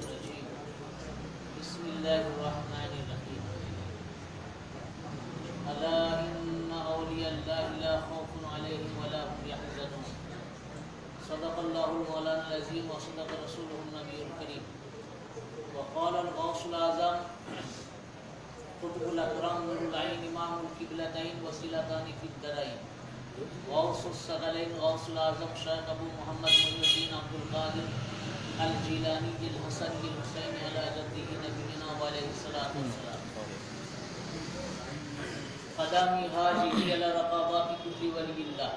الرجيم بسم الله الرحمن الرحيم ألا إن أولياء الله لا خوف عليهم ولا هم يحزنون صدق الله المولانا العظيم وصدق رسوله النبي الكريم وقال الغوث الأعظم قطب الأكرم نور العين إمام القبلتين وسيلتان في الدارين غوث الثقلين غوث الأعظم شيخ أبو محمد محي الدين عبد القادر الجیلانی الحسن بن حسین علاجتی نبینا علیہ السلام قدامی حاجی علی رقابات کل ولی اللہ۔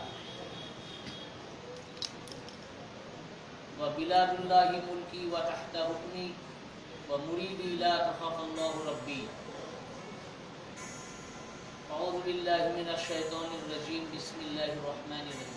و بلاد اللہ ملکی و تحت حکمی و مریدی لا تخاف اللہ ربی۔ اعوذ باللہ من الشیطان الرجیم، بسم اللہ الرحمن الرحیم۔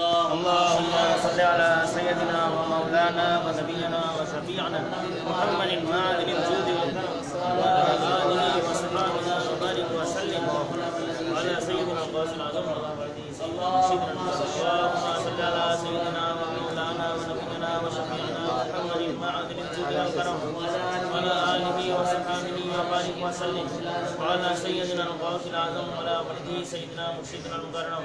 اللهم صل على سيدنا ومولانا ونبينا وشفيعنا محمد معدن الجود والكرم وعلى آله وصحبه وبارك وسلم وعلى سيدنا مرشدنا المكرم اللهم صل على سيدنا ومولانا ونبينا وشفيعنا محمد معدن الجود والكرم وعلى آله وصحبه وبارك وسلم وعلى سيدنا الغوث العظم وعلى ولده سيدنا مرشدنا المكرم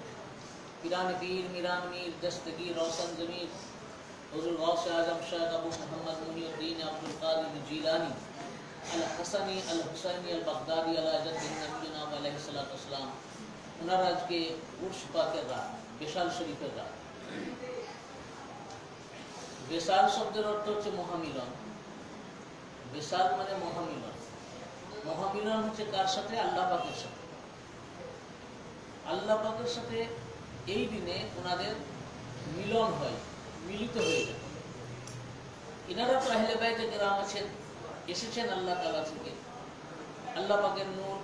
پیران پیر، میران میر دستگیر روشن ضمیر، حضور غوث اعظم شاہد ابو محمد منی الدین عبد القادر جیلانی، الحسنی، الحسینی، البغدادی دین نبی جناب علیہ الصلوۃ والسلام ওনারা আজকে উর্স পাকের রাত বেশাল শরীফের রাত বেশাল শব্দের অর্থ হচ্ছে মহামিলন বেশাল মানে মহামিলন মহামিলন হচ্ছে کار সাথে اللہ پاکر সাথে اللہ پاکر সাথে এই দিনে ওনাদের মিলন হয়, মিলিত হয়ে যায়। এনারা তো আহলে বাইতে গ্রাম আছেন এসেছেন আল্লাহ তালা থেকে। আল্লাহ পাকের নূর,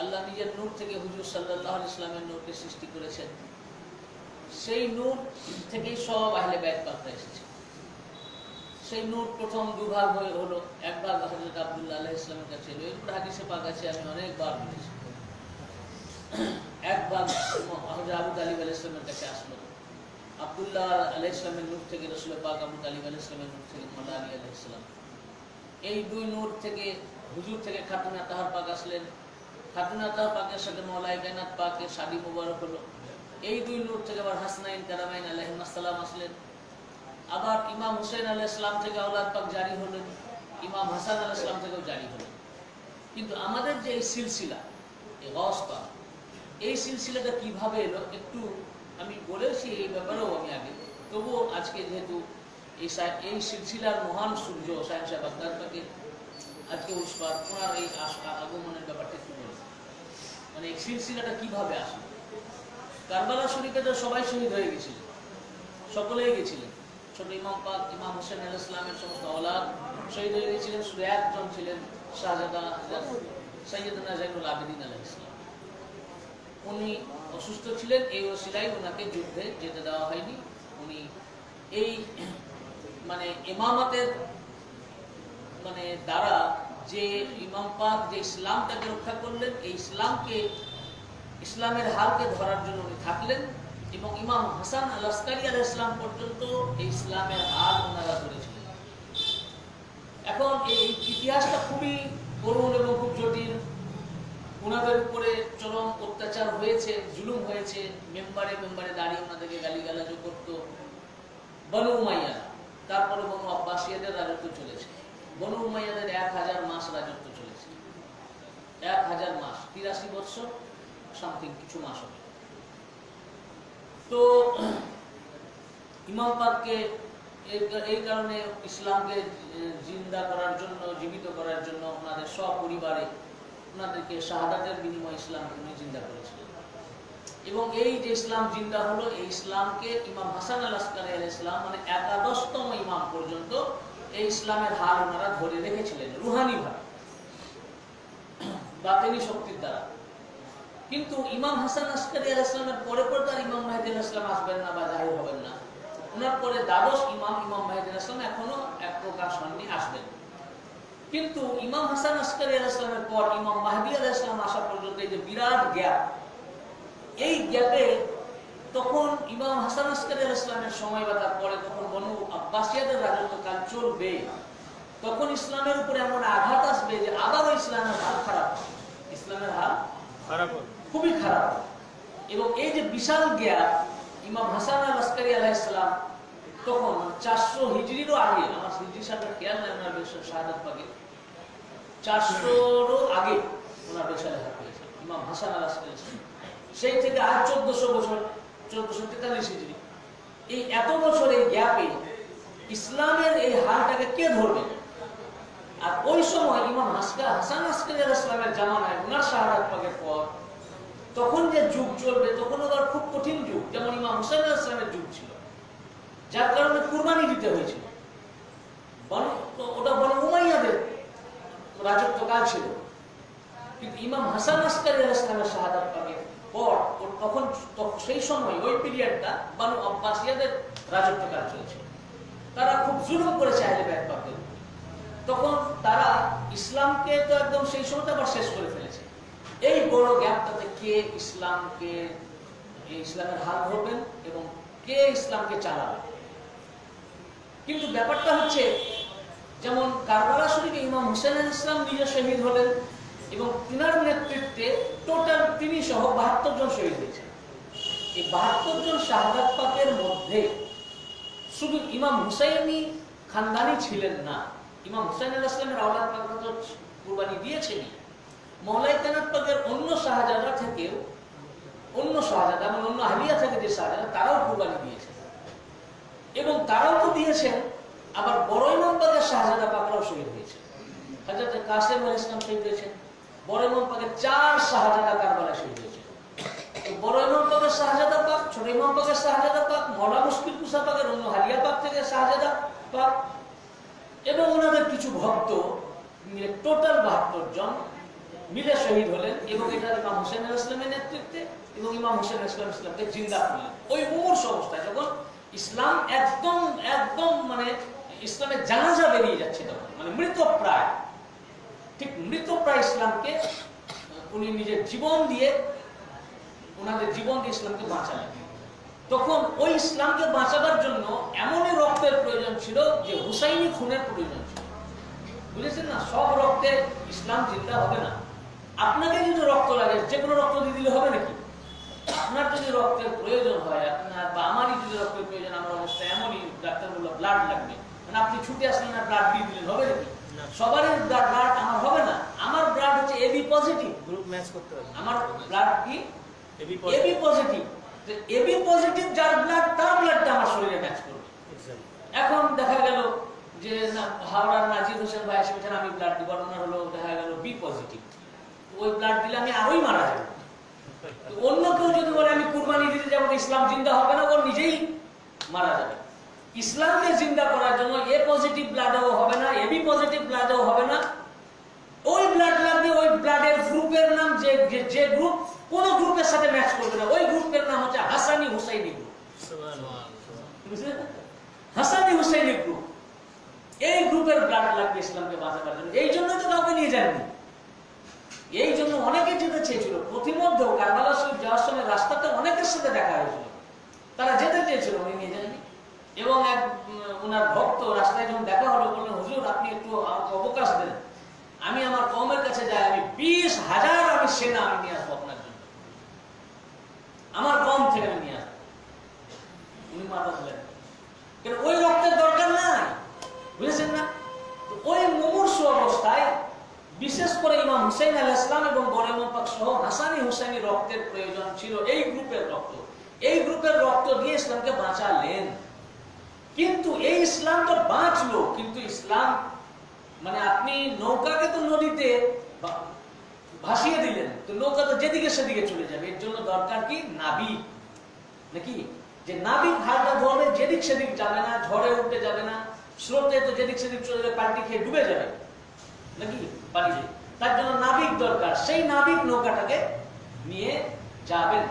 আল্লাহ নিজের নূর থেকে হুজুর সাল্লাহ ইসলামের নূরকে সৃষ্টি করেছেন। সেই নূর থেকেই সব আহলে ব্যাগ পাকটা এসেছে। সেই নূর প্রথম দুভাগ হয়ে হলো, একবার হজরত আবদুল্লাহ আলাহ ইসলামের কাছে এলো। এরপর হাদিসে পাক আছে, আমি অনেকবার বলেছি। এক ভাগ হজরত আবু তালিব আলাহ ইসলামের কাছে আসলো। আবদুল্লাহ আলাহ ইসলামের নূর থেকে রসুল পাক আবু তালিব আলাহ ইসলামের নূর থেকে মোল্লা আলী আলাহ ইসলাম এই দুই নূর থেকে হুজুর থেকে খাতুনা তাহার পাক আসলেন। খাতুনা তাহার পাকের সাথে মৌলাই কায়নাত পাকের শাদি মুবারক হলো। এই দুই নূর থেকে আবার হাসনাইন কারামাইন আলহিমাসাল্লাম আসলেন। আবার ইমাম হুসেন আলাহ ইসলাম থেকে আউলাদ পাক জারি হলেন। ইমাম হাসান আলাহ ইসলাম থেকেও জারি হলেন। কিন্তু আমাদের যে সিলসিলা, এই গস পাক এই সিলসিলাটা কীভাবে এলো, একটু আমি বলেছি এই ব্যাপারেও আমি আগে। তবুও আজকে যেহেতু এই এই সিলসিলার মহান সূর্য সাহেব সাহেব আক্তার পাকে আজকে উসপার ওনার এই আগমনের ব্যাপারটা একটু বলে মানে এই সিলসিলাটা কীভাবে আসলো? কারবালা শরীফে তো সবাই শহীদ হয়ে গেছিল। সকলেই গেছিলেন। ছোট ইমাম পাক, ইমাম হোসেন আল ইসলামের সমস্ত অলাদ শহীদ হয়ে গেছিলেন। শুধু একজন ছিলেন শাহজাদা সৈয়দনা জাইনুল আবেদিন আলাহ উনি অসুস্থ ছিলেন, এই ওসিলাই ওনাকে যুদ্ধে যেতে দেওয়া হয়নি। উনি এই মানে ইমামতের মানে দ্বারা যে ইমাম পাক, যে ইসলামটাকে রক্ষা করলেন, এই ইসলামকে, ইসলামের হালকে ধরার জন্য উনি থাকলেন এবং ইমাম হাসান আল আসকারি আল ইসলাম পর্যন্ত এই ইসলামের হাল ওনারা ধরেছিলেন। এখন এই ইতিহাসটা খুবই করুণ এবং খুব জটিল। ওনাদের উপরে চরম অত্যাচার হয়েছে, জুলুম হয়েছে, মেম্বারে মেম্বারে দাঁড়িয়ে ওনাদেরকে গালিগালাজও করতো। বনু উমাইয়া, তারপরে বনু আব্বাসিয়াদের রাজত্ব চলেছে। বনু উমাইয়াদের এক হাজার মাস রাজত্ব চলেছে। এক হাজার মাস, তিরাশি বছর সামথিং কিছু মাস হবে। তো, ইমাম পাককে এই কারণে ইসলামকে জিন্দা করার জন্য, জীবিত করার জন্য ওনাদের সপরিবারে ওনাদেরকে শাহাদাতের বিনিময়ে ইসলামকে উনি জিন্দা করেছিলেন এবং এই যে ইসলাম জিন্দা হলো, এই ইসলামকে ইমাম হাসান আল আসকারি আল ইসলাম মানে একাদশতম ইমাম পর্যন্ত এই ইসলামের হাল ওনারা ধরে রেখেছিলেন, রুহানি ভাবে। বাতিনি শক্তির দ্বারা। কিন্তু ইমাম হাসান আসকারি আল ইসলামের পরে পরে তার ইমাম মাহিদুল ইসলাম আসবেন না বা জাহির হবেন না। ওনার পরে দ্বাদশ ইমাম ইমাম মাহিদুল ইসলাম এখনও এক প্রকাশ হননি আসবেন। কিন্তু ইমাম হাসান আসকারি আল পর ইমাম মাহদি আল আসা পর্যন্ত এই যে বিরাট গ্যাপ। এই গ্যাপে তখন ইমাম হাসান আসকারি আল ইসলামের সময় বা তারপরে তখন বনু আব্বাসিয়াদের রাজত্বকাল চলবে। তখন ইসলামের উপরে এমন আঘাত আসবে যে আবারও ইসলামের হাল খারাপ ইসলামের হাল খারাপ খুবই খারাপ এবং এই যে বিশাল গ্যাপ ইমাম হাসান আল আসকারি আলাইসালাম তখন চারশো হিজড়িরও আগে, আমার হিজড়ি সাথে খেয়াল নাই ওনার বেশ শাহাদাত পাকে চারশোরও আগে ওনার বেশালে হাত হয়েছে ইমাম হাসান আল আসকারি সেই থেকে আজ চোদ্দশো বছর, চোদ্দশো তেতাল্লিশ হিজড়ি। এই এত বছর এই গ্যাপে ইসলামের এই হালটাকে কে ধরবে? আর ওই সময় ইমাম হাসকা, হাসান আসকারি ইসলামের জামানায় ওনার শাহাদাত পাকের পর, তখন যে যুগ চলবে তখন ওদের খুব কঠিন যুগ। যেমন ইমাম হুসাইন ইসলামের যুগ ছিল। যার কারণে কুরবানি দিতে হয়েছিল। ওটা বন উমাইয়াদের রাজত্বকাল ছিল। কিন্তু ইমাম হাসান আসকারি ইসলামের শাহাদাত পাকের পর তখন সেই সময় ওই পিরিয়ডটা বানু আব্বাসিয়াদের রাজত্বকাল চলছিল। তারা খুব জুলুম করেছে আহলে পাকদের উপর। তখন তারা ইসলামকে তো একদম সেই সময়টা আবার শেষ করে ফেলেছে। এই বড় গ্যাপটাতে কে ইসলামকে ইসলামের হাত ধরবেন এবং কে ইসলামকে চালাবে কিন্তু ব্যাপারটা হচ্ছে, যেমন কারবালা শরীফে ইমাম হুসেন ইসলাম নিজে শহীদ হলেন এবং তিনার নেতৃত্বে টোটাল তিনি সহ বাহাত্তর জন শহীদ হয়েছেন। এই বাহাত্তর জন শাহাদাত পাকের মধ্যে শুধু ইমাম হুসাইনি খানদানি ছিলেন না, ইমাম হুসাইন আল ইসলামের আওলাদ কুরবানি দিয়েছেনই। মৌলাই কানাত পাকের অন্য শাহজাদা থেকেও, অন্য শাহজাদা এবং অন্য আহলিয়া থেকে যে শাহজাদা, তারাও কুরবানি দিয়েছেন। এবং তারাও তো দিয়েছেন, আবার বড় ইমাম পাকের শাহজাদা পাকরাও শহীদ হয়েছেন হাজরত কাসেম আল ইসলাম শহীদ হয়েছেন বড় ইমাম পাকের চার শাহজাদা কারবালায় শহীদ হয়েছেন। বড় ইমাম পাকের শাহজাদা পাক ছোট ইমাম পাকের শাহজাদা পাক, মৌলা মুশকিল কুসা পাকের অন্য হালিয়া পাক থেকে শাহজাদা পাক। এবং ওনাদের কিছু ভক্ত মিলে টোটাল বাহাত্তর জন মিলে শহীদ হলেন এবং এটা ইমাম হোসেন ইসলামের নেতৃত্বে এবং ইমাম হোসেন ইসলাম ইসলামকে জিন্দা করলেন। ওই মুমূর্ষ অবস্থায় যখন ইসলাম একদম একদম মানে ইসলামের জানাজা বেরিয়ে যাচ্ছে তখন। মানে মৃত প্রায় ঠিক মৃত প্রায় ইসলামকে উনি নিজের জীবন দিয়ে ওনাদের জীবন দিয়ে ইসলামকে বাঁচালেন। তখন ওই ইসলামকে বাঁচাবার জন্য এমনই রক্তের প্রয়োজন ছিল যে হুসাইনি খুনের প্রয়োজন ছিল। বুঝেছেন না? সব রক্তে ইসলাম জিন্দা হবে না। আপনাকে যদি রক্ত লাগে যে কোনো রক্ত দিয়ে দিলে হবে নাকি? আপনার যদি রক্তের প্রয়োজন হয় আপনার বা আমারই যদি রক্তের প্রয়োজন আমার অবস্থা এমনই ডাক্তার বলল ব্লাড লাগবে। মানে আপনি ছুটে আসলেন না ব্লাড দিয়ে দিলেন হবে নাকি। সবারই ব্লাড আমার হবে না। আমার ব্লাড হচ্ছে এবি পজিটিভ গ্রুপ ম্যাচ করতে হবে। আমার ব্লাড কি? এবি পজিটিভ এবি পজিটিভ যার ব্লাড তার ব্লাডটা আমার শরীরে ম্যাচ করবে। এখন দেখা গেল যে না হাওড়ার নাজির হোসেন ভাই এসে আমি ব্লাড দিব আর ওনার হলো দেখা গেল বি পজিটিভ ওই ব্লাড দিলে আমি আরোই মারা যাব। অন্য কেউ যদি বলে আমি কুরবানি দিতে যাব ইসলাম জিন্দা হবে না। ও নিজেই মারা যাবে। ইসলামকে জিন্দা করার জন্য এ পজিটিভ ব্লাডও হবে না এবি পজিটিভ ব্লাডও হবে না। ওই ব্লাড লাগবে ওই ব্লাডের গ্রুপের নাম যে যে- গ্রুপ কোন গ্রুপের সাথে ম্যাচ করবে না। ওই গ্রুপের নাম হচ্ছে হাসানি হুসাইনি গ্রুপ? হাসানি হুসাইনি গ্রুপ এই গ্রুপের ব্লাড লাগবে ইসলামকে বাঁচাবার জন্য। এই জন্য তো কাউকে নিয়ে যাননি এই জন্য অনেকে যেতে চেয়েছিল। প্রতিমধ্যেও কারবালা শরীফ যাওয়ার সময় রাস্তাতে অনেকের সাথে দেখা হয়েছিল। তারা যেতে চেয়েছিল, উনি নিয়ে যাননি এবং এক ওনার ভক্ত রাস্তায় যখন দেখা হলো বললেন হুজুর, আপনি একটু আমাকে অবকাশ দেন। আমি আমার কমের কাছে যাই, আমি বিশ হাজার আমি সেনা আমি নিয়ে আসব আপনার জন্য। আমার কম থেকে আমি নিয়ে আসব। উনি মাথা দিলেন ওই রক্তের দরকার নাই। বুঝেছেন না? ওই ওই মোমো বিশেষ করে ইমাম হুসেন আল ইসলাম এবং বড় ইমাম পাক সহ হাসানি হুসাইনি রক্তের প্রয়োজন ছিল এই গ্রুপের রক্ত। এই গ্রুপের রক্ত দিয়ে ইসলামকে বাঁচালেন। কিন্তু এই ইসলাম তো বাঁচলো, কিন্তু ইসলাম মানে আপনি নৌকাকে তো নদীতে ভাসিয়ে দিলেন, তো নৌকা তো যেদিকে সেদিকে চলে যাবে, এর জন্য দরকার কি? নাবি নাকি? যে নাবিক হালটা ধরবে, যেদিক সেদিক যাবে না, ঝড়ে উঠতে যাবে না, স্রোতে তো যেদিক সেদিক চলে যাবে, পাল্টি খেয়ে ডুবে যাবে। নাকি? পানিতে তার জন্য নাবিক দরকার। সেই নাবিক নৌকাটাকে নিয়ে যাবেন।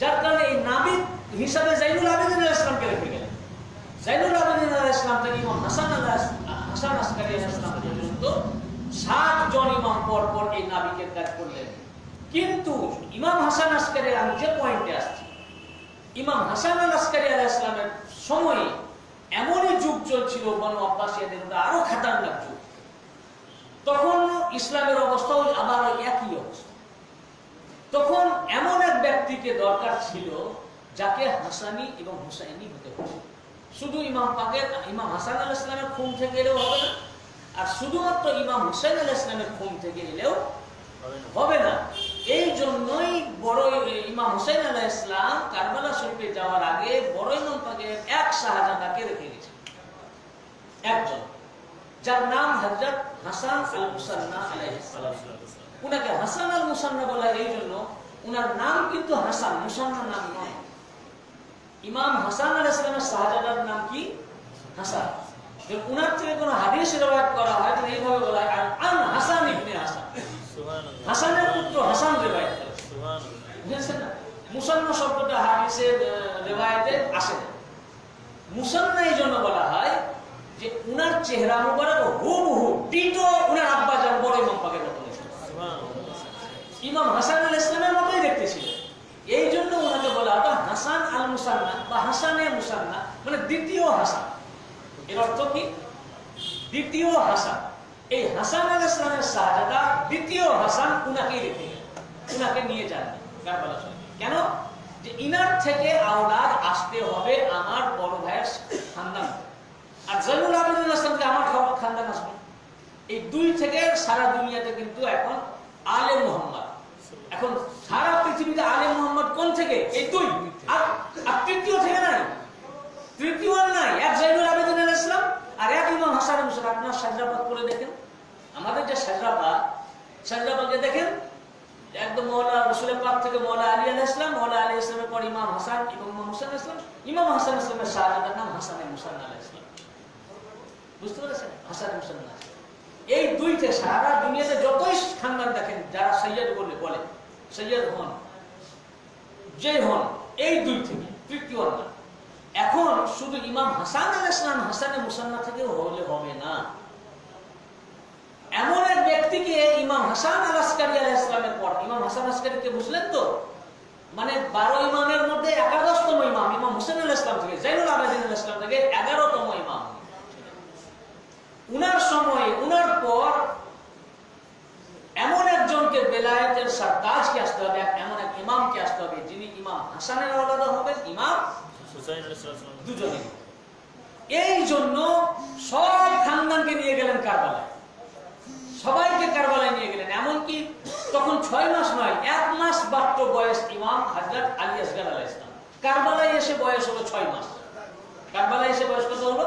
যার কারণে এই নাবিক হিসাবে জাইনুল আবেদিন ইসলামকে রেখে গেলেন। জাইনুল আবেদিন ইসলাম থেকে ইমাম হাসান আলাইহিস হাসান আসকারি ইসলাম পর্যন্ত সাত জন ইমাম পর পর এই নাবিকের কাজ করলেন। কিন্তু ইমাম হাসান আসকারি, আমি যে পয়েন্টে আসছি, ইমাম হাসান আল আসকারি আলাইহিস ইসলামের সময়ে এমনই যুগ চলছিল বনু আব্বাসিয়াদের আরও খাতারনাক যুগ। তখন ইসলামের অবস্থাও আবার ওই একই অবস্থা। তখন এমন এক ব্যক্তিকে দরকার ছিল যাকে হাসানি এবং হুসাইনি হতে হবে। শুধু ইমাম পাকের, ইমাম হাসান আল ইসলামের খুন থেকে এলেও হবে না, আর শুধুমাত্র ইমাম হুসাইন আল ইসলামের খুন থেকে এলেও হবে না। এই জন্যই বড় ইমাম হুসাইন আলাহ ইসলাম কারবালা শরীফে যাওয়ার আগে বড় ইমাম পাকে এক শাহজাদাকে রেখে গেছে একজন। যার নাম হযরত হাসান আল মুসান্না উনাকে হাসান আল মুসান্না বলা এই জন্য উনার নাম কিন্তু হাসান, মুসান্না নাম নয়। ইমাম হাসান আল ইসলামের শাহজাদার নাম কি? হাসান। উনার থেকে কোনো হাদিস রেওয়ায়াত করা হয় তাহলে এইভাবে বলা হয় আন- আন হাসান ইবনে হাসান। হাসানের পুত্র হাসান করে। বুঝেছেন না? মুসান্না শব্দটা হাদিসের রেওয়ায়েতে আসে মুসান্না এই জন্য বলা হয় যে উনার চেহারা মুবারক হুবহু ডিটো উনার আব্বা যান বড় ইমাম পাকের মতো। ইমাম হাসান আল ইসলামের মতোই দেখতে ছিল। এই জন্য ওনাকে বলা হতো হাসান আল মুসান্না বা হাসানে মুসান্না মানে দ্বিতীয় হাসান। এর অর্থ কি? দ্বিতীয় হাসান। এই হাসান আল ইসলামের শাহজাদা দ্বিতীয় হাসান উনাকেই রেখে উনাকে নিয়ে যান কারবালা। কেন? যে ইনার থেকে আওলাদ আসতে হবে আমার বড় ভাইয়ের খানদান। আর জৈনুল আবেদিন আসলামকে আমার খানদান আসবে এই দুই থেকে সারা দুনিয়াতে কিন্তু এখন আলে মোহাম্মদ। এখন সারা পৃথিবীতে আলে মোহাম্মদ কোন থেকে? এই দুই। আর তৃতীয় থেকে নাই। তৃতীয় নাই। এক জৈনুল আবেদিন আলাইহিস সালাম আর এক ইমাম হাসান মুসার আপনার সাজরাবাদ করে দেখেন। আমাদের যে সাজরাবাদ সাজরাবাদকে দেখেন একদম মৌলা রসুলের পাক থেকে মৌলা আলী আলাহ ইসলাম মৌলা আলী ইসলামের পর ইমাম হাসান এবং ইমাম হুসান ইসলাম ইমাম হাসান ইসলামের শাহজাদার নাম হাসান মুসান আলাহ ইসলাম বুঝতে পেরেছেন? হাসান ইসলাম। এই দুইতে সারা দুনিয়াতে যতই খানদান দেখেন, যারা সৈয়দ বলে বলে, সৈয়দ হন, যে হন, এই দুই থেকে, তৃতীয় না। এখন শুধু ইমাম হাসান আল ইসলাম হাসানে মুসান্না থেকে হলে হবে না। এমন এক ব্যক্তিকে ইমাম হাসান আল আসকারি আল ইসলামের পর, ইমাম হাসান আসকারিকে বুঝলেন তো? মানে বারো ইমামের মধ্যে একাদশতম ইমাম ইমাম হোসেন আল ইসলাম থেকে, জাইনুল আবেদিন ইসলাম থেকে এগারোতম ইমাম। উনার সময়ে উনার পর এমন একজনকে বেলায়েতের কাজকে আসতে হবে এমন এক ইমামকে আসতে হবে যিনি ইমাম হাসানের আলাদা হবেন ইমাম। দুজনে এই জন্য সব খানদানকে নিয়ে গেলেন কারবালায়। সবাইকে কারবালায় নিয়ে গেলেন এমনকি তখন ছয় মাস নয় এক মাস মাত্র বয়স ইমাম হাজরত আলী আসগার আলাহ ইসলাম কারবালায় এসে বয়স হলো ছয় মাস। কারবালায় এসে বয়স কত হলো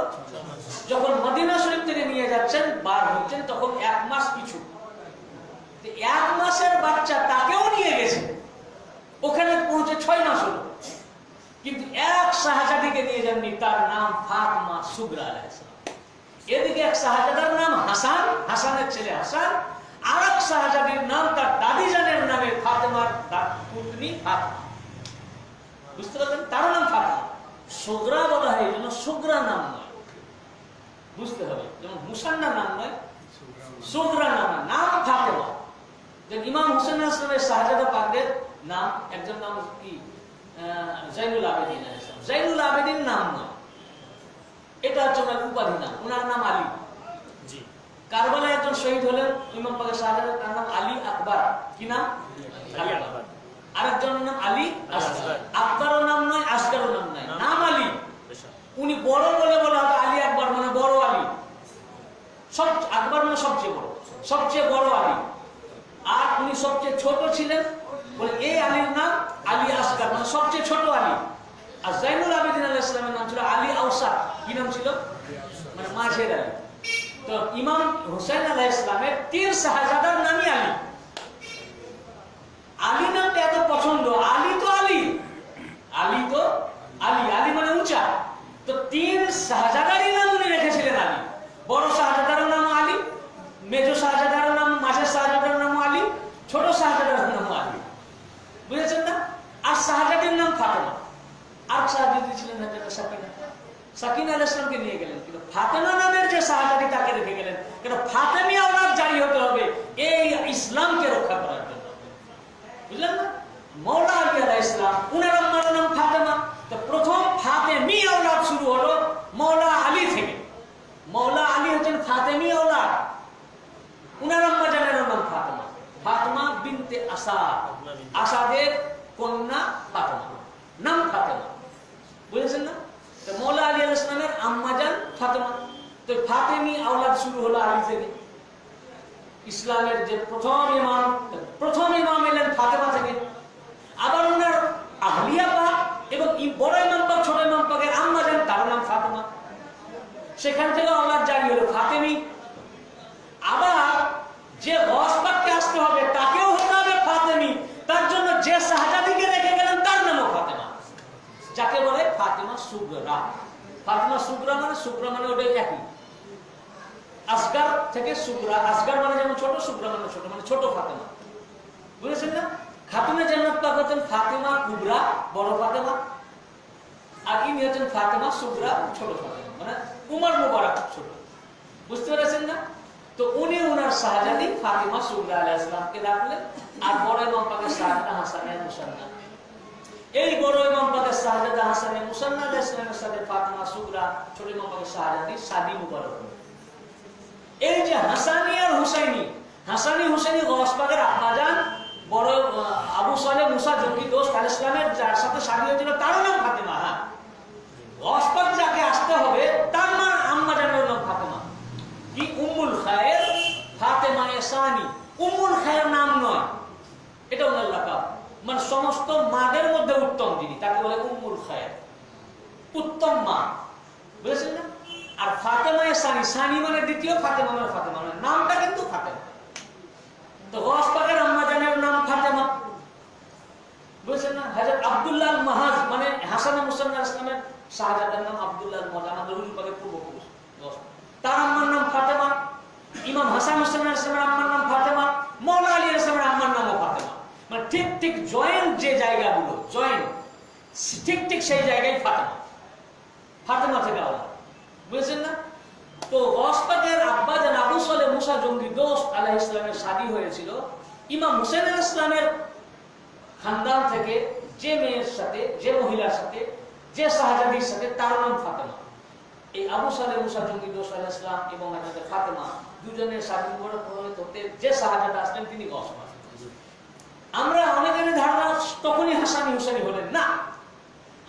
যখন মদিনা শরীফ থেকে নিয়ে যাচ্ছেন, বার হচ্ছেন, তখন এক মাস পিছু। এক মাসের বাচ্চা তাকেও নিয়ে গেছে। ওখানে পৌঁছে ছয় মাস হলো। কিন্তু এক শাহজাদিকে নিয়ে যাননি, তার নাম ফাতমা সুগরা এদিকে এক শাহজাদার নাম হাসান, হাসানের ছেলে হাসান আর এক শাহজাদির নাম তার দাদি জানের নামে ফাতেমার পুত্নী ফাতমা। বুঝতে পারলেন? তার নাম ফাতমা। সুগরা বলা হয় এই জন্য সুগরা নাম নয়। বুঝতে হবে যেমন মুসান্না নাম নয় সুগরা নাম নাম ফাতেমা যে ইমাম হুসেন আসলামের শাহজাদা পাকদের নাম একজন নাম কি? আহ, জাইনুল আবেদিন জৈনুল। আবেদিন নাম নয়। এটা হচ্ছে ওনার উপাধি নাম ওনার নাম আলী। জি। কারবালায় একজন শহীদ হলেন ইমাম পাকের শাহজাদা তার নাম আলী আকবর। কি নাম? আলী আকবর। আরেকজনের নাম আলী। আকবরও নাম নয় আসগারও নাম নয়। নাম- আলী। উনি বড় বলে বলা হতো আলী আকবর মানে বড় আলী। সব আকবর মানে সবচেয়ে বড় সবচেয়ে বড় আলী। আর উনি সবচেয়ে ছোট ছিলেন বলে এই আলীর নাম আলী আসগার মানে সবচেয়ে ছোট আলী। আর জাইনুল আবেদিন আলাহ ইসলামের নাম ছিল আলী আউসা কি নাম ছিল? মানে মাঝের আলী। তো ইমাম হুসাইন আলাহ ইসলামের তিন শাহজাদার নামই আলী। আলী নামটা এত পছন্দ। আলী তো আলী। আলী তো আলী। আলী মানে উঁচা। তো তিন শাহজাদারই নাম উনি রেখেছিলেন আলী। বড় শাহজাদার নাম আলী, মেজো শাহজাদার নাম মাঝের শাহজাদার নাম আলী, ছোট শাহজাদার নাম আলী। বুঝেছেন না? আর শাহজাদির নাম ফাতেমা। আর শাহজাদি ছিলেন সাকিনা। সাকিনা আল ইসলামকে নিয়ে গেলেন। কিন্তু ফাতেমা নামের যে শাহজাদি তাকে রেখে গেলেন। কেন ফাতেমি আওলাদ জারি হতে হবে এই ইসলামকে রক্ষা করার জন্য বুঝলেন না মৌলা আলী আলাহ ইসলাম উনার আম্মার নাম ফাতেমা। তো প্রথম ফাতেমি আওলাদ শুরু হলো মৌলা আলী থেকে। মৌলা আলী হচ্ছেন ফাতেমি আওলাদ। উনার আম্মা জানের নাম ফাতেমা। ফাতেমা বিনতে আসাদ আসাদের কন্যা ফাতেমা। নাম ফাতেমা। বুঝেছেন না? তো মৌলা আলী আলাহ ইসলামের আম্মা জান ফাতেমা। তো ফাতেমি আওলাদ শুরু হলো আলী থেকে। ইসলামের যে প্রথম ইমাম প্রথম ইমাম এলেন ফাতেমা থেকে। আবার ওনার আহলিয়া পাক এবং বড় ইমাম পাক ছোট ইমাম পাকের আম্মা যান তার নাম ফাতেমা। সেখান থেকে আওলাদ জারি হলো ফাতেমি। আবার যে রস পাককে আসতে হবে, তাকেও হতে হবে ফাতেমি। তার জন্য যে শাহজাদিকে রেখে গেলেন, তার নামও ফাতেমা। যাকে বলে ফাতেমা সুগ্রা। ফাতেমা সুগ্রা মানে সুগ্রা মানে ওটাই একই। আসগার থেকে সুগ্রা, আসগার মানে যেমন ছোট, সুগ্রা মানে ছোট মানে ছোট ফাতেমা। বুঝেছেন না? খাতুনে জান্নাত পাক হচ্ছেন ফাতেমা, কুবরা, বড় ফাতেমা। আর ইনি হচ্ছেন ফাতেমা, সুগ্রা, ছোট ফাতেমা। মানে উমর মুবারক ছোট। বুঝতে পেরেছেন না? তো উনি ওনার শাহজাদি ফাতেমা সুগ্রা আলাইহিস সালামকে রাখলেন আর বড় ইমাম পাকের শাহজাদা হাসানের মুসান্না এই বড় ইমাম পাকের শাহজাদা হাসানের মুসান্না আলাইহিস সালামের সাথে ফাতেমা, সুগ্রা, ছোট ইমাম পাকের শাহজাদি শাদি মুবারক হলো। এই যে হাসানি আর হুসাইনি, হাসানি হুসাইনি গসপাকের আব্বাজান, বড় আবু সালে মুসা, জঙ্গি দোস্ত, আল ইসলামের যার সাথে শাদি হয়েছিল, তার নাম ফাতেমা হ্যাঁ? গসপাক যাকে আসতে হবে, তার নাম আম্মা জানের নাম ফাতেমা। কি উম্মুল খায়ের? ফাতেমা এসানি। উম্মুল খায়ের নাম নয়। এটা ওনার লাকাব মানে সমস্ত মাদের মধ্যে উত্তম যিনি, তাকে বলে উম্মুল খায়ের। উত্তম মা। বুঝেছেন না? আর ফাতেমা সানি সানি মানে দ্বিতীয়, ফাতেমা মানে ফাতেমা মানে নামটা কিন্তু ফাতেমা। তো গস পাকের আম্মা জানের নাম ফাতেমা। বুঝছেন না? হাজরত আব্দুল্লাহ মাহাজ মানে হাসান মুসান্না ইসলামের শাহজাদার নাম আব্দুল্লাহ মাহাজ আমাদের পাকের পূর্বপুরুষ। তার আম্মার নাম ফাতেমা। ইমাম হাসান মুসান্না ইসলামের আম্মার নাম ফাতেমা। মৌলা আলী ইসলামের আম্মার নামও ফাতেমা। মানে ঠিক ঠিক জয়েন্ট যে জায়গাগুলো জয়েন্ট ঠিক ঠিক সেই জায়গায় ফাতেমা। ফাতেমা থেকে আলাদা। বুঝেছেন না? তো গসপাকের আব্বা যেন আবু সালে মুসা জঙ্গি দোস্ত আলাহ ইসলামের শাদী হয়েছিল, ইমাম হুসেন ইসলামের খানদান থেকে যে মেয়ের সাথে, যে মহিলার সাথে, যে শাহজাদির সাথে তার নাম ফাতেমা। এই আবু সালে মুসা জঙ্গি দোস্ত আলাহ ইসলাম এবং হাজরত ফাতেমা দুজনের শাদী প্রভাবিত হতে যে শাহজাদা আসলেন তিনি গসপা আমরা অনেকের ধারণা তখনই হাসানি হুসেনি হলেন না।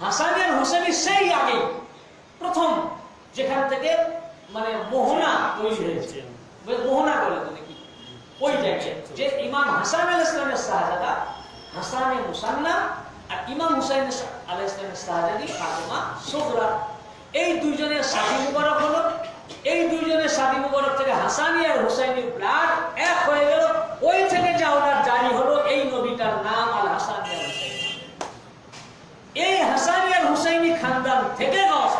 হাসানি আর হুসেনি সেই আগে প্রথম যেখান থেকে মানে মোহনা তৈরি হয়েছে। মোহনা বলে দেখি ওই জায়গায়। যে ইমাম হাসান আল ইসলামের শাহজাদা মুসান্না আর ইমাম হুসাইন আল ইসলামের শাহজাদি ফাতেমা সোহরা এই দুইজনের মুবারক হলো। এই দুইজনের মুবারক থেকে হাসানি আর হুসাইনের ব্লাড এক হয়ে গেল। ওই থেকে যা ওনার জারি হলো, এই নবীটার নাম আল হাসানি আর হুসাইন। এই হাসানি আর হুসাইনি খানদান থেকে গাছ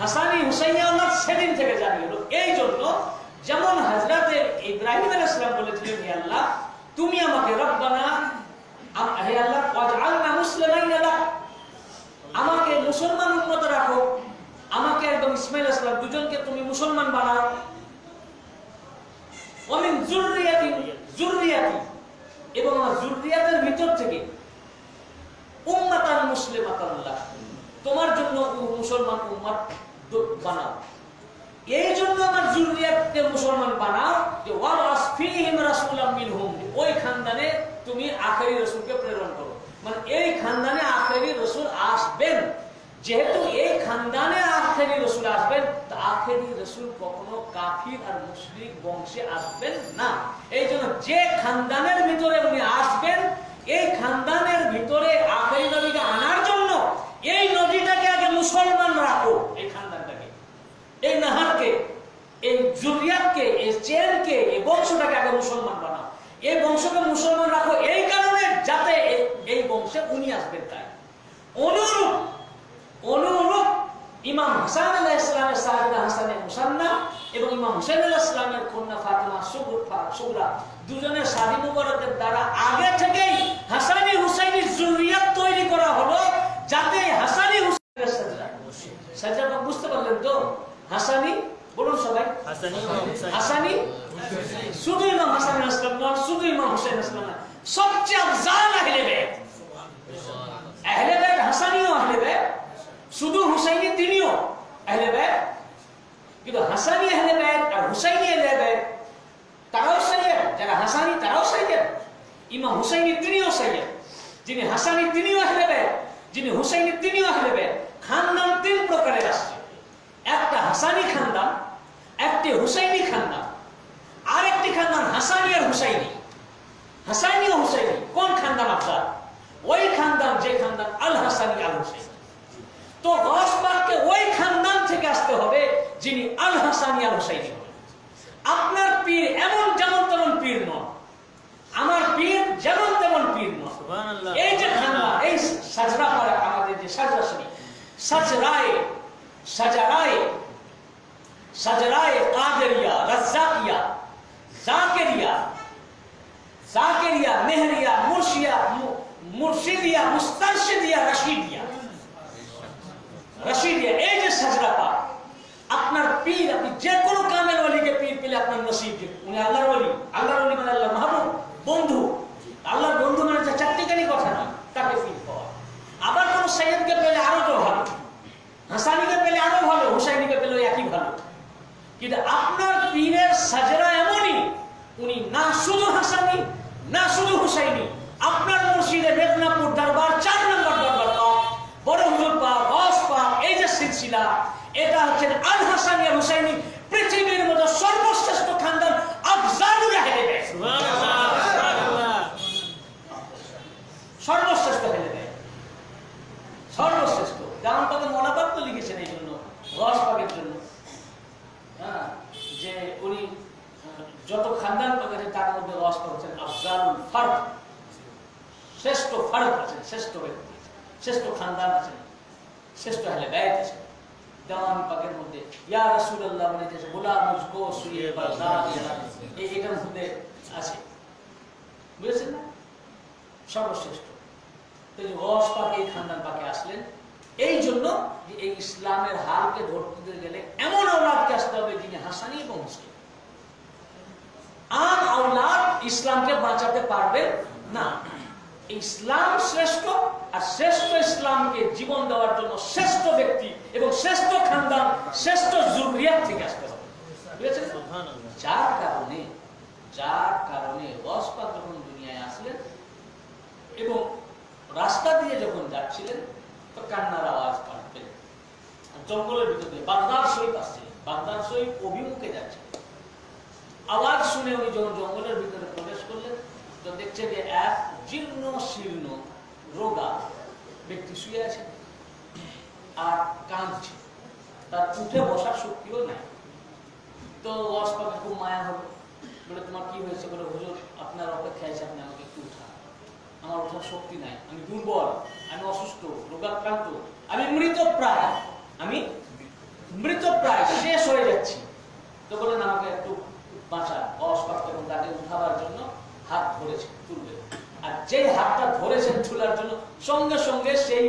হাসানি হুসাইনি সেদিন থেকে জানি। হলো এই জন্য যেমন হাজরাতে ইব্রাহিম আলাইহিস সালাম বলেছিলেন, হে আল্লাহ, তুমি আমাকে রব্বানা হে আল্লাহ আমাকে মুসলমান উন্নত রাখো। আমাকে একদম ইসমাইল দুজনকে তুমি মুসলমান বানাও। জুররিয়াতি এবং আমার জুররিয়াতের ভিতর থেকে উম্মাতান মুসলিমাতান লাক। তোমার জন্য মুসলমান উম্মাত বানাও। এই জন্য আমার জুরিয়াতকে মুসলমান বানাও যে ওই খানদানে তুমি আখেরি রাসূলকে প্রেরণ করো। মানে এই খানদানে আখেরি রাসূল আসবেন। যেহেতু এই খানদানে আখেরি রসুল আসবেন, তা আখেরি রসুল কখনো কাফির আর মুশরিক বংশে আসবেন না। এই জন্য যে খানদানের ভিতরে উনি আসবেন, এই খানদানের ভিতরে আখেরি নবীকে আনার জন্য এই নদীটাকে আগে মুসলমান রাখো। এই খানদানটাকে এই নাহারকে, এই জুরিয়াতকে, এই চেনকে এই বংশটাকে আগে মুসলমান বানাও। এই বংশকে মুসলমান রাখো এই কারণে যাতে এই- বংশে উনি আসবেন তাই। অনুরূপ অনুরূপ ইমাম হাসান আল্লাহ ইসলামের সাহেবরা হাসানের মুসান্না এবং ইমাম হুসেন আলাহ ইসলামের কন্যা ফাতেমা সুগরা দুজনের স্বাধীন মুবারকের দ্বারা আগে থেকেই হাসানি হুসাইনি জুরিয়াত তৈরি করা হলো যাতে হাসানি হুসাইনের সাজরা সাজরা বুঝতে পারলেন তো? হাসানি? বলুন সবাই। হাসানি শুধু ইমাম হাসান আসলাম নন শুধু ইমাম হুসেন আসলাম না সবচেয়ে আফজাল আহলে বেত আহলে বেত হাসানিও আহলে বেত শুধু হুসাইনি তিনিও আহলে বেত কিন্তু হাসানি আহলে বেত আর হুসাইনি আহলে বেত তারাও সাইয়েদ। যারা হাসানি তারাও সাইয়েদ। ইমাম হুসাইনি তিনিও সাইয়েদ। যিনি হাসানি তিনিও আহলে বেত যিনি হুসাইনি তিনিও আহলে বেত খানদান তিন প্রকারের আসছে। একটা হাসানি খানদান একটি হুসাইনি খানদান আর একটি খানদান হাসানি আর হুসাইনি। হাসানি ও হুসাইনি কোন খানদান আপনার? ওই খানদান যে খানদান আল হাসানি আল হুসাইনি। তো গসবাগকে ওই খানদান থেকে আসতে হবে যিনি আল হাসানি আল হুসাইনি। আপনার পীর এমন যেমন তেমন পীর নন। আমার পীর যেমন তেমন পীর নন। এই যে খানদান এই সাজরা পরে আমাদের যে সাজরা শুনি সাজরায় সাজারায় সাজরায় কাদেরিয়া রাজ্জাকিয়া জাকেরিয়া জাকেরিয়া মেহরিয়া মুর্শিয়া মু- মুর্শিদিয়া মুস্তারশিদিয়া রশিদিয়া রশিদিয়া এই যে সাজরা পা আপনার পীর আপনি যে কোনো কামেল ওলিকে পীর পেলে আপনার নসিব যে উনি আল্লাহর ওলি আল্লাহর ওলি মানে আল্লাহ মাহবুব বন্ধু আল্লাহর বন্ধু মানে যে চারটিখানি কথা না তাকে পীর পাওয়া আবার কোন সৈয়দকে পেলে আরও তো ভালো হাসানিকে পেলে আরও ভালো হুসাইনিকে পেলে একই ভালো। কিন্তু আপনার পীরের সাজরা এমনই উনি না শুধু হাসানি না শুধু হুসাইনি আপনার মুর্শিদে মেদিনীপুর দরবার চার নম্বর দরবার পাক বড় হুজুর পাক গস পাক এই যে সিলসিলা এটা হচ্ছে আল হাসানি আর হুসাইনি পৃথিবীর মতো সর্বশ্রেষ্ঠ খানদান আফজালুল আহলে বাইত সুবহানাল্লাহ সুবহানাল্লাহ সর্বশ্রেষ্ঠ হেলে দেয় সর্বশ্রেষ্ঠ। যেমন তাদের মনাবাদ তো লিখেছেন এই জন্য, রস পাকের জন্য। হ্যাঁ যে উনি, যত খানদান পাকেছে তার মধ্যে রস পাক হচ্ছেন আফজালুল ফার্দ শ্রেষ্ঠ ফার্দ আছেন, শ্রেষ্ঠ ব্যক্তি শ্রেষ্ঠ খানদান আছেন, শ্রেষ্ঠ হেলে ব্যয় আছেন। দেওয়ান পাকের মধ্যে, ইয়া রাসূলুল্লাহ মানে যে গোলা মুজকো এটার মধ্যে আছে। বুঝেছেন না? সর্বশ্রেষ্ঠ। গস পাক খানদান পাকে আসলেন। এই জন্য যে এই ইসলামের হালকে ধরতে গেলে এমন আওলাদকে আসতে হবে যিনি হাসানি এবং মুসলিম। আওলাদ ইসলামকে বাঁচাতে পারবে না। ইসলাম শ্রেষ্ঠ আর শ্রেষ্ঠ ইসলামকে জীবন দেওয়ার জন্য শ্রেষ্ঠ ব্যক্তি এবং শ্রেষ্ঠ খানদান শ্রেষ্ঠ জুরিয়াত থেকে আসতে হবে। যার কারণে যার কারণে রসপা যখন দুনিয়ায় আসলেন এবং রাস্তা দিয়ে যখন যাচ্ছিলেন, তো কান্নার আওয়াজ পান পেলেন জঙ্গলের ভিতর দিয়ে বাগদার শরীফ আসছিলেন বাগদার শরীফ অভিমুখে যাচ্ছিলেন আওয়াজ শুনে উনি যখন জঙ্গলের ভিতরে প্রবেশ করলেন, তো দেখছে যে এক জীর্ণ শীর্ণ রোগা ব্যক্তি শুয়ে আছে আর কাঁদছে। তার উঠে বসার শক্তিও নাই। তো ওয়াস পাকে খুব মায়া হলো বলে, তোমার কি হয়েছে বলে হুজুর? আপনার অপেক্ষায় আছে, আপনি আমাকে একটু উঠা আমার ওঠার শক্তি নাই। আমি দুর্বল, আমি অসুস্থ, রোগাক্রান্ত, আমি মৃত প্রায় আমি মৃত প্রায় শেষ হয়ে যাচ্ছি। তো বলেন আমাকে একটু বাঁচা অস্পাক এবং তাকে উঠাবার জন্য হাত ধরেছে, তুলবে। আর যেই হাতটা ধরেছেন তুলার জন্য সঙ্গে সঙ্গে সেই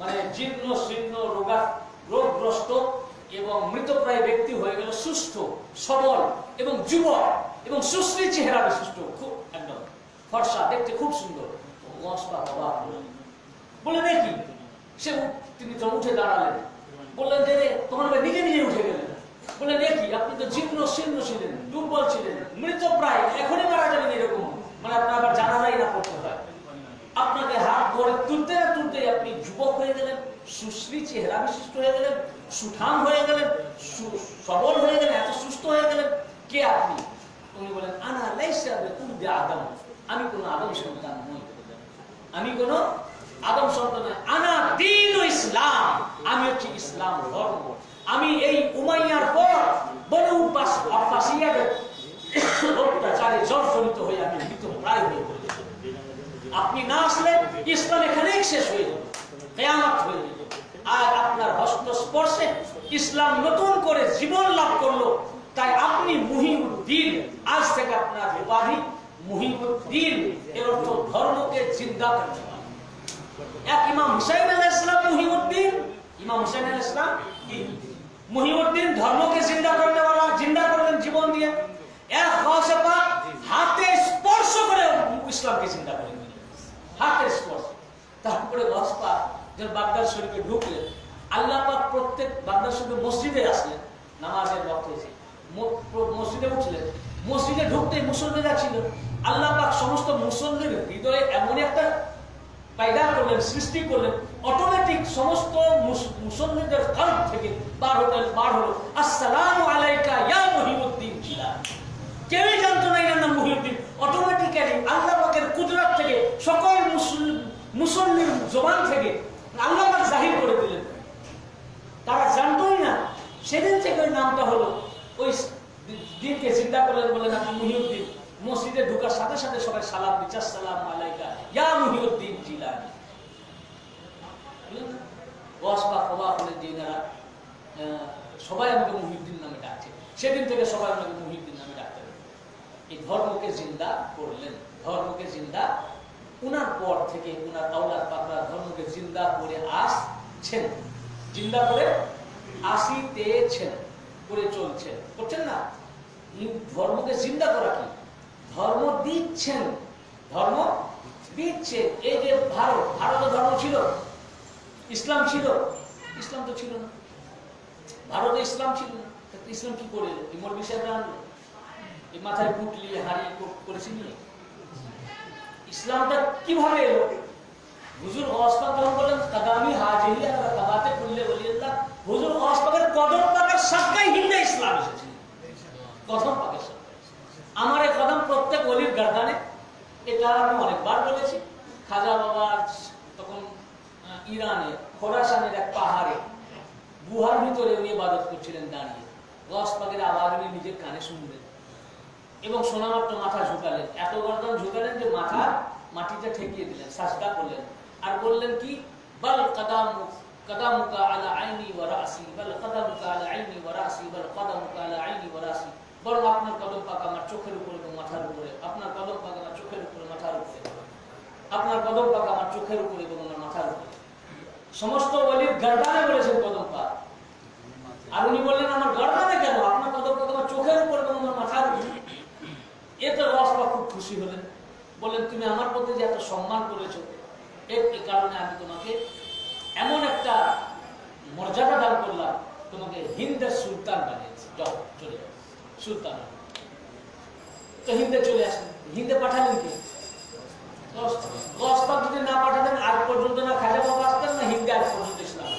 মানে জীর্ণ, শীর্ণ, রোগা, রোগগ্রস্ত এবং মৃতপ্রায় ব্যক্তি হয়ে গেল সুস্থ, সবল এবং যুবক এবং সুশ্রী চেহারা বিশিষ্ট খুব ফর্সা দেখতে খুব সুন্দর। বলে দেখি সে তিনি তো উঠে দাঁড়ালেন। বললেন যে রে, তখন আবার নিজে নিজে উঠে গেলেন। বলে দেখি আপনি তো জীর্ণ শীর্ণ ছিলেন দুর্বল ছিলেন মৃত প্রায় এখনই মারা যাবেন এরকম। মানে আপনার আবার জানাজাই না করতে হয়। আপনাকে হাত ধরে তুলতে না তুলতে আপনি যুবক হয়ে গেলেন সুশ্রী চেহারা বিশিষ্ট হয়ে গেলেন সুঠাম হয়ে গেলেন সবল হয়ে গেলেন এত সুস্থ হয়ে গেলেন। কে আপনি? উনি বলেন আনা লাইসা আদম। আমি কোন আদম সন্তান নই। আমি কোন আদম সন্তান আনা দিন ইসলাম। আমি হচ্ছে ইসলাম ধর্ম। আমি এই উমাইয়ার পর বনু উপাস আব্বাসিয়াদের অত্যাচারে জর্জরিত হয়ে আমি মৃত প্রায় হয়ে আপনি না আসলে ইসলাম এখানেই শেষ হয়ে যাবে। কেয়ামত হয়ে যাবে। আর আপনার হস্তস্পর্শে ইসলাম নতুন করে জীবন লাভ করল। তাই আপনি মুহিউদ্দিন, আজ থেকে আপনার উপাধি মুহিউদ্দিন এর অর্থ ধর্মকে জিন্দা করতে এক ইমাম হুসাইন ইসলাম মুহিউদ্দিন, ইমাম হুসাইন ইসলাম মুহিউদ্দিন ধর্মকে জিন্দা করতে পারা জিন্দা করলেন জীবন দিয়ে। এক পাক হাতে স্পর্শ করে ইসলামকে জিন্দা করে হাতে স্পর্শ। তারপরে পাক যখন বাগদাদ শরীফে ঢুকলেন প্রত্যেক বাগদাদ শরীফে মসজিদে আসলেন, নামাজের বক্ত মসজিদে উঠলেন। মসজিদে ঢুকতেই মুসল্লিরা ছিল। আল্লাহ পাক সমস্ত মুসল্লির হৃদয়ে এমন একটা পায়দা করলেন, সৃষ্টি করলেন অটোমেটিক সমস্ত মুস- মুসল্লিদের কাল থেকে বার হলেন বার হলো। আসসালামু আলাইকা ইয়া মহিউদ্দিন। কেউই জানতো না এর নাম মহিউদ্দিন। অটোমেটিক্যালি আল্লাহ পাকের কুদরত থেকে সকল মুসল- মুসল্লির জবান থেকে আল্লাহ পাক জাহির করে দিলেন। তারা জানতোই না। সেদিন থেকে ওই নামটা হলো। ওই দিনকে চিন্তা করলেন বলেন আপনি মুহিউদ্দিন। মসজিদে ঢোকার সাথে সাথে সবাই সালাম বিচার সালাম আলাইকা ইয়া মুহিউদ্দিন জিলানি। বুঝলেন না? বস বা কবা হলেন যে এনারা আহ, সবাই আমাকে মুহিউদ্দিন নামে ডাকছে। সেদিন থেকে সবাই আমাকে মুহিউদ্দিন নামে ডাকতে এই ধর্মকে জিন্দা করলেন ধর্মকে জিন্দা উনার পর থেকে উনার আওলাদ পাকরা ধর্মকে জিন্দা করে আসছেন। জিন্দা করে আসিতেছেন করে চলছেন। করছেন না? ধর্মকে জিন্দা করা কি? ধর্ম দিচ্ছেন। ধর্ম দিচ্ছে। এই যে ভারত ভারত ধর্ম ছিল, ইসলাম ছিল, ইসলাম তো ছিল না। ভারতে ইসলাম ছিল না। ইসলাম কি করে মৌলবি সাহেবরা আনলো এই মাথায় পুটলি হারিয়ে করেছি নিয়ে। ইসলামটা কীভাবে এলো? হুজুর অসপাক যখন বলেন কাদামি হাজিরি আর কাবাতে করলে বলিয়াল্লাহ হুজুর অসপাকের কদম পাকের সাক্কাই হিন্দে ইসলাম এসেছে। কদম পাকের আমার এই কদম প্রত্যেক অলির গার্দানে এটা আমি অনেকবার বলেছি। খাজা বাবা তখন ইরানে, খোরাসানের এক পাহাড়ে, গুহার ভিতরে উনি ইবাদত করছিলেন দাঁড়িয়ে। গস পাকের আওয়াজ উনি নিজের কানে শুনলেন। এবং সোনামাত্র মাথা ঝুঁকালেন। এত গর্দন ঝুঁকালেন যে মাথা মাটিতে ঠেকিয়ে দিলেন, সাজদা করলেন। আর বললেন কি, বল কদাম, কদামুকা আলা আইনি ওয়া রাসি, বল কদামুকা আলা আইনি ওয়া রাসি, বল কদামুকা আলা আইনি ওয়া রাসি। বরং আপনার কদম পাক আমার চোখের উপরে এবং মাথার উপরে, আপনার কদম পাক আমার চোখের উপরে, মাথার উপরে। আপনার কদম পাক আমার চোখের উপরে এবং আমার মাথার উপরে। সমস্ত অলির গর্দানে বলেছেন কদম পাক। আর উনি বললেন, আমার গর্দানে কেন? আপনার কদম পাক আমার চোখের উপরে এবং আমার মাথার উপরে। এতে রসবা খুব খুশি হলেন। বললেন, তুমি আমার প্রতি যে এত সম্মান করেছ, এর কারণে আমি তোমাকে এমন একটা মর্যাদা দান করলাম, তোমাকে হিন্দের সুলতান বানিয়েছি। চলে যাও। সুলতান। তো হিন্দে চলে আসেন। হিন্দে পাঠালেন কে? রসবা যদি না পাঠাতেন আজ পর্যন্ত না খাজা বাবা আসতেন, না হিন্দে আজ পর্যন্ত ইসলাম।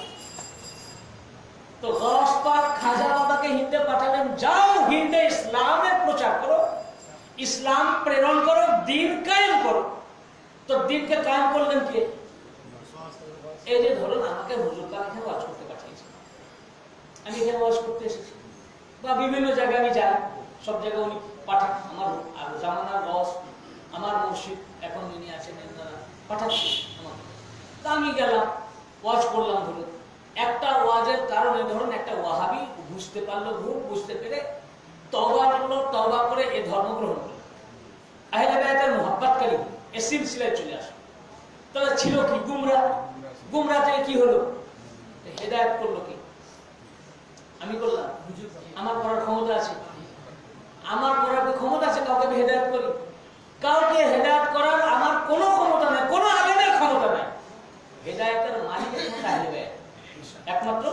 তো রসপাক খাজা বাবাকে হিন্দে পাঠালেন, যাও হিন্দে ইসলামের প্রচার করো, ইসলাম প্রেরণ করো, দিন কায়েম করো। তো দিনকে কায়েম করলেন কে? এই যে ধরুন, আমাকে হুজুর এখানে ওয়াজ করতে পাঠিয়েছে। আমি এখানে ওয়াজ করতে এসেছি। বা বিভিন্ন জায়গায় আমি যাই, সব জায়গায় উনি পাঠান আমার আর জামানার রস আমার মসজিদ এখন যিনি আছেন তা আমি গেলাম, ওয়াজ করলাম ধরুন। একটা ওয়াজের কারণে ধরুন একটা ওয়াহাবি বুঝতে পারল ভুল বুঝতে পেরে তবা করল তবা করে এ ধর্ম গ্রহণ করল। আহলে বায়াতের মোহাব্বতকারী এ সিলসিলায় চলে আসলো। তাহলে ছিল কি গুমরা? গুমরা থেকে কি হলো? হেদায়ত করল কি? আমি করলাম। আমার করার ক্ষমতা আছে। আমার কি ক্ষমতা আছে? কাউকে আমি হেদায়ত করি। কাউকে হেদায়ত করার আমার কোনো ক্ষমতা নাই, কোনো আবেদের ক্ষমতা নাই। হেদায়তের মালিক আহলে একমাত্র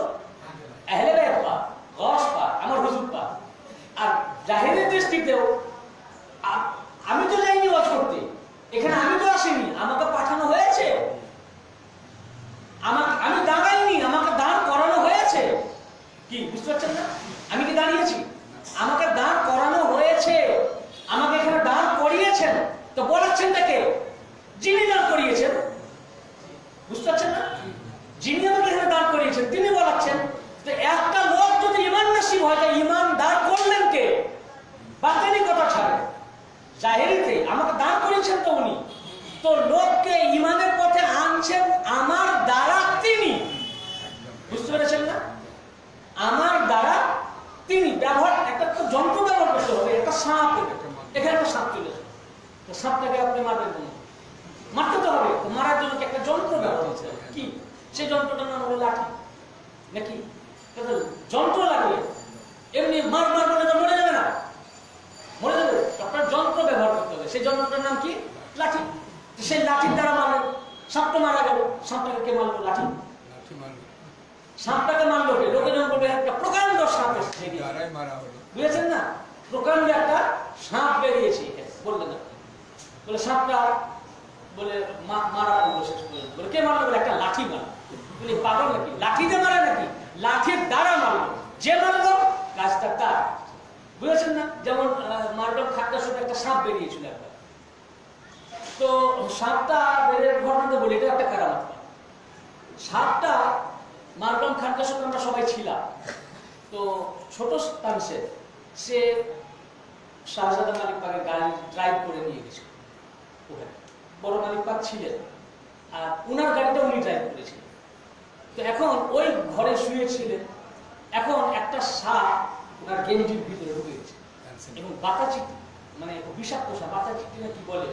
গস পা, আমার হুজুর পা। আর জাহিরের দৃষ্টিতেও আমি তো যাইনি ওয়াজ করতে। এখানে আমি তো আসিনি, আমাকে পাঠানো হয়েছে। আমাকে আমি দাঁড়াইনি কি, বুঝতে পারছেন না? আমি কি দাঁড়িয়েছি? আমাকে দাঁড় করানো হয়েছে। আমাকে এখানে দাঁড় করিয়েছেন। তো বলাচ্ছেন তাকে, যিনি দাঁড় করিয়েছেন, বুঝতে পারছেন না? যিনি আমাকে এখানে দাঁড় করিয়েছেন, তিনি বলাচ্ছেন তো একটা লোক যদি ইমান নাসিব হয় তা ইমান দাঁড় করলেন কে? বাতানি কথা ছাড়ে। জাহেরিতে আমাকে দাঁড় করিয়েছেন তো উনি। তো লোককে ইমানের পথে আনছেন আমার সাপ এনে। এখানে একটা সাপ চলে এসেছে। তো সাপটাকে আপনি মারবেন কেন? মারতে তো হবে। মারার জন্য একটা যন্ত্র ব্যবহার হবে কি? সেই যন্ত্রটার নাম হলো লাঠি। নাকি? যন্ত্র লাগবে। এমনি মার মার বলে তো মরে যাবে না। মরে যাবে। আপনার যন্ত্র ব্যবহার করতে হবে। সেই যন্ত্রটার নাম কি? লাঠি। সেই লাঠির দ্বারা মারলেন সাপটা মারা গেল। সাপটাকে কে মারলো? লাঠি। সাপটাকে মারলো লোকে যখন বলবে একটা প্রকাণ্ড সাপ এসেছে। বুঝেছেন না? প্রকাণ্ড একটা সাপ বেরিয়েছে বললেন বলে, সাপটা বলে মারা পড়ল শেষ পর্যন্ত। বলে, কে মারলো? বলে, একটা লাঠি মারলো। বলে পাগল নাকি? লাঠি দিয়ে মারে নাকি? লাঠির দ্বারা মারলো। যে মারলো? কাজটা তার। বুঝেছেন না? যেমন মারডম খাট্টা শুধু একটা সাপ বেরিয়েছিল একবার। তো সাপটা বেরিয়ে ঘটনাতে বলি, এটা একটা খারাপ সাপটা মারডম খাট্টার সঙ্গে আমরা সবাই ছিলাম। তো ছোট তামসে সে শাহজাদা মালিক পাকে গাড়ি ড্রাইভ করে নিয়ে গেছিল বড় মালিক পাক ছিলেন। আর ওনার গাড়িটা উনি ড্রাইভ করেছিলেন। তো এখন ওই ঘরে শুয়েছিলেন। এখন একটা সাপ ওনার গেঞ্জির ভিতরে ঢুকে গেছে। এবং বাতাচি মানে বিষাক্ত সাপ। বাতাচিটি না কি বলে?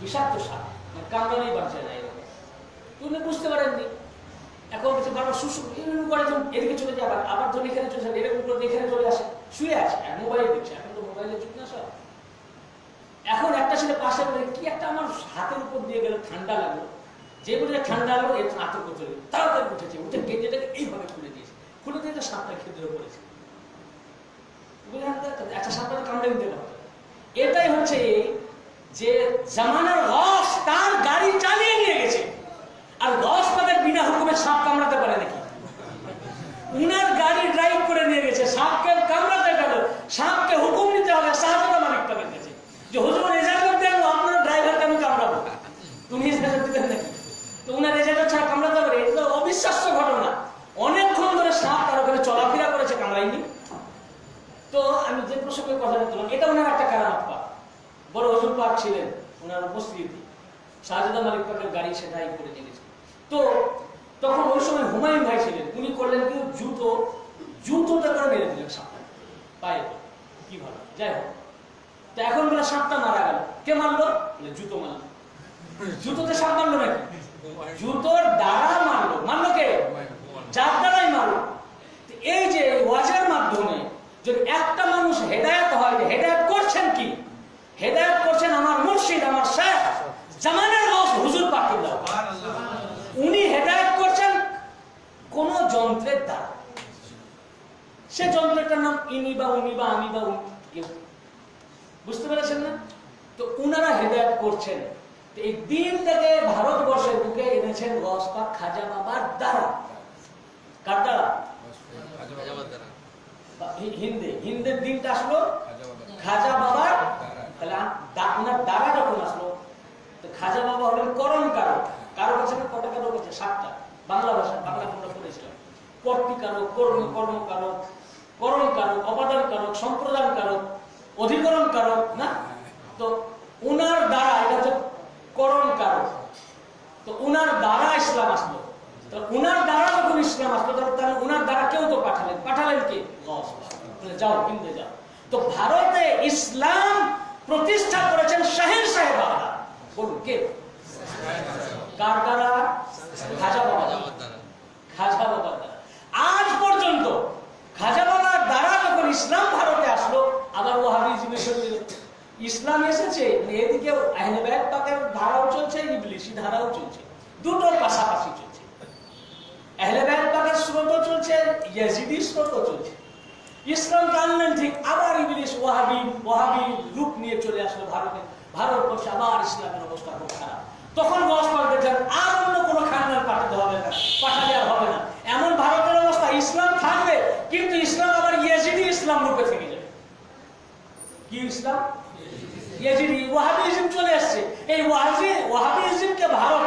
বিষাক্ত সাপ। মানে কামড়ালেই বাঁচে না এরকম তো উনি বুঝতে পারেননি। এখন হচ্ছে বারবার শুশু এরকম করে যখন এদিকে চলে যায়, আবার আবার এখানে চলে যাবে এরকম করে এখানে চলে আসে, শুয়ে আছে, আর মোবাইল দেখছে, এখন তো মোবাইলের যুগ না সব এখন একটা ছেলে পাশে বলে, কি একটা আমার হাতের উপর দিয়ে গেল, ঠান্ডা লাগল। যে বুঝে ঠান্ডা লাগল এর আতঙ্ক চলে তাড়াতাড়ি উঠেছে, উঠে গেঞ্জিটাকে এইভাবে খুলে দিয়েছে। খুলে দিয়ে তো সাপটা খেতে পড়েছে? আচ্ছা সাপটা কামড়ে দিতে পারতো। এটাই হচ্ছে যে জামানার রস তার গাড়ি চালিয়ে নিয়ে গেছে। আর দশ তাদের বিনা হুকুমে সাপ কামড়াতে পারে নাকি? উনার গাড়ি ড্রাইভ করে নিয়ে গেছে, সাপকে কামড়াতে গেল। সাপকে হুকুম নিতে হবে শাহজাদা কাছে যে, হুজুর এজাজত দেন আপনার আমি কামড়াবো? তুমি নাকি? তো উনার ছাড়া কামড়াতে পারে? অবিশ্বাস্য ঘটনা। অনেকক্ষণ ধরে সাপ তার ওখানে চলাফেরা করেছে কামড়াইনি তো আমি যে প্রসঙ্গে কথা বললাম এটা ওনার একটা কারামত পাক বড় হজুর পাক ছিলেন, ওনার উপস্থিতি। শাহজাদা মালিক পাকের গাড়ি সে ড্রাইভ করে নিয়ে গেছে। তো তখন ওই সময় হুমায়ুন ভাই ছিলেন। উনি করলেন কি? জুতো। জুতোটা করে মেরে দিলেন সাপটা। পায়ে কি ভালো। যাই হোক। তো এখন বলে সাপটা মারা গেল। কে মারলো? জুতো মারলো। জুতোতে সাপ মারলো নাকি? জুতোর দ্বারা মারলো। মারলো কে? যার দ্বারাই মারলো তো এই যে ওয়াজের মাধ্যমে যদি একটা মানুষ হেদায়েত হয় যে হেদায়েত করছেন কি হেদায়েত করছেন আমার মুর্শিদ আমার শেখ জামানের রস হুজুর পাকিল্লাহ উনি হেদায়েত করছেন কোন যন্ত্রের দ্বারা সে যন্ত্রটার নাম ইনি বা উনি বা আমি বা। বুঝতে পেরেছেন না? তো উনারা হেদায়েত করছেন। এই দিনটাকে ভারতবর্ষের বুকে এনেছেন বা খাজা বাবার দ্বারা? কার দ্বারা হিন্দে। হিন্দের দিনটা আসলো খাজা বাবার। তাহলে আ- দা- দ্বারা যখন আসলো, তো খাজা বাবা হলেন করণ কারক। কারক আছে না কটা কারক আছে সাতটা বাংলা ভাষা বাংলা আমরা পড়েছিলাম কর্তি কারক কর্ম কর্ম কারক করণ কারক অপাদান কারক সম্প্রদান কারক অধিকরণ কারক না? তো উনার দ্বারা এটা হচ্ছে করণ কারক তো উনার দ্বারা ইসলাম আসলো। তো উনার দ্বারা যখন ইসলাম আসলো, তাহলে উনার দ্বারা কেউ তো পাঠালেন? পাঠালেন কে? যাও কিনতে যাও। তো ভারতে ইসলাম প্রতিষ্ঠা করেছেন শাহের সাহেব বাবা বলুন, কে? কার দ্বারা? খাজা বাবা খাজা দ্বারা। আজ পর্যন্ত খাজা যখন ইসলাম ভারতে আসলো, আবার ওয়াহাবিজম এসে দিল। ইসলাম এসেছে এদিকে ধারাও চলছে, ইবলিসি ধারাও চলছে, দুটোর পাশাপাশি চলছে। আহলে বাইত পাকের চলছে চলছে। ইসলামকে আনলেন ঠিক, আবার ইবলিস, ওয়াহাবি ওয়াহাবি রূপ নিয়ে চলে আসলো ভারতে। ভারতবর্ষে আবার ইসলামের অবস্থা খুব খারাপ। তখন করে দেখলেন আর অন্য কোনো খান্নার পাঠাতে হবে না পাঠালে আর হবে না। এমন ভারতের অবস্থা, ইসলাম থাকবে, কিন্তু ইসলাম আবার ইয়াজিদি ইসলাম রূপে থেকে যাবে। কি ইসলাম? ইয়েজিডি ওয়াহাবিজম চলে আসছে এই ওয়াহাজি ওয়াহাবিজমকে ভারত,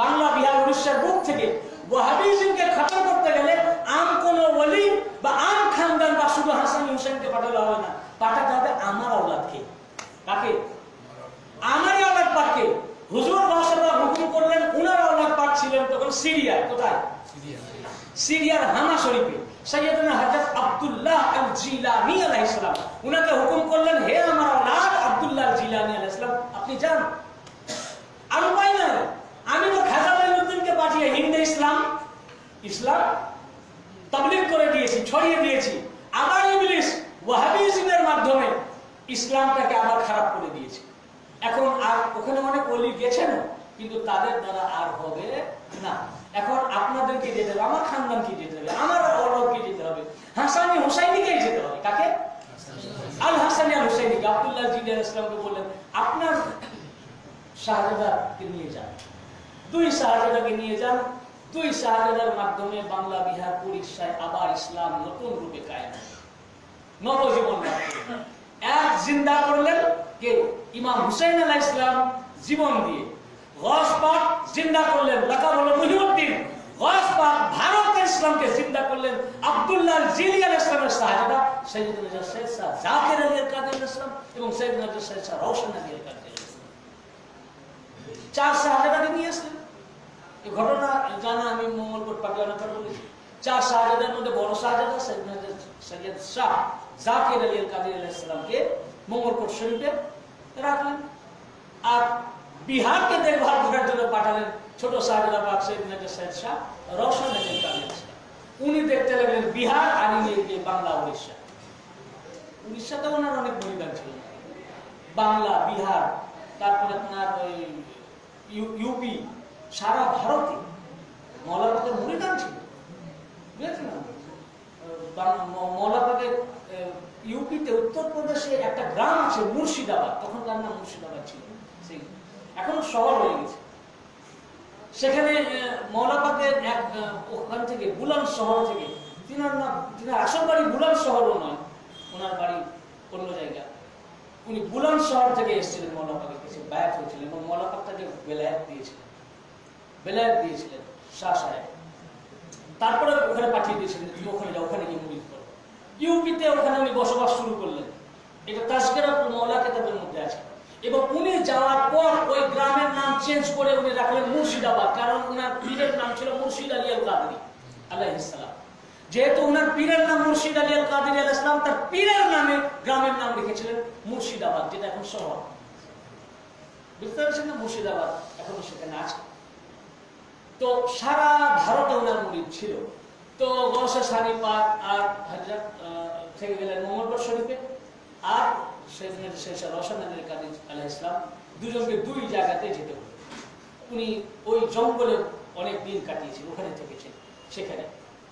বাংলা, বিহার, উড়িষ্যার বুক থেকে ওয়াহাবিজমকে খতম করতে গেলে আম কোন ওলি বা আম খানদান বা শুধু হাসান হুসেনকে পাঠালে হবে না। পাঠাতে হবে আমার আওলাদকে। কাকে? আমারই আওলাদ পাককে হুজুর বাসারা হুকুম করলেন উনার আওলাদ পাক ছিলেন তখন সিরিয়ায় কোথায়? সিরিয়ার হামা শরীফে। সৈয়দনা হযরত আব্দুল্লাহ আল জিলানী আলাইহিস সালাম উনাকে হুকুম করলেন হে আমার আওলাদ আব্দুল্লাহ আল জিলানী আলাইহিস সালাম আপনি যান। আর উপায় নাই। আমি তো খাজা মঈনুদ্দিনকে পাঠিয়ে হিন্দে ইসলাম ইসলাম তাবলীগ করে দিয়েছি ছড়িয়ে দিয়েছি। আবার ইবলিস ওয়াহাবিজমের মাধ্যমে ইসলামটাকে আবার খারাপ করে দিয়েছে। এখন আর ওখানে অনেক অলি গেছেন কিন্তু তাদের দ্বারা আর হবে না। এখন আপনাদেরকে যেতে হবে, আমার খানদানকে যেতে হবে, আমার অলবকে যেতে হবে, হাসানি হুসাইনিকেই যেতে হবে, কাকে? আল হাসানি আল হুসাইনিকে, আব্দুল্লাহ জিদের ইসলামকে বললেন, আপনার শাহজাদাকে নিয়ে যান, দুই শাহজাদাকে নিয়ে যান, দুই শাহজাদার মাধ্যমে বাংলা, বিহার, উড়িষ্যায় আবার ইসলাম নতুন রূপে হবে। নবজীবন এক জিন্দা করলেন কে? ইমাম হুসাইন আলাহ ইসলাম জীবন দিয়ে। গস পাক জিন্দা করলেন লাকাব হলো গস পাক ভারতের ইসলামকে জিন্দা করলেন আব্দুল্লাহ জিলি আল ইসলামের শাহজাদা সৈয়দুল সৈয়দ শাহ জাকির আলী কাদের ইসলাম এবং সৈয়দুল সৈয়দ শাহ রওশন আলী কাদের চার শাহজাদাকে নিয়ে আসলেন। এই ঘটনা জানা আমি মঙ্গলকোট পাটিয়ালা করে বলেছি চার শাহজাদার মধ্যে বড় শাহজাদা সৈয়দ সৈয়দ শাহ জাকির আলী কাদের ইসলামকে মঙ্গলকোট শরীফে রাখলেন। আর বিহারকে দেখভাল করার জন্য পাঠালেন ছোট বাগ সৈয়দ নজর সৈয়দ শাহ রওশন উনি দেখতে লাগলেন বিহার আর যে বাংলা উড়িষ্যা। উড়িষ্যাতে ওনার অনেক পরিবার ছিল। বাংলা, বিহার, তারপরে আপনার ওই ইউ- ইউপি, সারা ভারতে মৌলাপাকের মুড়িদান ছিল। বুঝেছেন? না? ইউপিতে উত্তরপ্রদেশে একটা গ্রাম আছে মুর্শিদাবাদ। তখন তার নাম মুর্শিদাবাদ ছিল। সেই এখন শহর হয়ে গেছে। সেখানে মৌলাপাকের এক ওখান থেকে বুলান শহর থেকে, তিনার নাম, তিনার আসল বাড়ি বুলান শহরও নয়, ওনার বাড়ি অন্য জায়গা। উনি বুলান শহর থেকে এসেছিলেন মৌলাপাকের কাছে, বায়াত হয়েছিলেন এবং মৌলাপাক তাকে বেলায়াত দিয়েছিলেন। বেলায়াত দিয়েছিলেন, শাহ সাহেব। তারপরে ওখানে পাঠিয়ে দিয়েছিলেন তুমি ওখানে যাও ওখানে গিয়ে করো ইউপিতে ওখানে উনি বসবাস শুরু করলেন। এটা তাস্কেরা মৌলা কেতাবের মধ্যে আছে। এবং উনি যাওয়ার পর ওই গ্রামের নাম চেঞ্জ করে উনি রাখলেন মুর্শিদাবাদ, কারণ উনার পীরের নাম ছিল মুর্শিদ আলী আল কাদরি আলাইহিসসালাম যেহেতু উনার পীরের নাম মুর্শিদ আলী আল কাদরি আল ইসলাম তার পীরের নামে গ্রামের নাম লিখেছিলেন মুর্শিদাবাদ, যেটা এখন শহর। বুঝতে পারছেন না? মুর্শিদাবাদ এখনও সেখানে আছে। তো সারা ভারতে ওনার মুরিদ ছিল। তো গসে সানি পাক আর হাজরত থেকে গেলেন মোহাম্মদ শরীফে। আর সেদিনে শেষ রসন আলী কাদি আলাহ ইসলাম দুজনকে দুই জায়গাতে যেতে হলো। উনি ওই জঙ্গলে অনেক দিন কাটিয়েছেন, ওখানে থেকেছেন, সেখানে।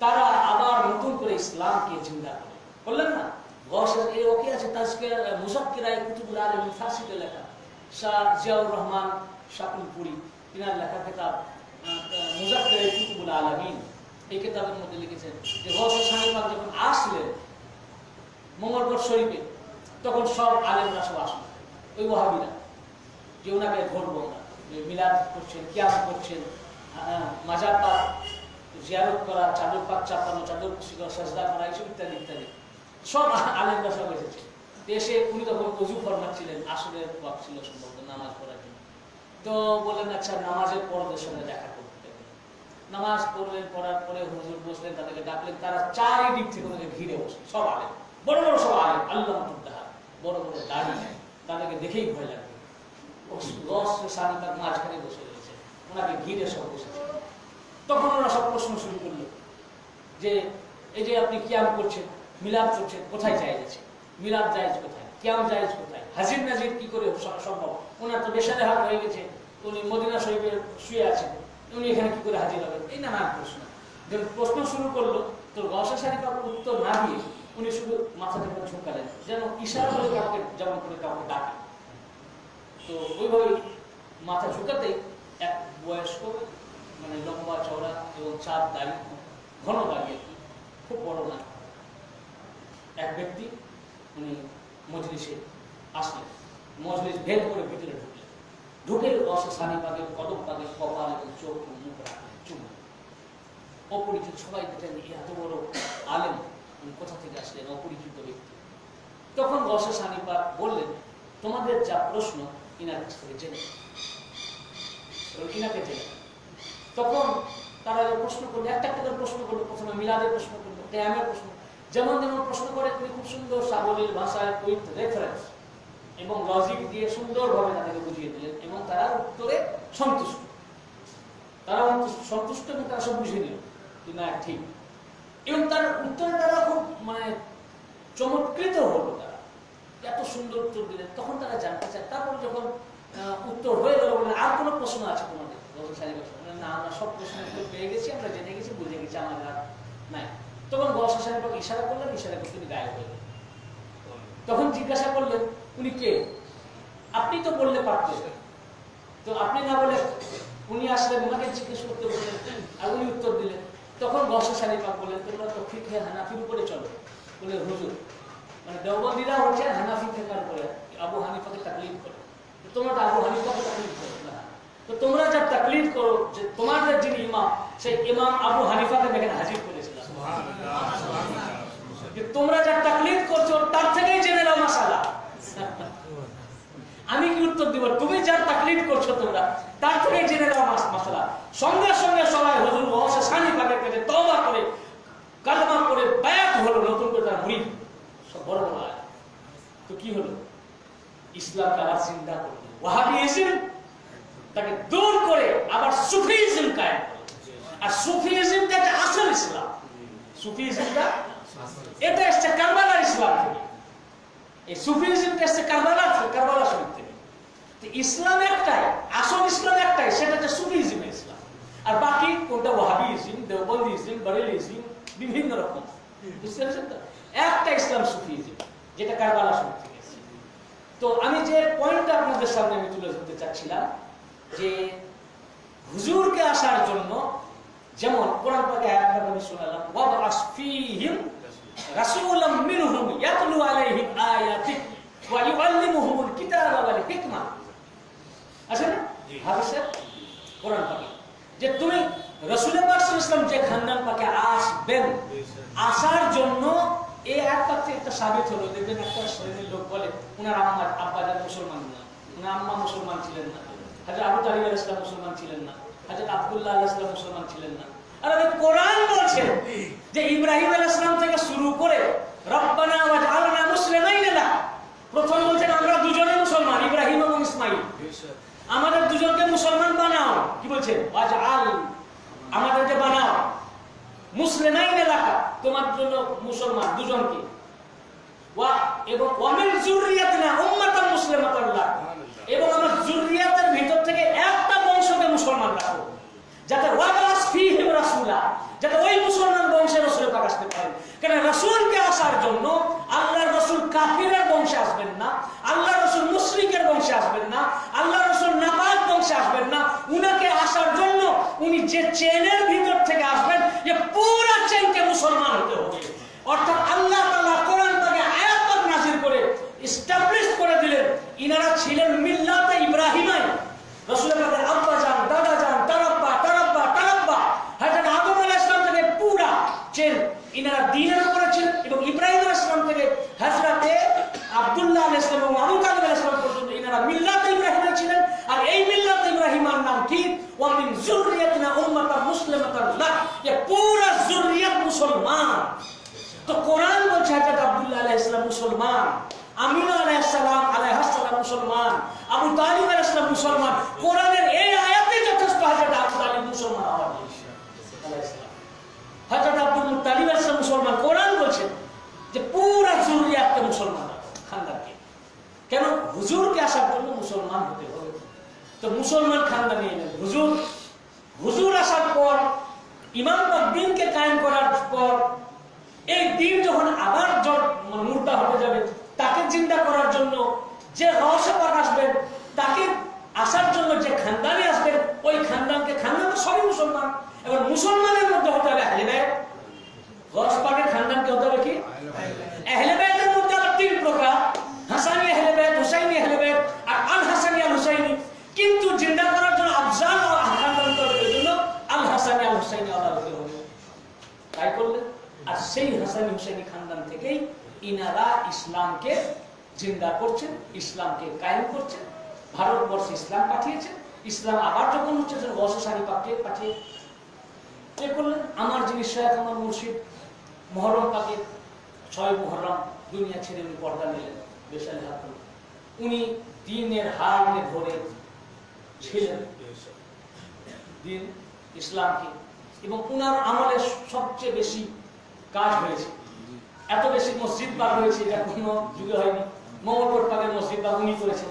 তারা আবার নতুন করে ইসলামকে জিন্দা করে। বললেন না গসের এই ওকে আছে? তাজকে মুসাক্কিরাই কুতুবুল আলম ফার্সিতে লেখা। শাহ জিয়াউর রহমান শাকুলপুরি তিনার লেখা কিতাব মুজাক্কিরাই কুতুবুল আলমিন। এই কিতাবের মধ্যে লিখেছেন যে স্বামীবাগ যখন আসলেন মঙ্গলকোট শরীফে, তখন সব আলেমরা সব আসলো ওই যে ওনাকে ধরবো না মিলাদ করছেন করছেন মাজার পাক, জিয়ারত করা, চাদর পাক চাপানো, চাদর সাজদা করা, এইসব ইত্যাদি ইত্যাদি। সব আলেমরা সব এসেছে। এসে উনি তখন অজু ফরমাচ্ছিলেন ওয়াক ছিল সম্ভবত নামাজ পড়ার জন্য। তো বললেন আচ্ছা নামাজের পরদের সঙ্গে দেখা। নামাজ পড়লেন, পড়ার পরে হুজুর বসলেন, তাদেরকে ডাকলেন, তারা চারিদিক থেকে ওনাকে ঘিরে বসে সব আলেম। বড় বড় সব আলেম। আল্লাহ বড় বড় দাড়ি তাদেরকে দেখেই ভয় লাগবে লস তার মাঝখানে বসে রয়েছে। ওনাকে ঘিরে সব বসেছে। তখন ওরা সব প্রশ্ন শুরু করল। যে, এই যে আপনি কিয়াম করছেন, মিলাদ করছেন, কোথায় জায়েজ আছে? মিলাদ জায়েজ কোথায়? কিয়াম জায়েজ কোথায়? হাজির নাজির কি করে সম্ভব? ওনার তো বেসারে হাত হয়ে গেছে। উনি মদিনা শরীফে শুয়ে আছেন। উনি এখানে কি করে হাজির হবেন? এই নানান প্রশ্ন। যখন প্রশ্ন শুরু করল, তো গসা শারিফার উত্তর না দিয়ে উনি শুধু মাথা থেকে ঝুঁকালেন, যেন ইশারা করে কাউকে যেমন করে কাউকে ডাকে। তো ওইভাবে মাথা ঝুঁকাতেই এক বয়স্ক মানে লম্বা চওড়া এবং চার দাড়ি, ঘন দাড়ি আর কি, খুব বড় না, এক ব্যক্তি উনি মজলিসে আসলেন। মজলিস ভেদ করে ভিতরে ঢুকে রসে সানি পাকে কদম পাকে কপাল এবং চোখ মুখ রাখলেন চুমু অপরিচিত সবাই দেখলেন এত বড় আলেম উনি কোথা থেকে আসলেন? অপরিচিত ব্যক্তি। তখন রসে সানি পাক বললেন, তোমাদের যা প্রশ্ন, ইনার কাছ থেকে জেনে ইনাকে জেনে তখন তারা প্রশ্ন করল, একটা একটা করে প্রশ্ন করল, প্রথমে মিলাদের প্রশ্ন করল ট্যামের প্রশ্ন যেমন যেমন প্রশ্ন করে, তিনি খুব সুন্দর সাবলীল ভাষায় উইথ রেফারেন্স এবং লজিক দিয়ে সুন্দরভাবে তাদেরকে বুঝিয়ে দিলেন এবং তারা উত্তরে সন্তুষ্ট। তারা সন্তুষ্ট এবং তারা সব বুঝিয়ে দিল যে না, ঠিক। এবং তার উত্তরে তারা খুব মানে চমৎকৃত হলো তারা। এত সুন্দর উত্তর দিলেন। তখন তারা জানতে চায়। তারপর যখন উত্তর হয়ে গেল বলে আর কোনো প্রশ্ন আছে তোমাদের? না, আমরা সব প্রশ্নের উত্তর পেয়ে গেছি, আমরা জেনে গেছি, বুঝে গেছি, আমাদের আর নাই। তখন গসা সাহেব ইশারা করলেন, ইশারা করে তিনি গায়েব হয়ে তখন জিজ্ঞাসা করলেন, উনি কে? আপনি তো বললে পারতেন। তো আপনি না বলে উনি আসলেন ওনাকে জিজ্ঞেস করতে বললেন আর উনি উত্তর দিলেন। তখন গসা সাহেব বললেন, তোমরা তো ফিকে হানাফির উপরে চলো। বলে, হুজুর মানে দেওবন্দিরা হচ্ছে হানাফি ফেকার করে আবু হানিফাকে তাকলিদ করে। তোমরা তো আবু হানিফাকে তাকলিদ করো না। তো তোমরা যা তাকলিদ করো, যে তোমাদের যিনি ইমাম, সেই ইমাম আবু হানিফাকে এখানে হাজির করেছিলাম। যে তোমরা যা তাকলিদ করছ, তার থেকেই জেনে নাও মাসালা আমি কি উত্তর দিব? তুমি যা তাকলিফ করছ তোমরা, তার থেকেই জেনে নাও মাসালা সঙ্গে সঙ্গে সবাই হুজুর সানি পাকের কাছে তওবা করে, কালমা করে বায়াত হলো নতুন করে তার মুরিদ সব বড় বড় তো কি হলো? ইসলামকে আবার চিন্তা করল ওয়াহাবিজম তাকে দূর করে আবার সুফিজম কায়েম আর সুফিজমটা একটা আসল ইসলাম। সুফিজমটা এটা এসছে কারবালার ইসলাম। এই সুফিজমটা এসছে কারবালা কারবালা শরীফ থেকে। ইসলাম একটাই, আসল ইসলাম একটাই, সেটা হচ্ছে সুফিজম ইসলাম। আর বাকি কোনটা? ওয়াহাবিজম, দেওবন্দিজম, বরেলিজম, বিভিন্ন রকম। বুঝতে পারছেন তো? একটা ইসলাম সুফিজম, যেটা কারবালা শরীফ থেকে তো আমি যে পয়েন্টটা আপনাদের সামনে আমি তুলে ধরতে চাচ্ছিলাম, যে হুজুরকে আসার জন্য, যেমন কোরআন পাকে আয়াতটা আমি শোনালাম ওয়াবাস ফীহিম রাসূলাম মিনহুম ইয়াতলু আলাইহিম আয়াতিক ওয়া ইউআল্লিমুহুমুল কিতাবা ওয়াল হিকমা। আছে না? হাদিসে কোরআন পাকে। যে তুমি রাসূল পাক সাল্লাল্লাহু আলাইহি ওয়াসাল্লাম যে খানদান পাকে আসবেন আসার জন্য এই আয়াতটাতে একটা সাবিত হলো। দেখবেন একটা শ্রেণির লোক বলে উনার আম্মা আব্বাজান মুসলমান না। উনার আম্মা মুসলমান ছিলেন না। হাজরত আবু তালিব আলাইহিস মুসলমান ছিলেন না। হাজরত আব্দুল্লাহ আলাইহিস সালাম মুসলমান ছিলেন না। আর কোরআন বলছে যে ইব্রাহিম আলাইহিস থেকে শুরু করে রব্বানা ওয়াজআলনা মুসলিমাইন লাক প্রথম বলছেন আমরা দুজনে মুসলমান ইব্রাহিম এবং ইসমাইল। আমাদের দুজনকে মুসলমান বানাও। কি বলছে? ওয়াজআল আমাদেরকে বানাও। মুসলিমাইন এলাকা তোমার জন্য মুসলমান দুজনকে। ওয়া এবং ওয়ামিন জুররিয়াতিনা উম্মাতান মুসলিমাতান এবং আমার জুররিয়াতের ভিতর থেকে একটা বংশকে মুসলমান রাখো। যাতে ওয়াবাস ফীহিম রাসূলা, যাতে ওই মুসলমান রাসূল পাক আসতে কারণ রাসূলকে আসার জন্য আল্লাহর রাসূল কাফিরের বংশে আসবেন না রাসূল মুশরিকের বংশে আসবেন না রাসূল নাপাক বংশে আসবেন না। উনাকে আসার জন্য উনি যে চেনের ভিতর থেকে আসবেন যে পুরো চেনকে মুসলমান হতে হবে। অর্থাৎ আল্লাহ তাআলা কোরআন থেকে আয়াত নাযিল করে এস্টাবলিশ করে দিলেন। ইনারা ছিলেন মিল্লাতে ইব্রাহিমাই। রাসূল পাকের আব্বা জান দাদা তারাব্বা তারাব্বা আদম আলাইহিস সালাম থেকে পুরা চেন ইনারা দ্বীনের উপরে ছিলেন এবং ইব্রাহিম আলাইহিস সালাম থেকে হযরতে আব্দুল্লাহ আলাইহিস সালাম এবং আবু তালিব আলাইহিস সালাম পর্যন্ত ইনারা মিল্লাতে ইব্রাহিমে ছিলেন। আর এই মিল্লাতে ইব্রাহিমার নাম কি? ওয়া মিন যুররিয়াতিনা উম্মাতান মুসলিমাতান লাক যে পুরা যুররিয়াত মুসলমান। তো কোরআন বলছে হযরত আব্দুল্লাহ আলাইহিস সালাম মুসলমান, আমিনা আলাইহিস সালাম সালাম মুসলমান, আবু তালিব সালাম মুসলমান। কোরআনের এই আয়াতে যথেষ্ট হযরত আবু তালিব মুসলমান হযরত আব্দুল মুত্তালিব আলাইহিস মুসলমান। কোরআন বলছেন যে পুরা জুরিয়াতকে মুসলমান খানদানকে। কেন? হুজুরকে আসার জন্য মুসলমান হতে হবে। তো মুসলমান খানদানি এলেন হুজুর হুজুর আসার পর, ইমাম বা দিনকে কায়েম করার পর, এই দিন যখন আবার মানে মুর্দা হতে যাবে, তাকে চিন্তা করার জন্য যে রহস্য পাক আসবেন তাকে আসার জন্য যে খানদানি আসবেন ওই খানদানকে খানদান সবই মুসলমান। এবার মুসলমানের মধ্যে হতে হবে আহলে বাইত। গস পাকের হতে হবে কি? আহলে বাইতের মধ্যে আবার তিন প্রকার। হাসানি আহলে বাইত, হুসাইনি আহলে আর আল হাসানি আল হুসাইনি কিন্তু জিন্দা করার জন্য আফজাল ও আহকাম জন্য আল হাসানি আল হুসাইনি আলাদা হবে। তাই করলেন আর সেই হাসানি হুসাইনি খানদান থেকেই ইনারা ইসলামকে জিন্দা করছেন, ইসলামকে কায়েম করছেন। ভারতবর্ষে ইসলাম পাঠিয়েছেন ইসলাম আবার যখন হচ্ছে বর্ষসানি পাকে পাঠিয়ে কে করলেন। আমার যিনি শেখ আমার মুর্শিদ, মহরম পাকে ছয় মহরম দুনিয়া ছেড়ে উনি পর্দা নিলেন বেশালে হাত উনি দিনের হারকে ধরে ছিলেন। দিন ইসলামকে এবং উনার আমলে সবচেয়ে বেশি কাজ হয়েছে। এত বেশি মসজিদ পাক হয়েছে যা কোনো যুগে হয়নি। মঙ্গলকোট পাকের মসজিদ পাক উনি করেছেন।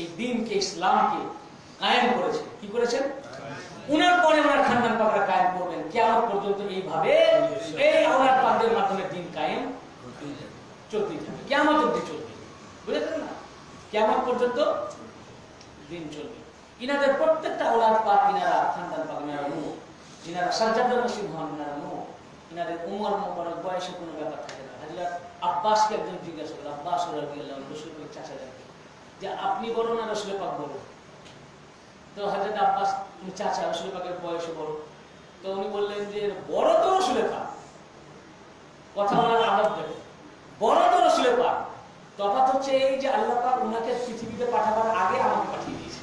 এই দিনকে, ইসলামকে কায়েম করেছে। কি করেছেন উনার পরে করবেন। কিয়ামত পর্যন্ত এইভাবে এই মাধ্যমে দিন কায়েম চলতেই থাকবে। কিয়ামত অব্দি চলবে। বুঝেছেন না? কিয়ামত পর্যন্ত দিন চলবে। প্রত্যেকটা ইনারা বয়সে কোনো ব্যাপার থাকে না। আব্বাসকে একজন জিজ্ঞাসা করল আব্বাস রাদিয়াল্লাহু আনহু যে আপনি বলো না রসুল পাক বলো তো হাজরত আব্বাস চাচা রসুল পাকের বয়সে বড়। তো উনি বললেন যে, বড় তো রসুল পাক। কথা বলার আদব দেখে বড় তো রসুল পাক। তফাৎ হচ্ছে এই যে আল্লাহ পাক উনাকে পৃথিবীতে পাঠাবার আগে আমাকে পাঠিয়ে দিয়েছে।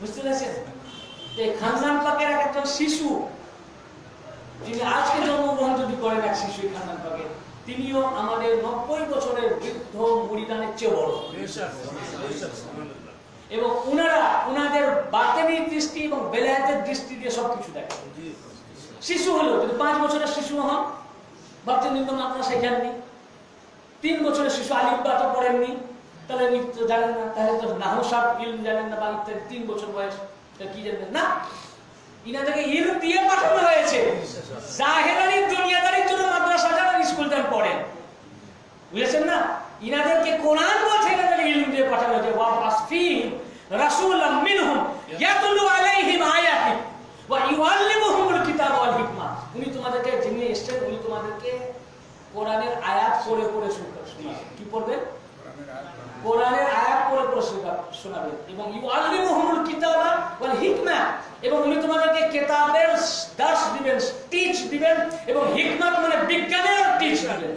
বুঝতে পেরেছেন? খানদান পাকের এক একজন শিশু, যিনি আজকে জন্মগ্রহণ যদি করেন এক শিশু এই খানদান পাকের তিনিও আমাদের নব্বই বছরের বৃদ্ধ মুড়িদানের চেয়ে বড়। এবং উনারা উনাদের বাতেনি দৃষ্টি এবং বেলায়েতের দৃষ্টি দিয়ে সবকিছু দেখে শিশু হলো যদি পাঁচ বছরের শিশু হন ভাবছেন কিন্তু মাত্রা শেখাননি। তিন বছরের শিশু আলিব্বা তো পড়েননি, তাহলে তো জানেন না, তাহলে তো নাহু ইলম জানেন না বা ইত্যাদি তিন বছর বয়স কি জানেন না, ইনাদেরকে ইলম দিয়ে পাঠানো হয়েছে। জাহেরানি দুনিয়াদারির জন্য মাদ্রাসা দেন পড়েন। বুঝেছেন না? ইনাদেরকে কোরআন বলছে, ইনাদেরকে ইলম দিয়ে পাঠানো হয়েছে। ওয়া আসফিহিম রাসূলাম মিনহুম ইয়াতলু আলাইহিম আয়াতি ওয়া ইউআল্লিমুহুমুল কিতাব ওয়াল হিকমা। উনি তোমাদেরকে, যিনি এসেছেন, উনি তোমাদেরকে কোরআনের আয়াত পড়ে পড়ে শোনাবেন কি পড়বেন? কোরআনের আয়াত পড়ে পড়ে শোনা- শোনাবেন। এবং ইউআল্লিমুহুমুল কিতাবা ওয়াল হিকমা। এবং উনি তোমাদেরকে কিতাবের দাস দিবেন টিচ দিবেন এবং হিকমত মানে বিজ্ঞানের টিচ দিবেন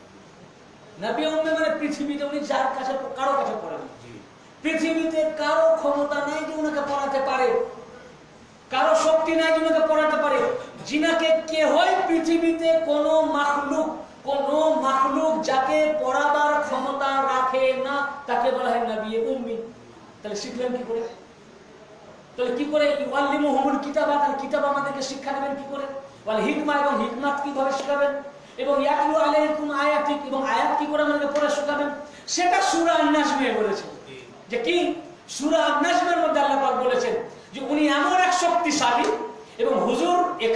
নবী উম্মি মানে পৃথিবীতে উনি যার কাছে, কারও কাছে পড়েন। পৃথিবীতে কারও ক্ষমতা নাই যে উনাকে পড়াতে পারে। কারও শক্তি নাই যে উনাকে পড়াতে পারে। যিনাকে কেহই পৃথিবীতে কোনো মাখলুক, কোন মাখলুক যাকে পড়াবার ক্ষমতা রাখে না, তাকে বলা হয় নবী উম্মি। তাহলে শিখলেন কি করে? তাহলে কি করে? ওয়াল্লিমুহুমুল কিতাবা তাহলে কিতাব আমাদেরকে শিক্ষা দেবেন কি করে? ওয়াল হিকমা এবং হিকমাত কীভাবে শেখাবেন? এবং ইয়াতলু আলাইকুম আয়াতিক এবং আয়াত কি করে আমাদেরকে পড়ে শেখাবেন? সেটা সূরা আন-নাজমে বলেছে যে কি? সূরা আন-নাজমের মধ্যে আল্লাহ পাক বলেছেন যে উনি এমন এক শক্তিশালী এবং হুজুর এ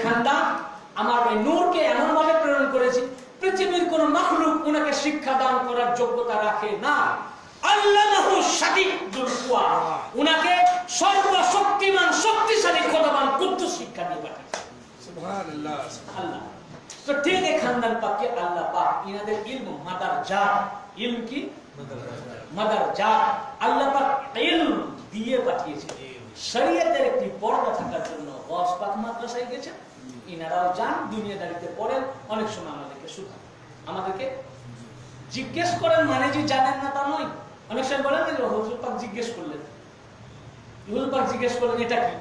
আমার এই নূরকে এমন ভাবে প্রেরণ করেছি পৃথিবীর কোন মাখলুক উনাকে শিক্ষা দান করার যোগ্যতা রাখে না। আল্লাহু উনাকে সর্বশক্তিমান শক্তিশালী খোদাবান কুদ্দুস শিক্ষা দিয়ে পাঠিয়েছে। আল্লাহ। তো ঠিক এই খানদান পাককে আল্লাহ পাক ইনাদের ইলম মাদার জাত ইলম কি? মাদার জাত আল্লাহ পাক ইলম দিয়ে পাঠিয়েছে শরীয়তের একটি পর্দা থাকার জন্য গস পাক মাদ্রাসায় ইনারাও যান দুনিয়াদারিতে পড়েন। অনেক সময় আমাদেরকে শুধান। আমাদেরকে জিজ্ঞেস করেন মানে যে জানেন না তা নয়। অনেক সময় বলেন যে হুজুর পাক জিজ্ঞেস করলেন। হুজুর পাক জিজ্ঞেস করলেন এটা কি?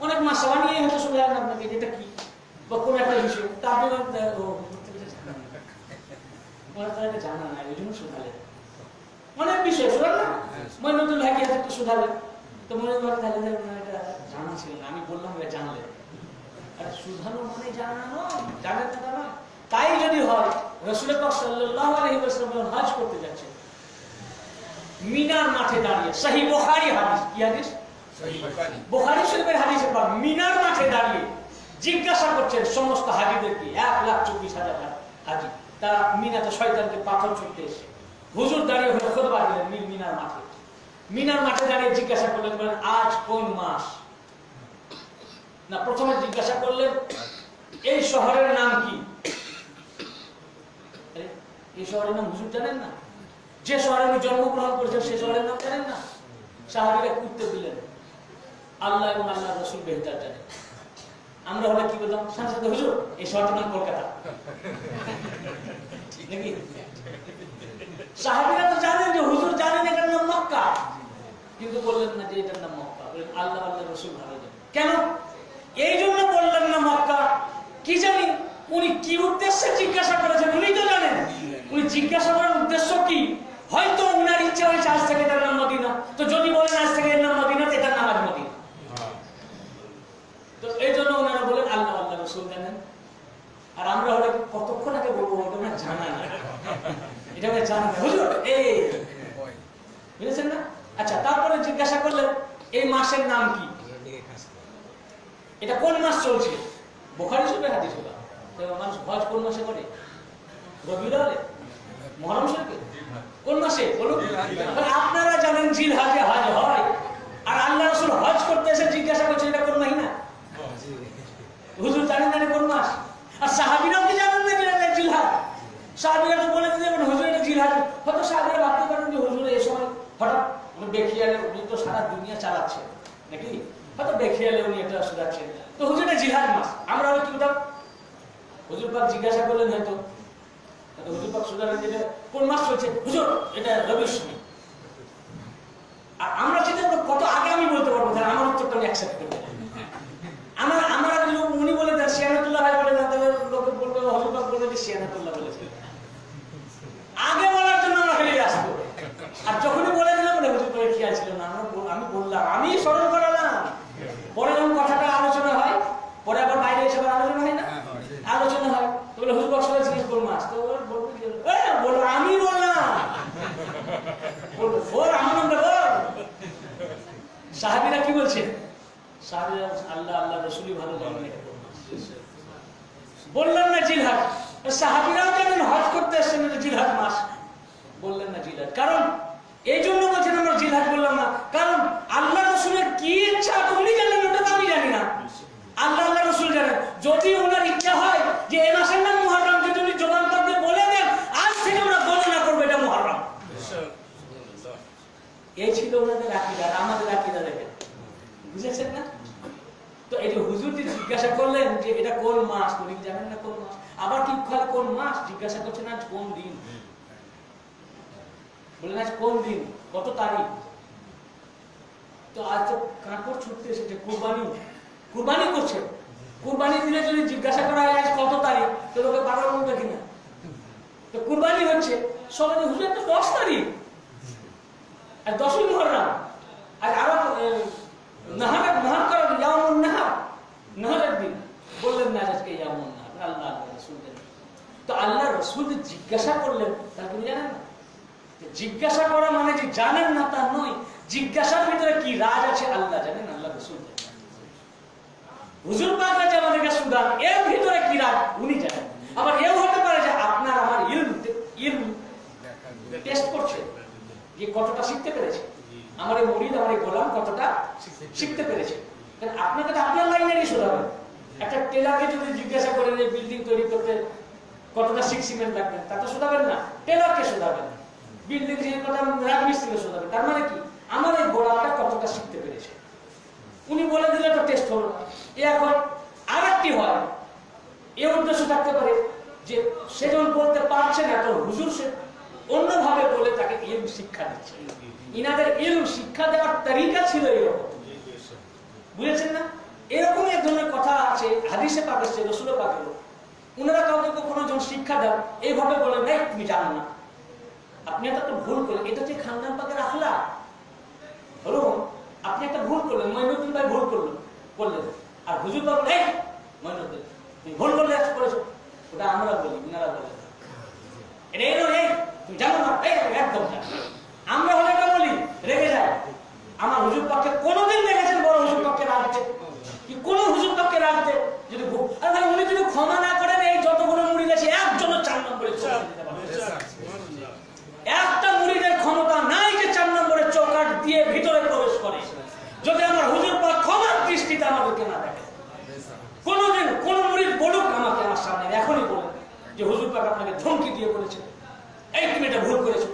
অনেক মাসালা নিয়ে হয়তো শোনালেন আপনাকে যে এটা কি? বা কোন একটা বিষয় তা আপনি বলেন, ও হুজুর তো জানা ওই জন্য অনেক বিষয় না? মনে হয় তাহলে যে এটা জানা ছিল না আমি বললাম এটা জানলেন আরে শুধানো মানে জানা নয় জানেন না তাই যদি হয় রসুল পাক সাল্লাল্লাহু আলাইহি ওয়াসাল্লাম হজ করতে যাচ্ছে। মিনার মাঠে দাঁড়িয়ে সহি বুখারী হাদিস কি হাদিস? বুখারী শরীফের হাদিসে পাক মিনার মাঠে দাঁড়িয়ে জিজ্ঞাসা করছেন সমস্ত হাজিদেরকে এক লাখ চব্বিশ হাজার হাজি। তারা মিনাতে শয়তানকে পাথর ছুটতে এসে, হুজুর দাঁড়িয়ে হয়ে খোদবা দিলেন মিনার মাঠে। মিনার মাঠে দাঁড়িয়ে জিজ্ঞাসা করলেন, বলেন, আজ কোন মাস? না, প্রথমে জিজ্ঞাসা করলেন, এই শহরের নাম কি? এই শহরের নাম হুজুর জানেন না? যে শহরে উনি জন্মগ্রহণ করেছেন, সে শহরের নাম জানেন না? সাহাবিরা উত্তর দিলেন, আল্লাহ এবং আল্লাহ রসুল বেহতার জানেন। আমরা হলে কি বললাম? সাথে সাথে হুজুর, এই শহরটার নাম কলকাতা। নাকি? তো জানেন যে হুজুর জানেন এটার নাম মক্কা। কিন্তু বললেন না যে এটার নাম মক্কা। বললেন আল্লাহ আল্লাহ, রসুল ভালো কেন? এই জন্য বললেন না মক্কা। কি জানি? উনি কি উদ্দেশ্যে জিজ্ঞাসা করেছেন উনি তো জানেন। উনি জিজ্ঞাসা করার উদ্দেশ্য কি? হয়তো উনার ইচ্ছা হয়েছে আজ থেকে এটার নাম মদিনা। তো যদি বলেন আজ থেকে এর নাম মদিনা তো এটার নাম আজ মদিনা তো এই জন্য ওনারা বলেন আল্লাহ আল্লাহ রসুল জানেন আর আমরা হলে কতক্ষণ আগে বলব ওনার জানা না। এটা জানা হুজুর, এই, বুঝেছেন না? আচ্ছা তারপরে জিজ্ঞাসা করলেন, এই মাসের নাম কি? এটা কোন মাস চলছে? বোখারি শরীফের হলো মানুষ হজ কোন মাসে করে? শরীফে? কোন মাসে? বলুন। আপনারা জানেন জিল হাজে হজ হয়। আর আল্লাহ রাসূল হজ করতে এসে জিজ্ঞাসা করছেন, এটা কোন মাহিনা? হুজুর, জানেন কোন মাস? আর সাহাবীরাও কি জানেন না যে এটা জিলহাজ সাহাবীরা তো বলে দিলেন হুজুর এটা জিলহাজ হয়তো সাহাবীরা ভাবতে পারেন যে হুজুর এই সময় হঠাৎ বেখিয়ালে উনি তো সারা দুনিয়া চালাচ্ছেন নাকি? হয়তো বেখিয়ালে উনি এটা শুধাচ্ছেন। তো হুজুর এটা জিলহাজ মাস। আমরা হলে কি বলতাম হুজুর পাক জিজ্ঞাসা করলেন হয়তো। হুজুর পাক শুধালেন যে কোন মাস চলছে? হুজুর, এটা রবির সময় আর আমরা চিন্তা কত আগে আমি বলতে পারব? তাহলে আমার উত্তরটা আমি অ্যাকসেপ্ট করব আমার, আমরা যদি উনি বলে দেন শিয়ানাতুল্লাহ ভাই বলে দেন তাহলে লোকে বলবে হজরত বলবে যে শিয়ানাতুল্লাহ বলেছে আগে বলার জন্য আমরা ফেলে আসব। আর যখনই বলে দিলাম বলে হুজুর করে খেয়াল ছিল না। আমরা আমি বললাম আমি স্মরণ করালাম। পরে যখন কথাটা আলোচনা হয় পরে আবার বাইরে এসে আলোচনা হয় না? আলোচনা হয়। তো বলে হুজুর বক্স হয়েছে কোন মাস তো বলবে যে, "এ, বলো আমি বললাম। বলবে বল আমার নামটা বল। সাহাবিরা কি বলছেন সাহাবিরা আল্লাহ আল্লাহ রসুলই ভালো জানেন। বললেন না জিলহাজ সাহাবিরাও জানেন হজ করতে এসছেন এটা জিলহাজ মাস। বললেন না জিলহাজ। কারণ, এই জন্য বলছেন আমরা জিলহাজ বললাম না। কারণ, আল্লাহ রসুলের কি ইচ্ছা, উনি জানেন, ওটা তো আমি জানি না। আল্লাহ আল্লাহ রসুল জানেন। যদি ওনার ইচ্ছা হয় যে এই মাসের নাম মুহররম, যদি উনি জবান করতে বলে দেন, আজ থেকে আমরা গণনা করব এটা মুহররম। এই ছিল ওনাদের আকিদা, আর আমাদের আকিদা দেখেন। বুঝেছেন না? তো এই যে হুজুর জিজ্ঞাসা করলেন যে এটা কোন মাস, উনি জানেন না কোন মাস? আবার কি খালি কোন মাস? জিজ্ঞাসা করছেন আজ কোন দিন? বললেন, আজ কোন দিন? কত তারিখ? তো আজ তো কাঁকড় ছুটতে এসেছে, কুরবানি। কুরবানি করছে। কুরবানি দিলে যদি জিজ্ঞাসা করা হয়, আজ কত তারিখ? তো লোকে পাগল বলবে কিনা? তো কুরবানি হচ্ছে, সবাই হুজুর তো দশ তারিখ। আর দশই মহরম আর আরও নাহার নাহার করার ইয়ামুন নাহার। নাহারের দিন। বললেন না আজকে ইয়ামুন নাহার আল্লাহ আল্লাহ রসুল তো আল্লাহ রসুল জিজ্ঞাসা করলেন, তার তুমি জানেন না জিজ্ঞাসা করা মানে যে জানেন না, তা নয়। জিজ্ঞাসার ভিতরে কি রাজ আছে, আল্লাহ জানেন, আল্লাহ রসুল হুজুর পাকরা যে আমাদেরকে সুদান এর ভিতরে কি রাজ? উনি জানেন। আবার এও হতে পারে যে আপনার আমার ইলম ইলম টেস্ট করছে, যে কতটা শিখতে পেরেছে। আমার এই মরিদ, আমার এই গোলাম কতটা শিখতে পেরেছে। কারণ আপনাকে আপনার লাইনেরই শোধাবেন। একটা টেলারকে যদি জিজ্ঞাসা করেন যে বিল্ডিং তৈরি করতে কতটা সিক্স সিমেন্ট লাগবে, তা তো শোধাবেন না। টেলারকে শোধাবেন। বিল্ডিং কথা রাজমিস্ত্রিকে শোধাবেন তার মানে কি? আমার এই গোলামটা কতটা শিখতে পেরেছে। উনি বলে দিলে তো টেস্ট হলো না। এ এখন আর একটি হয়। এ উদ্দেশ্য থাকতে পারে যে সে যখন বলতে পারছে না তো হুজুর সে অন্যভাবে বলে তাকে ইলম শিক্ষা দিচ্ছে। ইনাদের ইলম শিক্ষা দেওয়ার তরিকা ছিল এরকম। বুঝেছেন না? এরকম এক ধরনের কথা আছে, হাদিসে পাক এসছে রসুলের পাকের ওনারা কাউকে কখনো যখন শিক্ষা দেন, এইভাবে বলে নাই তুমি জানো না। আপনি একটা ভুল করলেন। এটা হচ্ছে খানদান পাকের আখলা ধরুন, আপনি একটা ভুল করলেন, মইনুদ্দিন ভাই ভুল করলেন করলেন। আর হুজুর বাবু এই, মইনুদ্দিন, তুমি ভুল করলে করেছ। ওটা আমরা বলি ওনারা বলেন। না। এটা এলো, এই, তুমি জানো না? এই একদম জানো আমরা হলে এটা বলি, রেগে যায়। আমার হুজুর পক্ষে কোনোদিন দেখেছেন বড় হুজুর পক্ষে রাখতে কি কোন হুজুর পক্ষে রাখতে যদি আর ভাই উনি যদি ক্ষমা না করেন এই যতগুলো মুড়ি গেছে একজনও চার নম্বরে। একটা মুড়িদের ক্ষমতা নাই যে চার নম্বরের চৌকাট দিয়ে ভিতরে প্রবেশ করে। যদি আমার হুজুর পাক ক্ষমার দৃষ্টিতে আমাদেরকে না দেখে। কোনোদিন কোন মুড়িদ বলুক আমাকে আমার সামনে এখনই বলুন যে হুজুর পাক আপনাকে ধমকি দিয়ে বলেছে। এই তুমি এটা ভুল করেছ।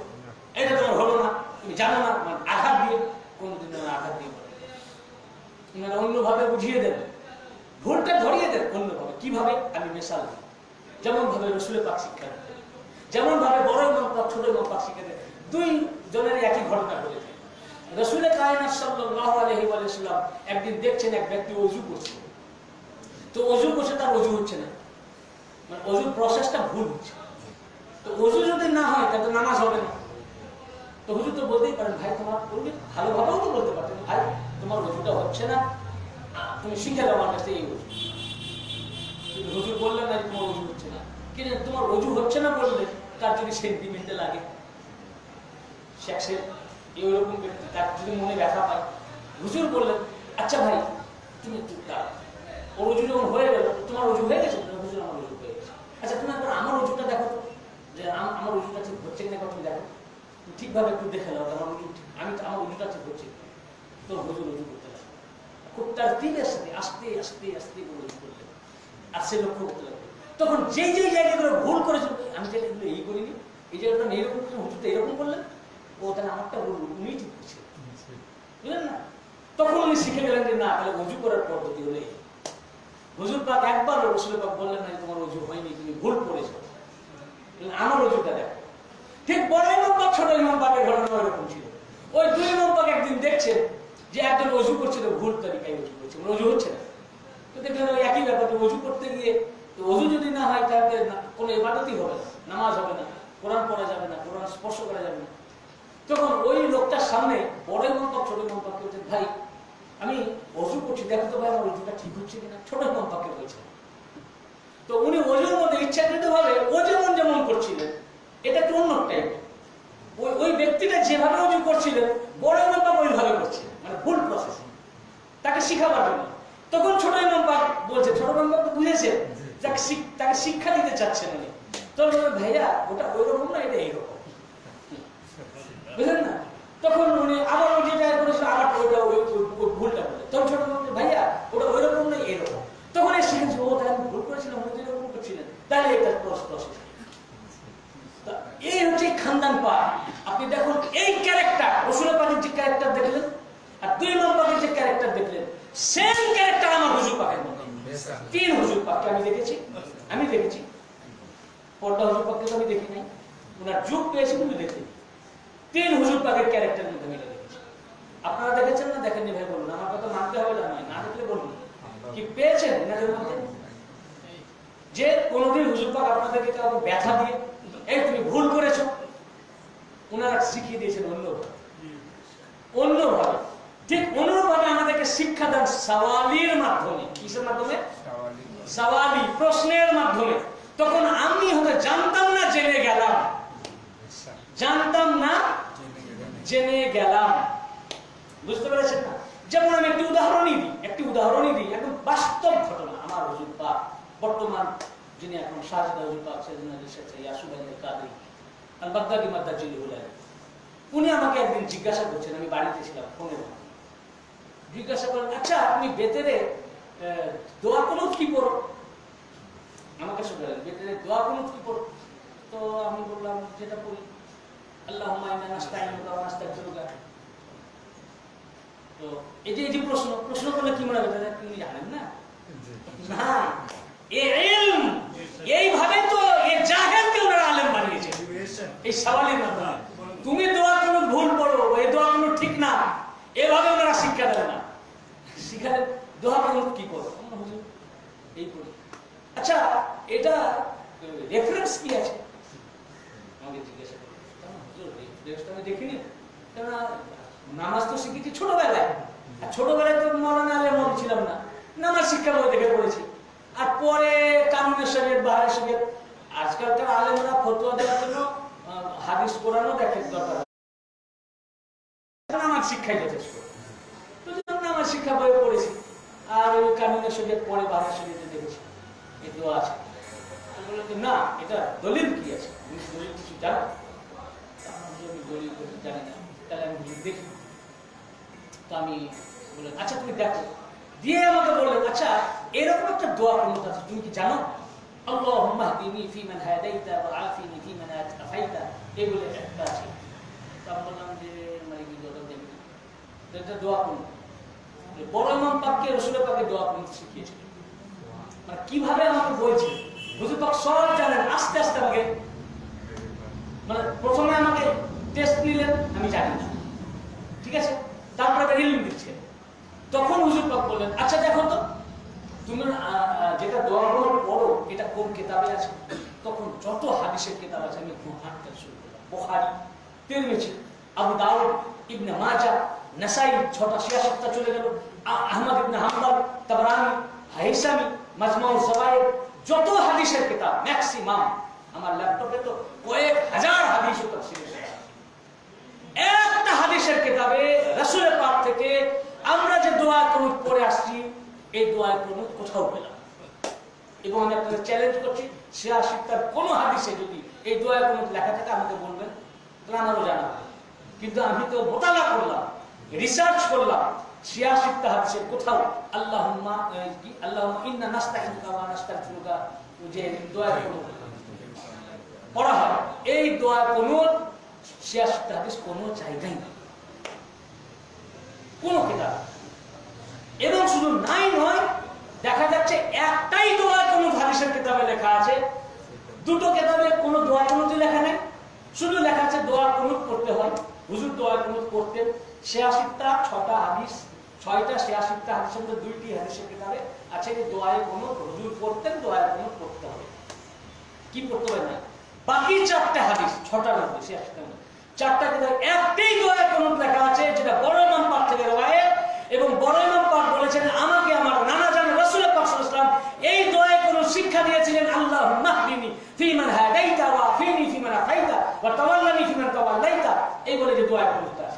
এটা তোমার হলো না। তুমি জানো না আঘাত দিয়ে কোনোদিন আঘাত দিয়ে ওনারা অন্যভাবে বুঝিয়ে দেন ভুলটা ধরিয়ে দেন অন্যভাবে। কীভাবে? আমি মেশাল যেমন ভাবে রসুলের পাক শিক্ষা দেন যেমন ভাবে বড় ইমাম পাক, ছোট ইমাম পাক শিক্ষা দেন দুই জনের একই ঘটনা ঘটেছে রসুলের কায়নাত সাল্লাল্লাহু আলাইহি ওয়া সাল্লাম একদিন দেখছেন এক ব্যক্তি ওযু করছে। তো ওযু করছে, তার ওযু হচ্ছে না। মানে ওযুর প্রসেসটা ভুল হচ্ছে। তো ওযু যদি না হয়, তাহলে নামাজ হবে না। তো হুজুর তো বলতেই পারেন, ভাই, তোমার বলবি ভালোভাবেও তো বলতে পারতেন। ভাই তোমার ওযুটা হচ্ছে না, তুমি শিখে দাও আমার কাছে এই হুজুর বললেন না তোমার ওযু হচ্ছে না। কিন্তু তোমার ওযু হচ্ছে না বললে তার যদি সেন্টিমেন্টে লাগে। সে এরকম ব্যক্তি, তার যদি মনে ব্যথা পায়। হুজুর বললেন আচ্ছা ভাই, তুমি ওর ওজু যখন হয়ে গেল, তোমার ওজু হয়ে গেছে? হুজুর আমার ওজু হয়ে গেছে। আচ্ছা তুমি একবার আমার ওজুটা দেখো যে আম- আমার ওজুটা ঠিক হচ্ছে কিনা তুমি দেখো। ঠিকভাবে একটু দেখে নাও আমার আমি আমার ওজুটা ঠিক হচ্ছে তার তখন যেই যেই জায়গাগুলো ভুল করেছিল, আমি যেটা এগুলো এই করিনি। এই জায়গাটা করলাম হুজুরটা এরকম করলেন ও তাহলে আমারটা ভুল উনি ঠিক করছে। বুঝলেন না? তখন উনি শিখে গেলেন যে, না, তাহলে উজু করার পদ্ধতি হলে হুজুর পাক একবার রসুল পাক বললেন না তোমার উজু হয়নি, তুমি ভুল করেছ। আমার উজুটা দেখো। ঠিক বড় ইমাম পাক ছোট ইমাম পাকের ঘটনা এরকম ছিল। ওই দুই ইমাম পাক একদিন দেখছেন যে একজন অজু তো ভুল তরিকায় অজু করছে অজু হচ্ছে না। তো দেখলেন ওই একই ব্যাপার অজু করতে গিয়ে তো অজু যদি না হয়, তাহলে কোনো ইবাদতই হবে না, নামাজ হবে না, কোরআন পড়া যাবে না, কোরআন স্পর্শ করা যাবে না। তখন ওই লোকটার সামনে বড় পাক ছোট পাককে বলছেন ভাই, আমি অজু করছি, দেখো তো ভাই, আমার অজুটা ঠিক হচ্ছে কিনা? ছোট পাককে বলছেন তো উনি অজুর মধ্যে ইচ্ছাকৃত ভাবে ও যেমন যেমন করছিলেন, এটা একটু অন্য টাইপ। ওই ওই ব্যক্তিটা যেভাবে অজু করছিলেন বড় পাক ওইভাবে করছিলেন। মানে ভুল প্রসেস তাকে শিখাবার জন্য। তখন ছোট ইমাম পাক বলছে, ছোট ইমাম তো বুঝেছে তাকে তাকে শিক্ষা দিতে চাচ্ছেন উনি। তখন ভাইয়া, ওটা ওই রকম না, এটা এইরকম। বুঝলেন না? তখন উনি আবার ওই যেটা করেছিল আবার ওইটা, ওই ভুলটা বলে তখন ছোট বলছে, ভাইয়া, ওটা ওই রকম না এরকম তখন এসে শিখেছে, ও, তাহলে ভুল করেছিলাম, উনি তো এরকম করছিলেন। তাহলে এটা প্রসেস এই হচ্ছে খানদান পা আপনি দেখুন, এই ক্যারেক্টার রসুল পাখির যে ক্যারেক্টার দেখলেন আর দুই নম্বরের যে ক্যারেক্টার দেখলেন সেম ক্যারেক্টার আমার হুজুর পাখের মধ্যে। তিন হুজুর পাককে আমি দেখেছি। আমি দেখেছি। পর্দা হুজুর পাককে তো আমি দেখি নাই। ওনার যুগ পেয়েছি কিন্তু দেখি তিন হুজুর পাকের ক্যারেক্টার মধ্যে আমি দেখেছি। আপনারা দেখেছেন না? দেখেননি ভাই বলুন। আমার কথা মানতে হবে না না দেখলে বলুন। কি পেয়েছেন এনাদের মধ্যে? যে কোনোদিন হুজুর পাক আপনাদেরকে কাউকে ব্যথা দিয়ে এই তুমি ভুল করেছ ওনারা শিখিয়ে দিয়েছেন অন্যভাবে। অন্যভাবে। ঠিক অনুরূপভাবে আমাদেরকে শিক্ষা দেন সওয়ালির মাধ্যমে। কিসের মাধ্যমে? সওয়ালি প্রশ্নের মাধ্যমে। তখন আমি হয়তো জানতাম না জেনে গেলাম। জানতাম না জেনে গেলাম। বুঝতে পেরেছেন না? যেমন আমি একটি উদাহরণই দিই একটি উদাহরণই দিই। একদম বাস্তব ঘটনা। আমার হুজুর পাক বর্তমান যিনি এখন শাহজাদা হুজুর পাক সেদিন এসেছে ইয়াসুব আলী কাদি আল বাগদাদি মাদ্দার জিলি হলেন উনি আমাকে একদিন জিজ্ঞাসা করছেন আমি বাড়িতে ছিলাম ফোনে জিজ্ঞাসা করেন আচ্ছা আপনি বেতেরে দোয়া কুনুত কি পড়ো? আমাকে শুনলেন বেতেরে দোয়া কুনুত কি পড়ো? তো আমি বললাম যেটা পড়ি আল্লাহ তো এই যে এই যে প্রশ্ন প্রশ্ন করলে কি মনে হবে? জানেন না? না। এইভাবে তো এ জাহেলকে ওনারা আলেম বানিয়েছে। এই সওয়ালের মাধ্যমে। তুমি দোয়া কোনো ভুল পড়ো এই দোয়া কোনো ঠিক না। এভাবে ওনারা শিক্ষা দেয় না। শিক্ষা দেয় কোনো কি করো এই করি আচ্ছা এটা রেফারেন্স কি আছে? আমাকে জিজ্ঞাসা করো। দেখিনি। কেননা, নামাজ তো শিখেছি ছোটবেলায়। ছোটবেলায় তো মৌলানা আলেম ছিলাম না। নামাজ শিক্ষা বই দেখে পড়েছি। আর পরে কানুনের শরীর বাহারের শরীর আজকালকার আলেমরা ফতোয়া দেওয়ার জন্য হাদিস কোরআনও দেখে দরকার। নামাজ শিক্ষাই যথেষ্ট তো যখন নামাজ শিক্ষা বই পড়েছি আর ওই কানুনের শরীর পরে বাহারের শরীরে দেখেছি এই দোয়া আছে তো বললো যে, না এটা দলিল কি আছে তুমি কি দলিল কিছু জানো তা আমি বললাম, আমি দলিল কিছু জানি না তাহলে আমি বলি, দেখি তো আমি বললেন আচ্ছা তুমি দেখো দিয়ে আমাকে বললেন আচ্ছা এরকম একটা দোয়া কোনটা আছে তুমি কি জানো اللهم اهدني فيمن هديت وعافني فيمن عافيت এগুলো একটা আছে তো আমি বললাম যে মানে কি দোয়া দেবে এটা দোয়া কোন বড় ইমাম পাককে, রসুলের পাকে দোয়া কোন শিখিয়েছিলেন মানে কীভাবে আমাকে বলছে? হুজুর পাক সব জানেন, আস্তে আস্তে আমাকে মানে প্রথমে আমাকে টেস্ট নিলেন, আমি জানি না। ঠিক আছে? তারপরে একটা ইলম দিচ্ছে তখন হুজুর পাক বললেন আচ্ছা দেখো তো, তুমি যেটা দোয়া হলো পড়ো এটা কোন কিতাবে আছে? তখন যত হাদিসের কিতাব আছে, আমি খুব হাঁটতে শুরু করলাম বুখারী, তিরমিজি, আবু দাউদ, ইবনে মাজাহ নাসাই ছটা সিয়াসতটা চলে গেল। আহমদ ইবনে হাম্বল, তাবরানি, হাইসামি, মাজমাউল জাওয়ায়েদ যত হাদিসের কিতাব ম্যাক্সিমাম আমার ল্যাপটপে তো কয়েক হাজার হাদিস একটা হাদিসের কিতাবে রাসূলের পাক থেকে আমরা যে দোয়া কুনুত পড়ে আসছি, এই দোয়া কুনুত কোথাও পেলাম এবং আমি আপনাদের চ্যালেঞ্জ করছি শেয়া শিক্ষার কোনো হাদিসে যদি এই দোয়া কুনুত লেখা থাকে, আমাকে বলবেন, তাহলে আমারও জানা কিন্তু আমি তো মোতালা করলাম। রিসার্চ করলাম কোথাও কি ইন্না যে দোয়া পড়া হয়, এই দোয়া শিক্ষা হাদিস কোনো জায়গায় নেই। কোনো কিতাব। এবং শুধু নাই নয়, দেখা যাচ্ছে একটাই দোয়া কোন হাদিসের কিতাবে লেখা আছে। দুটো কিতাবে কোনো দোয়া কুনুত লেখা নেই। শুধু লেখা আছে দোয়া কুনুত করতে হয়, হুজুর দোয়া কুনুত করতেন। ছিয়াশিটা, ছটা হাদিস, ছয়টা ছিয়াশিটা হাদিসের মধ্যে দুইটি হাদিসের কিতাবে আছে যে দোয়ায় কোনো হুজুর করতেন দোয়ায় কোনো করতে হবে। কি করতে হবে না? বাকি চারটে হাদিস ছটার মধ্যে ছিয়াশিটার মধ্যে চারটা কিতাব, একটাই দোয়ায় কোন লেখা আছে, যেটা বড় ইমাম পাক থেকে রবায়েত এবং বড় ইমাম পাক বলেছেন, আমাকে আমার নানা জান রাসূল পাক সাল্লাল্লাহু আলাইহি ওয়াসাল্লাম এই দোয়ায় কোন শিক্ষা দিয়েছিলেন আল্লাহ মাহদিনি ফিমান ওয়া ফিনি ফিমান আফাইতা ওয়া তাওয়াল্লানি ফিমান তাওয়াল্লাইতা। এই বলে যে কোন আছে।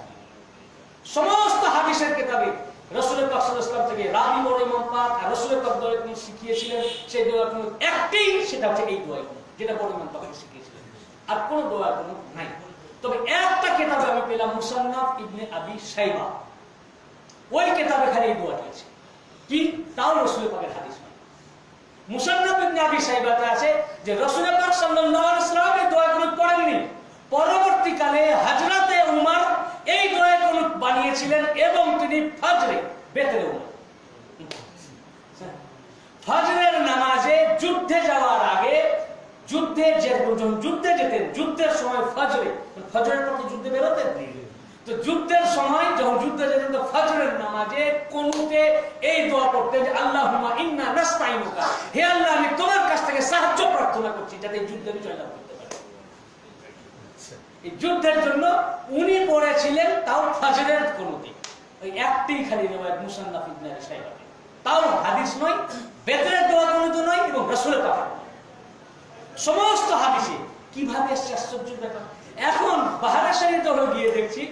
সমস্ত হাদিসের কেতাবে রাসূল পাক সাল্লাল্লাহু থেকে রাবি বড় ইমাম আর রাসূল পাক দোয়া কোন শিখিয়েছিলেন। সেই দোয়া কোন একটাই সেটা হচ্ছে এই দোয়া যেটা বড় ইমাম শিখিয়েছিলেন। আর কোন দোয়া কোন নাই। তবে একটা কিতাবে আমি পেলাম মুসান্নাফ ইবনে আবি শাইবা। ওই কিতাবে খালি এই দোয়াটি আছে। কি? তাও রসুল পাকের হাদিস মুসান্নাফ ইবনে আবি শাইবাতে আছে যে রসুল পাক এই দোয়া কুনুত পড়েননি। পরবর্তীকালে হযরতে উমর এই দোয়া কুনুত বানিয়েছিলেন এবং তিনি ফজরে বেতরে উমর ফজরের নামাজে যুদ্ধে যাওয়ার আগে, যুদ্ধে যে যখন যুদ্ধে যেতেন, যুদ্ধের সময় ফজরে ফজরের পর যুদ্ধে বেরোতেন তো যুদ্ধের সময় যখন যুদ্ধে যেতেন, তো ফজরের নামাজে কোনুতে এই দোয়া পড়তেন যে, আল্লাহুম্মা ইন্না নাস্তাইনুকা হে আল্লাহ, আমি তোমার কাছ থেকে সাহায্য প্রার্থনা করছি যাতে যুদ্ধে করতে পারি এই যুদ্ধের জন্য উনি পড়েছিলেন তাও ফজরের কোনুতে ওই একটি খালি রেওয়ায়াত মুসান্নাফ ইবনে আবি তাও হাদিস নয় বেতরের দোয়া কোনুত নয় এবং রাসূলের কথা সমস্ত হাদিসে কীভাবে এসছে ব্যাপার? এখন বাহারা শরীফ যখন গিয়ে দেখছি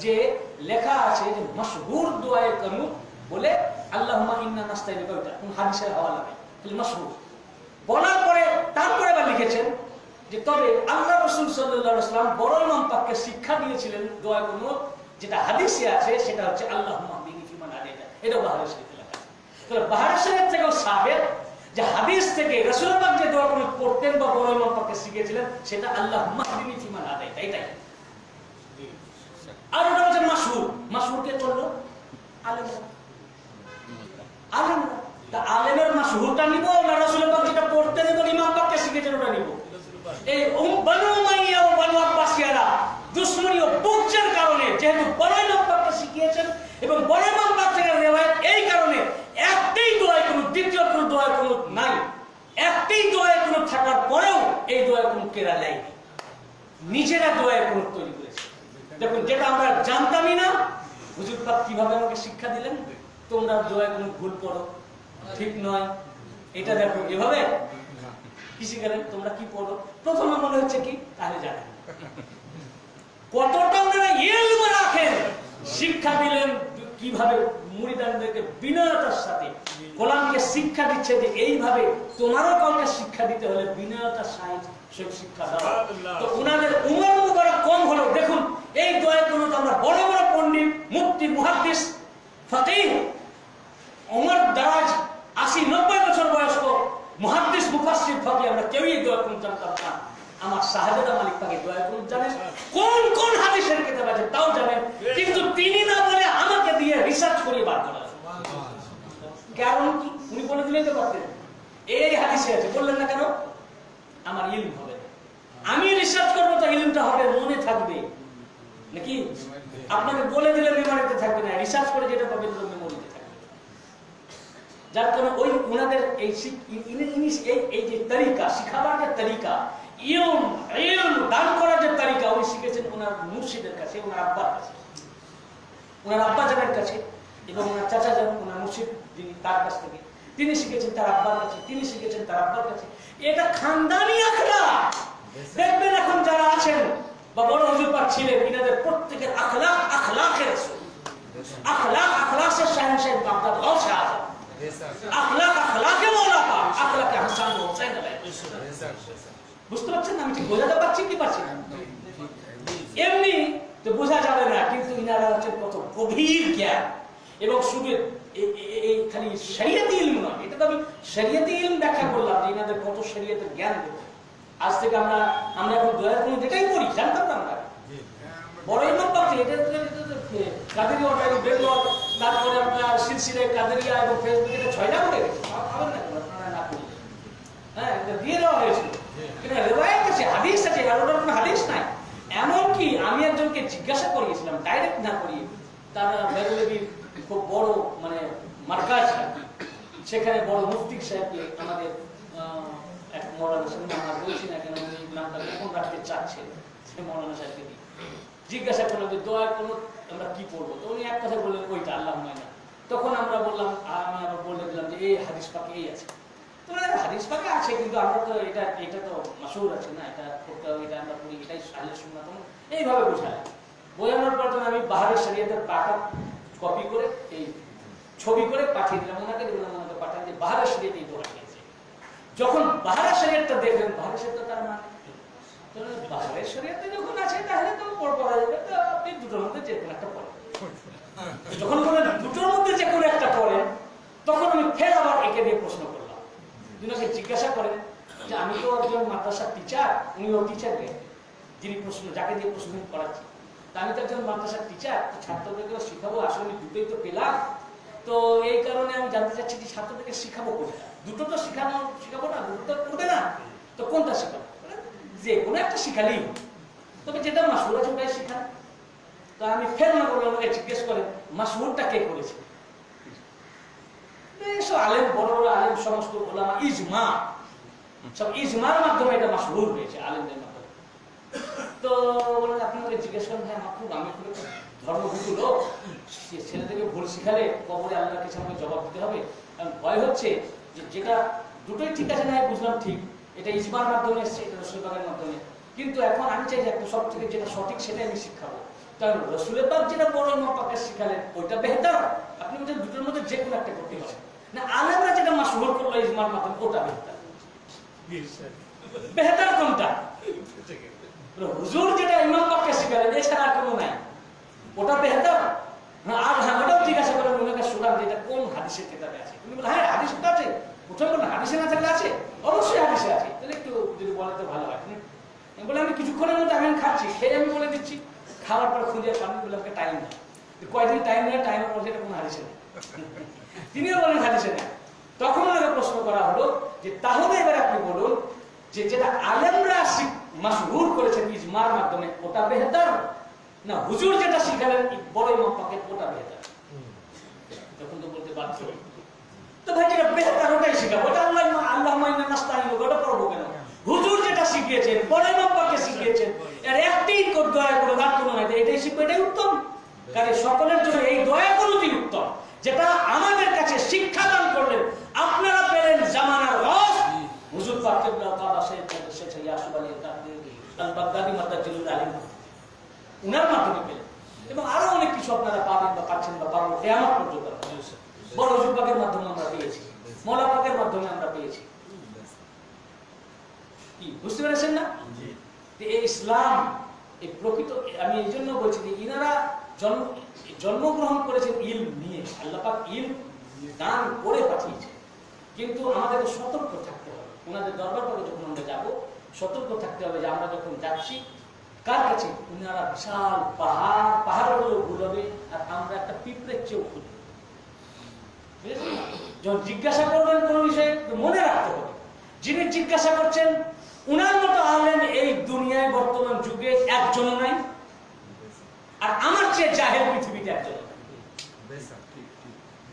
যে লেখা আছে যে মশহুর দোয়ায়ে কানুত বলে আল্লাহ ইন্না নাস্তাইনুকা ওইটা কোন হাদিসের হাওয়ালা নেই, খালি মশহুর। বলার পরে তারপরে আবার লিখেছেন যে তবে আল্লাহ রসুল সাল্লাম বড় ইমাম পাককে শিক্ষা দিয়েছিলেন দোয়া কুনুত যেটা হাদিসে আছে, সেটা হচ্ছে আলাইকা এটা বাহারা শরীফে লেখা তাহলে বাহারা শরীফ থেকেও সাবেত যে হাদিস থেকে রাসূল পাক যে দোয়া কুনুত পড়তেন বা বড় ইমাম পাককে শিখিয়েছিলেন, সেটা আল্লাহুম্মা বিনি ফিমান আলাইকা এটাই। আর ওটা হচ্ছে মাসহুর। মাসহুর কে করল? আলেমরা আলেমরা তা আলেমের মাসহুরটা নিব না? রাসূল পাক যেটা পড়তেন এবং ইমাম পাককে শিখিয়েছেন, ওটা নিব। এই বানু উমাইয়া ও বানু আব্বাসিয়ারা দুশ্মনী ও পুকচের কারণে, যেহেতু বড়াই নাম্বারটা শিখিয়েছেন এবং বড়াই নাম্বার থেকে রেওয়ায় এই কারণে, একটাই দোয়ায় কোনো, দ্বিতীয় কোনো দোয়ায় কোনো নাই। একটাই দোয়ায় কোনো থাকার পরেও এই দোয়ায় কোনো কেরা নেয়নি নিজেরা দোয়ায় কোনো তৈরি করেছে। দেখুন, যেটা আমরা জানতামই না, হুজুর পাক কীভাবে আমাকে শিক্ষা দিলেন? তোমরা দোয়ায় কোনো ভুল পড়ো ঠিক নয়। এটা দেখো, এভাবে কি শিখালেন তোমরা কি পড়ো? প্রথমে মনে হচ্ছে কি? তাহলে জানেন কতটা ওনারা ইলম রাখেন শিক্ষা দিলেন কীভাবে মুরিদানদেরকে বিনয়তার সাথে গোলামকে শিক্ষা দিচ্ছে যে এইভাবে তোমারও কাউকে শিক্ষা দিতে হলে বিনয়তার সাহায্য সব শিক্ষা দাও। তো ওনাদের উমর মুবারক কম হলো। দেখুন এই দয়া আমরা বড় বড় পণ্ডিত মুফতি মুহাদ্দিস ফকিহ ওমর দারাজ আশি নব্বই বছর বয়স্ক মুহাদ্দিস মুফাসসির ফাঁকি আমরা কেউই দোয়া করুন জানতাম না। আমার শাহজাদা মালিক পাকে দোয়া করুন, জানেন কোন কোন হাদিসের কিতাব আছে তাও জানেন, কিন্তু তিনি না বলে আমাকে দিয়ে রিসার্চ করে বার করা কারণ কি? উনি বলে দিলেই তো পারতেন। এই হাদিসে আছে, বললেন না কেন? আমার ইলম হবে। আমি রিসার্চ করব তো ইলমটা হবে, মনে থাকবে। নাকি? আপনাকে বলে দিলে মেমোরিতে থাকবে না রিসার্চ করে যেটা পাবেন তো থাকবে যার কারণে ওই ওনাদের এই এই যে তরিকা শিখাবার যে তরিকা দান করার যে তরিকা, উনি শিখেছেন ওনার মুর্শিদের কাছে ওনার আব্বার কাছে। ওনার আব্বা জানের কাছে এবং ওনার চাচা যান ওনার মুর্শিদ যিনি তার কাছ থেকে। তিনি শিখেছেন তার আব্বার কাছে, তিনি শিখেছেন তার আব্বার কাছে। এটা খানদানি আখলা দেখবেন এখন যারা আছেন বা বড় হুজুর পাক ছিলেন, ইনাদের প্রত্যেকের আখলাক আখলাকের রাসূল। আখলাক আখলাকের শাহেনশাহ বাগদাদ আজম আখলাক, আখলাকে মৌলা পাক আখলাকে হাসান ও হুসাইন। বুঝতে পারছেন না? আমি ঠিক, বোঝাতে পারছি কি পারছি না এমনি তো বোঝা যাবে না, কিন্তু ইনারা হচ্ছে কত গভীর জ্ঞান এবং শুধু এই খালি শরিয়তি ইলম নয়, এটা তো আমি শরিয়তি ইলম ব্যাখ্যা করলাম যে ইনাদের কত শরিয়তের জ্ঞান দেবো আজ থেকে আমরা আমরা এখন দয়া কোনো যেটাই করি, জানতাম না আমরা বড় ইমাম পাচ্ছি এটা কাদেরি বেঙ্গল তারপরে আপনার সিলসিলে কাদেরিয়া এবং ফেসবুক এটা ছয়টা করে না হ্যাঁ এটা দিয়ে দেওয়া ওটার কোনো নাই। আমি একজনকে জিজ্ঞাসা ডাইরেক্ট না করিয়ে খুব বড় মানে সেখানে বড় আমাদের বলছি না কেন সে জিজ্ঞাসা করলাম যে, দোয়া কোনো আমরা কি পড়ব? তো উনি এক কথা বললেন, ওইটা আল্লাহ হয় না তখন আমরা বললাম আমি আবার বলে দিলাম যে এই হাদিস পাকে, এই আছে। তো হাদিস পাকে আছে, কিন্তু আমরা তো এটা এটা তো মাসুর আছে না, এটা করতে হবে, এটা আমরা করি এটাই আহলে সুন্নাত এইভাবে বোঝায়। বোঝানোর পর যখন আমি বাহারের শরীয়তের পাকা কপি করে, এই ছবি করে পাঠিয়ে দিলাম, ওনাকে দিলাম ওনাকে বাহারের শরীয়ত এই যখন বাহারের শরীয়তটা দেখলেন, বাহারের শরীয়ত তার মানে যখন আছে, তাহলে তো যাবে। তো আপনি দুটোর মধ্যে একটা দুটোর মধ্যে যে কোনো একটা তখন আমি জিজ্ঞাসা আমি টিচার উনিও টিচার প্রশ্ন, যাকে দিয়ে প্রশ্ন আমি তো একজন টিচার ছাত্রদেরকেও শিখাবো, আসলে দুটোই তো পেলাম। তো এই কারণে আমি জানতে চাচ্ছি যে ছাত্রদেরকে শিখাবো কোনটা দুটো তো শিখানো, শিখাবো না, দুটো তো করবে না। তো কোনটা শিখাবো? যে কোনো একটা শিখালি। তবে যেটা মাসুর আছে ওটাই শিখান। তো আমি ফের না করলাম আমাকে জিজ্ঞেস করেন মাসুরটা কে করেছে? এসব আলেম, বড় বড় আলেম, সমস্ত ওলামা, ইজমা। সব ইজমার মাধ্যমে এটা মাসহুর হয়েছে, আলেমদের মাধ্যমে। তো বলেন আপনাকে জিজ্ঞেস করেন হ্যাঁ মাহফুজ আমি খুব ধর্মভীতু লোক। ছেলেদেরকে ভুল শিখালে কবরে আল্লাহর কাছে আমাকে জবাব দিতে হবে। কারণ ভয় হচ্ছে যে যেটা, দুটোই ঠিক আছে না বুঝলাম ঠিক। এটা ইজমার মাধ্যমে এসছে এটা রসুলবাগের মাধ্যমে। কিন্তু এখন আমি চাই যে একটা সব থেকে যেটা সঠিক সেটাই আমি শিখাবো কারণ রসুলের পাক যেটা বড় ইমাম পাকে শিখালেন ওইটা বেহতার। আপনি বলছেন দুটোর মধ্যে যে কোনো একটা করতে হবে না আলেমরা যেটা মাসহুর করল ইজমার মাধ্যমে ওটা বেহতার। বেহতার কোনটা? হুজুর যেটা ইমাম পাককে শিখালেন এছাড়া আর কোনো নাই। ওটা বেহতার। হ্যাঁ আর হ্যাঁ ওটাও জিজ্ঞাসা করেন ওনাকে শোনান যে এটা কোন হাদিসের কিতাবে আছে? তুমি বলে হ্যাঁ হাদিস আছে। প্রথমে বললেন হাদিসে না থাকলে আছে? অবশ্যই হাদিসে আছে। তাহলে একটু যদি বলে তো ভালো হয়। আমি বলে আমি কিছুক্ষণের মধ্যে আমি খাচ্ছি। খেয়ে আমি বলে দিচ্ছি। খাওয়ার পর খুঁজে পানি বলে আমাকে টাইম নেই। কয়দিন টাইম নেই টাইমের মধ্যে এটা কোনো হাদিসে নেই। তিনিও বলেন হাদিসে নেই। তখন ওনাকে প্রশ্ন করা হলো যে তাহলে এবার আপনি বলুন যে যেটা আলেমরা মাসহুর করেছেন ইজমার মাধ্যমে ওটা বেহতার? না হুজুর যেটা শিখালেন বড় ইমাম পাকে ওটা বেহতার? তখন তো বলতে বাধ্য তো ভাই যেটা বেহতার ওটাই শিখাবো, ওটা আল্লাহ আল্লাহ মাইনা নাস্তানি ওটা পড়ব কেন? হুজুর যেটা শিখিয়েছেন বড় বাপ্পাকে শিখিয়েছেন, এর একটাই কর দয়া করে কোনো নাই এটাই শিখব, এটাই উত্তম। কারণ সকলের জন্য এই দয়া করুতি উত্তম। যেটা আমাদের কাছে শিক্ষাদান করলেন, আপনারা পেলেন জামানার রস। হুজুর পাককে কাবা সে সে ইয়াসুব আলী আল বাগদাদি মাতা জিলুল আলিম উনার মাধ্যমে পেলেন। এবং আরও অনেক কিছু আপনারা পাবেন বা পাচ্ছেন বা পাবেন, কেয়ামত পর্যন্ত বড় পাকের মাধ্যমে আমরা পেয়েছি। মৌলা পাকের মাধ্যমে আমরা পেয়েছি। কি বুঝতে পেরেছেন না? এই ইসলাম এই প্রকৃত আমি এই জন্য বলছি যে ইনারা জন্ম জন্মগ্রহণ করেছেন ইল নিয়ে। আল্লাহ পাক ইল দান করে পাঠিয়েছে কিন্তু আমাদের সতর্ক থাকতে হবে। ওনাদের দরবার করে যখন আমরা যাব সতর্ক থাকতে হবে যে আমরা যখন যাচ্ছি কার কাছে? উনারা বিশাল পাহাড় পাহাড়গুলো গুলোবে আর আমরা একটা পিঁপড়ের চেয়েও? যখন জিজ্ঞাসা করবেন কোনো বিষয়ে মনে রাখতে হবে যিনি জিজ্ঞাসা করছেন, উনার মতো আলেম এই দুনিয়ায় বর্তমান যুগে একজনও নাই, আর আমার চেয়ে জাহেল পৃথিবীতে একজন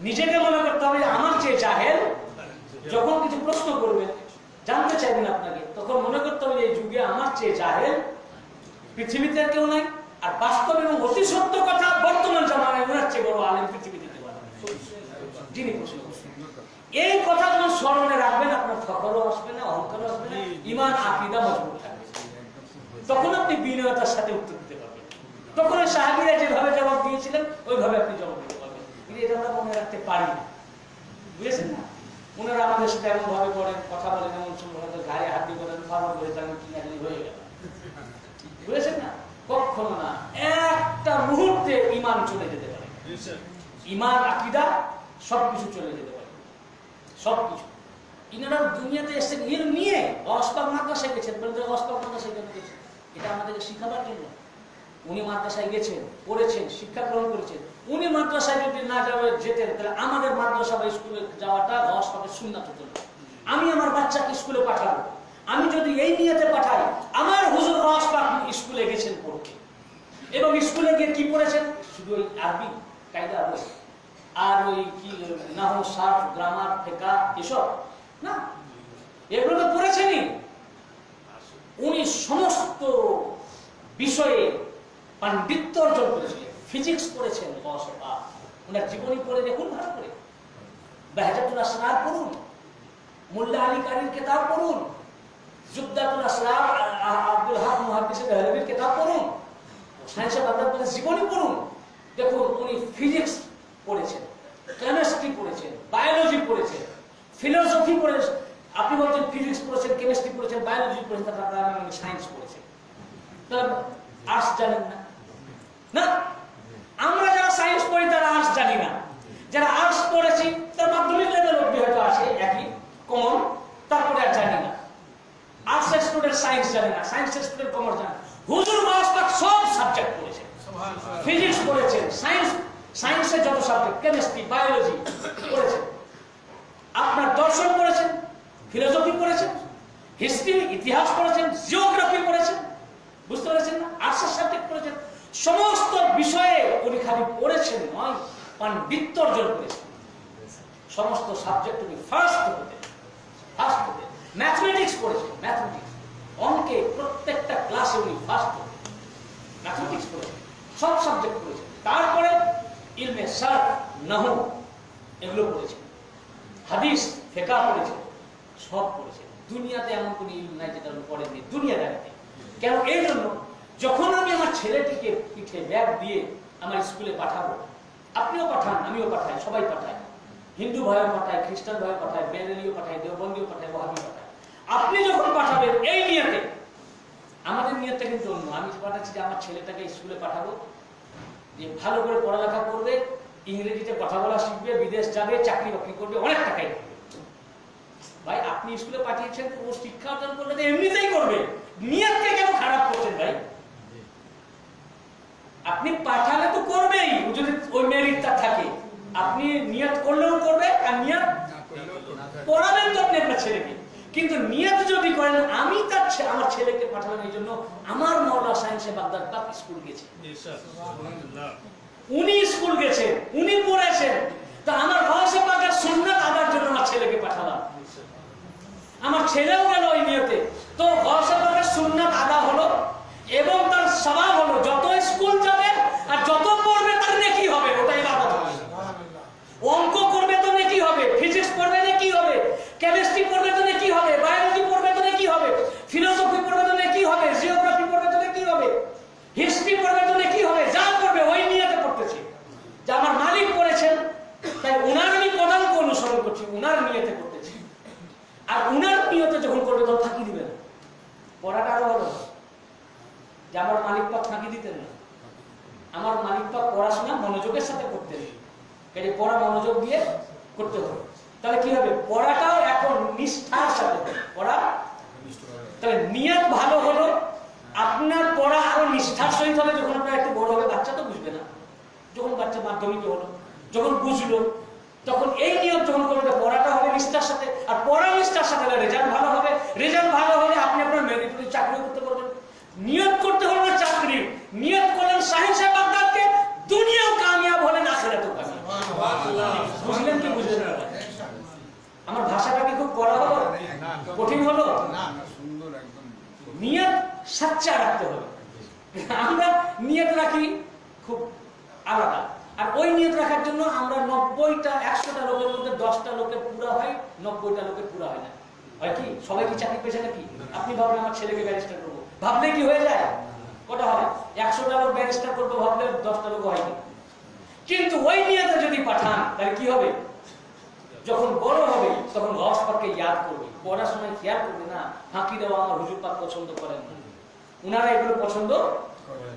নিজেকে মনে করতে হবে আমার চেয়ে জাহেল, যখন কিছু প্রশ্ন করবেন জানতে চাইবেন আপনাকে, তখন মনে করতে হবে এই যুগে আমার চেয়ে জাহেল পৃথিবীতে কেউ নাই, আর বাস্তব এবং অতি সত্য কথা বর্তমান জামানায় ওনার চেয়ে বড় আলেম পৃথিবীতে। যিনি প্রশ্ন করছেন। এই কথা যখন স্মরণে রাখবেন আপনার ফখরও আসবে না অহংকারও আসবে না ইমান আকিদা মজবুত থাকবে। তখন আপনি বিনয়তার সাথে উত্তর দিতে পারবেন। তখন ওই সাহাবিরা যেভাবে জবাব দিয়েছিলেন ওইভাবে আপনি জবাব দিতে পারবেন। কিন্তু এটা আমরা মনে রাখতে পারি না। বুঝেছেন না? ওনারা আমাদের সাথে এমন ভাবে করেন কথা বলেন এমন সময় হয়তো গায়ে হাত দিয়ে করেন ফার্মা করে তার কি হয়ে গেল। বুঝেছেন না? কখনো না একটা মুহূর্তে ইমান চলে যেতে পারে। ইমান আকিদা সবকিছু চলে যেতে পারে। সবকিছু। ইনারা দুনিয়াতে এসেছেন ইল নিয়ে অস্পাক মাদ্রাসায় গেছেন বলতে অস্পাক মাদ্রাসায় কেন গেছেন? এটা আমাদেরকে শিখাবার জন্য। উনি মাদ্রাসায় গেছেন, পড়েছেন, শিক্ষা গ্রহণ করেছেন। উনি মাদ্রাসায় যদি না যাবে যেতেন, তাহলে আমাদের মাদ্রাসা বা স্কুলে যাওয়াটা অস্পাকের সুন্নাত হতো না। আমি আমার বাচ্চাকে স্কুলে পাঠাবো। আমি যদি এই নিয়েতে পাঠাই, আমার হুজুর রসপাক স্কুলে গেছেন পড়তে। এবং স্কুলে গিয়ে কি পড়েছেন? শুধু ওই আরবি, কায়দা বই। আর ওই কি নাহ সার্ফ, গ্রামার, ফেকা, এসব, না? এগুলো তো পড়েছেনই। উনি সমস্ত বিষয়ে পাণ্ডিত্য অর্জন করেছিলেন। ফিজিক্স পড়েছেন অসপা ওনার জীবনী পড়ে দেখুন, ভালো করে। বেহাজাতুল আসরার পড়ুন, মোল্লা আলী কারির কেতাব পড়ুন জুদ্দাতুল আসরার আব্দুল হাক মুহাদ্দিসের দেহলভির কেতাব পড়ুন সায়েন্সের বাংলাদেশের জীবনী পড়ুন। দেখুন, উনি ফিজিক্স পড়েছেন কেমিস্ট্রি পড়েছেন বায়োলজি পড়েছেন ফিলোসফি পড়েছেন আপনি বলছেন ফিজিক্স পড়েছেন কেমিস্ট্রি পড়েছেন বায়োলজি পড়েছেন তারা সায়েন্স পড়েছেন। তাহলে আর্টস জানেন না? না? আমরা যারা সায়েন্স পড়ি তারা আর্টস জানি না। যারা আর্টস পড়েছি তার মাধ্যমিক লেভেল অব্দি হয়তো আসে একই কমন তারপরে আর জানি না। আর্টসের স্টুডেন্ট সায়েন্স জানে না সায়েন্সের স্টুডেন্ট কমার্স জানে হুজুর মাস্টার সব সাবজেক্ট পড়েছেন। ফিজিক্স পড়েছেন সায়েন্স সায়েন্সের যত সাবজেক্ট কেমিস্ট্রি বায়োলজি পড়েছেন আপনার দর্শন পড়েছেন ফিলোসফি পড়েছেন হিস্ট্রি ইতিহাস পড়েছেন জিওগ্রাফি পড়েছেন বুঝতে পেরেছেন না? আর্টসের সাবজেক্ট পড়েছেন সমস্ত বিষয়ে উনি খালি পড়েছেন নয়, পাণ্ডিত্য অর্জন করেছেন। সমস্ত সাবজেক্ট উনি ফার্স্ট হতেন ফার্স্ট হতেন ম্যাথমেটিক্স পড়েছেন ম্যাথমেটিক্স অঙ্কে প্রত্যেকটা ক্লাসে উনি ফার্স্ট হতেন ম্যাথমেটিক্স পড়েছেন, সব সাবজেক্ট পড়েছেন তারপরে ইলমে সার্ফ নাহু এগুলো পড়েছেন হাদিস, ফেকা পড়েছেন সব পড়েছেন দুনিয়াতে এমন কোনো ইলম নাই যেটা উনি পড়েননি দুনিয়াদারিতে কেন? এই জন্য যখন আমি আমার ছেলেটিকে পিঠে ব্যাগ দিয়ে আমার স্কুলে পাঠাবো, আপনিও পাঠান, আমিও পাঠাই, সবাই পাঠাই। হিন্দু ভাইও পাঠায়, খ্রিস্টান ভাইও পাঠায় বেরেলিও পাঠায়, দেওবন্দিও পাঠায় ওহাবি পাঠায়। আপনি যখন পাঠাবেন এই নিয়তে, আমাদের নিয়তটা কিন্তু অন্য। আমি পাঠাচ্ছি যে আমার ছেলেটাকে স্কুলে পাঠাবো যে ভালো করে পড়ালেখা করবে ইংরেজিতে কথা বলা শিখবে বিদেশ যাবে চাকরি বাকরি করবে অনেক টাকাই ভাই আপনি স্কুলে পাঠিয়েছেন ও শিক্ষা অর্জন করবে তো এমনিতেই করবে। নিয়তকে কেন খারাপ করছেন ভাই? আপনি পাঠালে তো করবেই যদি ওই মেরিটটা থাকে। আপনি নিয়ত করলেও করবে আর নিয়ত পড়াবেন তো আপনি আপনার ছেলেকে। কিন্তু নিয়ত যদি করেন আমি তার আমার ছেলেকে পাঠাবেন এই জন্য আমার মাওলা সায়েন্সে বাগদাদ পাক স্কুল গেছে। উনি স্কুল গেছে উনি পড়েছেন তা আমার বয়সে পাকা সুন্নাত আমার জন্য আমার ছেলেকে পাঠালাম। আমার ছেলেও গেল ওই নিয়তে। তো তাহলে কি হবে? পড়াটাও এখন নিষ্ঠার সাথে। পড়া? তাহলে নিয়ত ভালো হলো, আপনার পড়া আরও নিষ্ঠার সহিত হবে, যখন আপনার একটু বড় হবে, বাচ্চা তো বুঝবে না। যখন বাচ্চা মাধ্যমিকে হলো, যখন বুঝলো, তখন এই নিয়ম যখন করবে পড়াটা হবে নিষ্ঠার সাথে। আর পড়া নিষ্ঠার সাথে রেজাল্ট ভালো হবে। রেজাল্ট ভালো হলে আপনি আপনার মেরিটে চাকরি করতে পারবেন। নিয়ত করতে হলো না চাকরি। নিয়ত করলেন সাহেব বাগদাদকে দুনিয়াও কামিয়াব হলেন আখেরাতেও কামিয়াব বুঝলেন কি বুঝলেন না আমার ভাষাটা কি খুব করা হলো কঠিন হলো? নিয়ত সাচ্চা রাখতে হবে। আমরা নিয়ত রাখি খুব আলাদা। আর ওই নিয়ত রাখার জন্য আমরা নব্বইটা একশোটা লোকের মধ্যে দশটা লোকের পুরা হয় নব্বইটা লোকের পুরা হয় না। হয় কি? সবাই কি চাকরি পেয়েছে নাকি আপনি ভাবলেন আমার ছেলেকে ব্যারিস্টার করব। ভাবলে কি হয়ে যায়? কটা হয়? একশোটা লোক ব্যারিস্টার করব ভাবলে দশটা লোক হয়নি কিন্তু ওই নিয়তে যদি পাঠান তাহলে কি হবে? যখন বড় হবে তখন রস পাককে ইয়াদ করবে। পড়ার সময় খেয়াল করবে না ফাঁকি দেওয়া আমার হুজুর পাক পছন্দ করেন না। উনারা এগুলো পছন্দ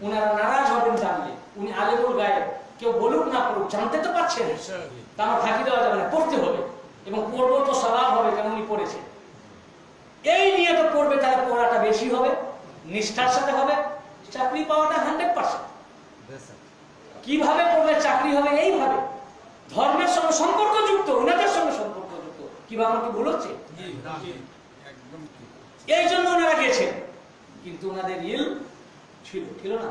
উনারা নারাজ হবেন জানলে। উনি আলেমুল গায়ে কেউ বলুক না পড়ুক জানতে তো পারছেন। তা আমার ফাঁকি দেওয়া যাবে না পড়তে হবে। এবং পড়ব তো স্বভাব হবে কেন উনি পড়েছে এই নিয়ে তো পড়বে তাহলে পড়াটা বেশি হবে নিষ্ঠার সাথে হবে চাকরি পাওয়াটা হান্ড্রেড পার্সেন্ট কীভাবে পড়লে চাকরি হবে এইভাবে। ধর্মের সঙ্গে সম্পর্কযুক্ত ওনাদের সঙ্গে সম্পর্কযুক্ত কীভাবে আমার কি ভুল হচ্ছে? এই জন্য ওনারা গেছেন কিন্তু ওনাদের ইল ছিল ছিল না।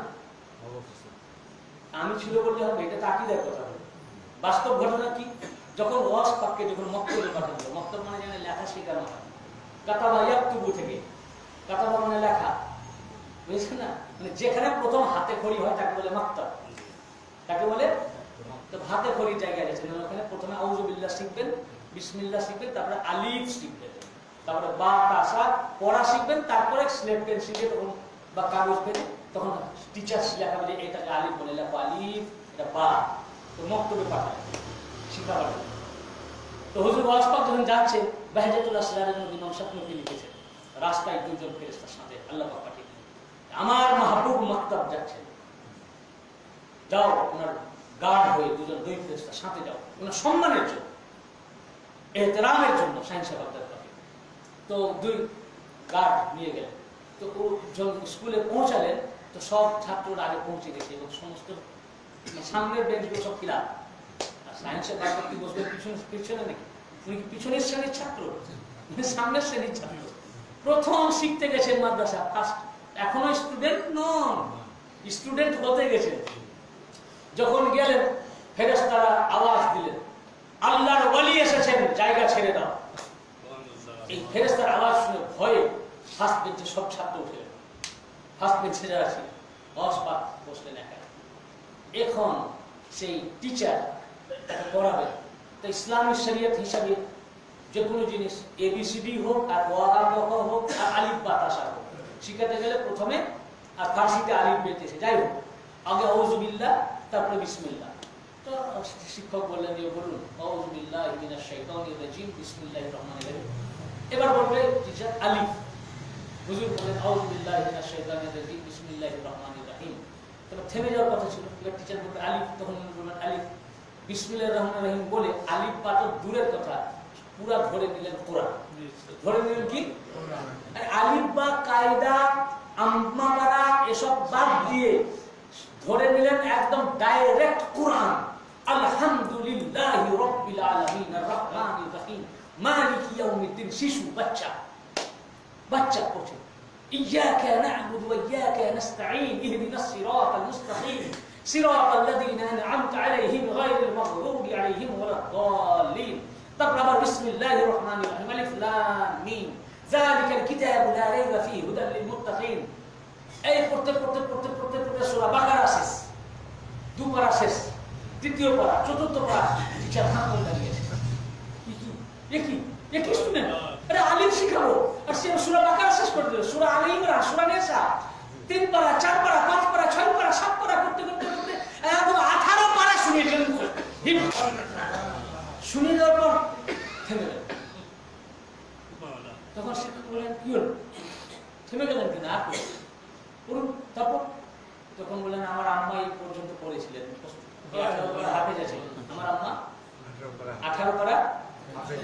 আমি ছিল বললে হবে এটা তাকিদের কথা হবে বাস্তব ঘটনা কি? যখন ওয়াস পাককে যখন মক্তবে পাঠানো হলো মক্তব মানে জানে লেখা শেখানো হয়। কাতাবা ইয়াকুবু থেকে। কাতাবা মানে লেখা। বুঝছেন না? মানে যেখানে প্রথম হাতে খড়ি হয় তাকে বলে মাক্তব তাকে বলে তো হাতে খড়ির জায়গায় গেছেন ওখানে প্রথমে আউজুবিল্লাহ শিখবেন। বিসমিল্লাহ শিখবেন, তারপরে আলিফ শিখবেন, তারপরে বা কাসা পড়া শিখবেন, তারপরে স্লেট পেন শিখে তখন বা কাগজ পেন তখন টিচার লেখা বলে এটাকে আলিফ বলে লেখো, আলিফ, এটা বা, তো মক্তবে পাঠায় জন্য। তো হুজুর ওয়াজপাক যখন যাচ্ছে বাহেজাতুল্লাহ আলাইহি ইমাম স্বপ্নকে লিখেছেন রাস্তায় দুজন ফেরেশতার সাথে, আল্লাহ পাঠিয়ে দিলেন। আমার মাহবুব মাকতাব যাচ্ছেন যাও, ওনার গার্ড হয়ে দুজন দুই ফেরেশতার সাথে যাও, ওনার সম্মানের জন্য এহতেরামের জন্য আব্দার পাঠিয়ে তো দুই গার্ড নিয়ে গেলেন। তো ও যখন স্কুলে পৌঁছালেন, তো সব ছাত্ররা আগে পৌঁছে গেছে এবং সমস্ত সামনের বেঞ্চগুলো সব ফিলা আর সায়েন্সের বাচ্চা কি বসবে? পিছনে পিছনে নাকি? উনি কি পিছনের শ্রেণির ছাত্র? সামনের শ্রেণির ছাত্র। প্রথম শিখতে গেছেন মাদ্রাসা ফার্স্ট এখনও স্টুডেন্ট নন। স্টুডেন্ট হতে গেছেন যখন গেলেন, ফেরেশতারা আওয়াজ দিলেন। আল্লাহর ওয়ালি এসেছেন, জায়গা ছেড়ে দাও। এই ফেরেস্তার আওয়াজ শুনে ভয়ে ফার্স্ট বেঞ্চে সব ছাত্র উঠে গেল। ফার্স্ট বেঞ্চে যারা ছিল অসপাত বসলেন একা। এখন সেই টিচার তাকে পড়াবে। তো ইসলামী শরীয়ত হিসাবে যে কোনো জিনিস এবিসিডি হোক, আর ওয়াহা বহ হোক, আর আলিফ বাতাসা হোক, শিখাতে গেলে প্রথমে আর ফার্সিতে আলিফ বেঁচেছে যাই হোক, আগে অউজুবিল্লাহ তারপরে বিসমিল্লাহ। তো শিক্ষক বললেন যে বলুন অউজুবিল্লাহ মিনাশ শাইতানির রাজিম বিসমিল্লাহির রহমানির রহিম। এবার বলবে টিচার আলিফ। হুজুর বলেন আউযুবিল্লাহি মিনাশ শাইতানির রাজিম বিসমিল্লাহির রহমানির রহিম। তবে থেমে যাওয়ার কথা ছিল। এবার টিচার বলবে আলিফ। তখন বলবেন আলিফ। বিসমিল্লাহির রহমানির রহিম বলে আলিফ তো দূরের কথা পুরা ধরে নিলেন কোরআন। ধরে নিলেন কি? আরে আলিফ বা কায়দা আম্মামারা এসব বাদ দিয়ে ধরে নিলেন একদম ডাইরেক্ট কোরআন। الحمد لله رب العالمين الرحمن الرحيم مالك يوم الدين شيشو بچا بچا بوچو إياك نعبد وإياك نستعين اهدنا الصراط المستقيم صراط الذين أنعمت عليهم غير المغضوب عليهم ولا الضالين طب بسم الله الرحمن الرحيم ألف لام ميم ذلك الكتاب لا ريب فيه هدى للمتقين أي قرتب قرتب قرتب قرتب قرتب سورة بقرة سيس دو قرة سيس তৃতীয় পারা চতুর্থ হাত করে দাঁড়িয়েছে। কি কি এ কি? এ কি স্টুডেন্ট আরে আলিম শিখাবো। আর সে সূরা বাকারা শেষ করে দিল। সূরা আলে ইমরান, সূরা নিসা। তিন পারা চার পারা পাঁচ পারা ছয় পারা সাত পারা করতে করতে করতে একদম আঠারো পারা শুনিয়ে দিলেন। শুনিয়ে দেওয়ার পর থেমে গেল তখন শিক্ষক বললেন, কি হলো? থেমে গেলেন কিনা? আর তারপর? তখন বললেন, আমার আম্মা এই পর্যন্ত পড়েছিলেন হাফেজা ছিলেন আমার আম্মা? আঠারো পারা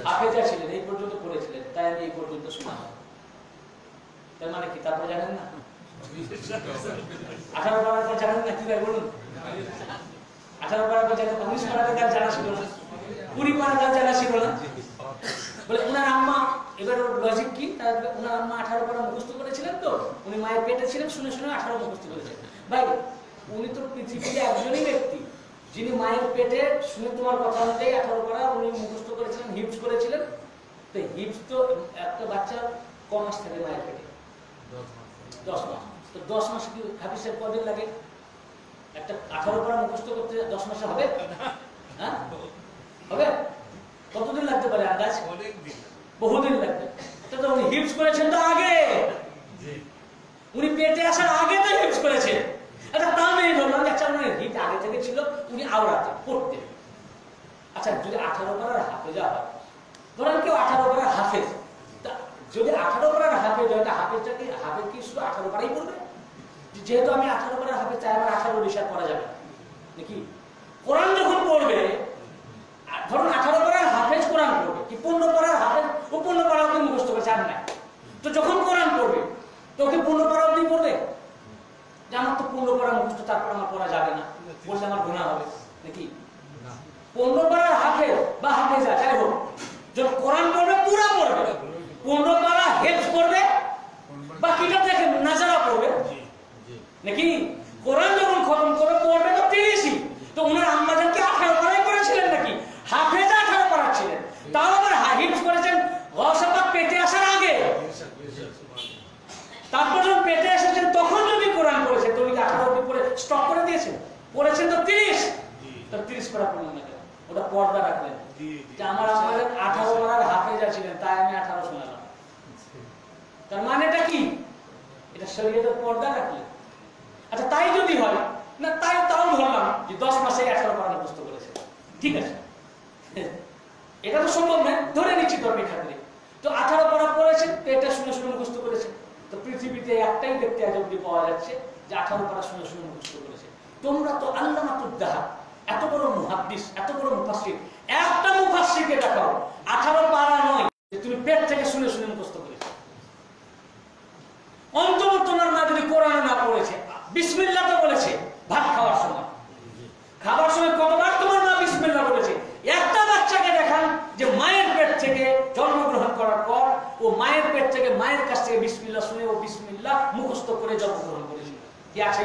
হাফেজা। ছিলেন এই পর্যন্ত পড়েছিলেন তাই আমি এই পর্যন্ত শোনা তার মানে কি তারপর জানেন না? আঠারো জানেন না? কি ভাই বলুন। আঠারো পারাটা জানেন না? উনিশ পারাটা তার জানা ছিল না? কুড়ি পারা তার জানা ছিল না? বলে ওনার আম্মা এবার ওর লজিক কি? তার ওনার আম্মা আঠারো পারা মুখস্থ করেছিলেন তো? উনি মায়ের পেটে ছিলেন শুনে শুনে আঠারো মুখস্থ করেছেন ভাই উনি তো পৃথিবীতে একজনই ব্যক্তি। যিনি মায়ের পেটে শুনে তোমার কথা অনুযায়ী আঠারো পারা উনি মুখস্থ করেছিলেন হিপস করেছিলেন। তো হিপস তো একটা বাচ্চা ক মাস থাকে মায়ের পেটে। দশ মাস তো দশ মাসে কি হাফিসের কদিন লাগে? একটা আঠারো পারা মুখস্থ করতে দশ মাসে হবে? হ্যাঁ? হবে? কতদিন লাগতে পারে আন্দাজ? বহুদিন লাগবে। তো তো উনি হিপস করেছেন তো আগে। উনি পেটে আসার আগে তো হিপস করেছেন। আচ্ছা তা আমি ধরলাম আচ্ছা উনি হিট আগে থেকে ছিল উনি আওড়াতে পড়তেন আচ্ছা যদি আঠারো পারার হাফেজা হয়, ধরেন কেউ আঠারো পারার হাফেজ যদি আঠারো পারার হাফেজ হয় তা হাফেজটা কি হাফেজ কি শুধু আঠারো পারাই পড়বে? যেহেতু আমি আঠারো পারার হাফেজ তাই আমার আঠারো রিসার করা যাবে। না। নাকি কোরআন যখন পড়বে ধরুন আঠারো পারার হাফেজ কোরআন পড়বে, কি পনেরো পারার হাফেজ ও পনেরো পারা অব্দি মুখস্থ করেছে, আর নাই। তো যখন কোরআন পড়বে, তো ওকে পনেরো পারা অব্দি পড়বে? যে আমার তো পনেরো পারা মুখস্থ তারপর আমার পড়া যাবে না। বললে আমার গুণা হবে। নাকি? পনেরো পারার হাফেজ, বা হাফেজা, যাই হোক। যখন কোরআন পড়বে, পুরা পড়বে। পনেরো পারা হেফ করবে বা কিটা থেকে নাজারা পড়বে। নাকি? কোরআন যখন খতম করে পড়বে তো তিরিশই। তো ওনার আম্মাজানকে আঠারো পাড়াই করেছিলেন নাকি? হাফেজা আঠারো পাড়া ছিলেন। তাও আবার হিপস করেছেন গসাবাদ পেটে আসার আগে। তারপর যখন পেটে এসেছেন, তখন যদি কোরআন পড়েছে তো উনি আঠারো অব্দি পড়ে স্টপ করে দিয়েছেন? পড়েছেন তো তিরিশ। তো তিরিশ পাড়া পড়লেন না ওটা পর্দা রাখলেন। যে আমার আম্মাজান আঠারো পাড়ার হাফেজা ছিলেন তাই আমি আঠারো শোনালাম। তার মানেটা কি? এটা শরীয়তের পর্দা রাখলেন আচ্ছা তাই যদি হয় না তাই তাও ধরলাম যে দশ মাসে আঠারো পারা মুখস্থ করেছে। ঠিক আছে? এটা তো সম্ভব নয় ধরে নিচ্ছি ধর্মের খাতিরে। তো আঠারো পারা পড়েছে এটা শুনে শুনে মুখস্থ করেছে। তো পৃথিবীতে একটাই ব্যক্তি আজ অব্দি পাওয়া যাচ্ছে যে আঠারো পারা শুনে শুনে মুখস্থ করেছে তোমরা তো আল্লাহ মাতুদ্দাহা এত বড় মুহাদ্দিস, এত বড় মুফাসসির, একটা মুফাসসিরকে দেখাও, আঠারো পারা নয়, যে তুমি পেট থেকে শুনে শুনে মুখস্থ করেছ। অন্তত তোমার মা যদি কোরআন না পড়েছে, বিসমিল্লাহ তো বলেছে, ভাত খাওয়ার সময়। খাবার সময় কতবার তোমার মা বিসমিল্লাহ বলেছে? একটা বাচ্চাকে দেখান যে মায়ের পেট থেকে জন্মগ্রহণ করার পর, ও মায়ের পেট থেকে মায়ের কাছ থেকে বিসমিল্লা শুনে ও বিসমিল্লাহ মুখস্থ করে জন্মগ্রহণ করেছিল কি আছে?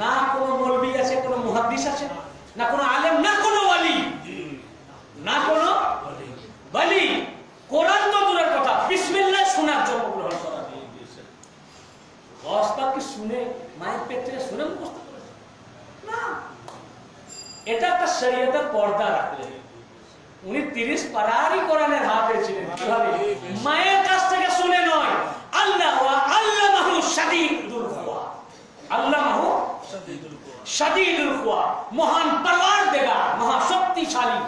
না, কোনো মৌলবি আছে, কোনো মুহাদ্দিস আছে? না, কোনো আলেম, না কোনো না, কোনো কোরআন তো দূরের কথা। বিসমিল্লাহ শোনার জন্মগ্রহণ করা। গসপাকে শুনে মায়ের পেট শুনে মুখস্থ না। এটা একটা শরীয়তের পর্দা রাখলেন উনি তিরিশ পারারই কোরআনের হাতে ছিলেন। কীভাবে? মায়ের কাছ থেকে শুনে নয়। আল্লাহ আল্লাহ মাহু শাদীদুল কুয়া আল্লাহ মাহু মহান মহা শক্তিশালী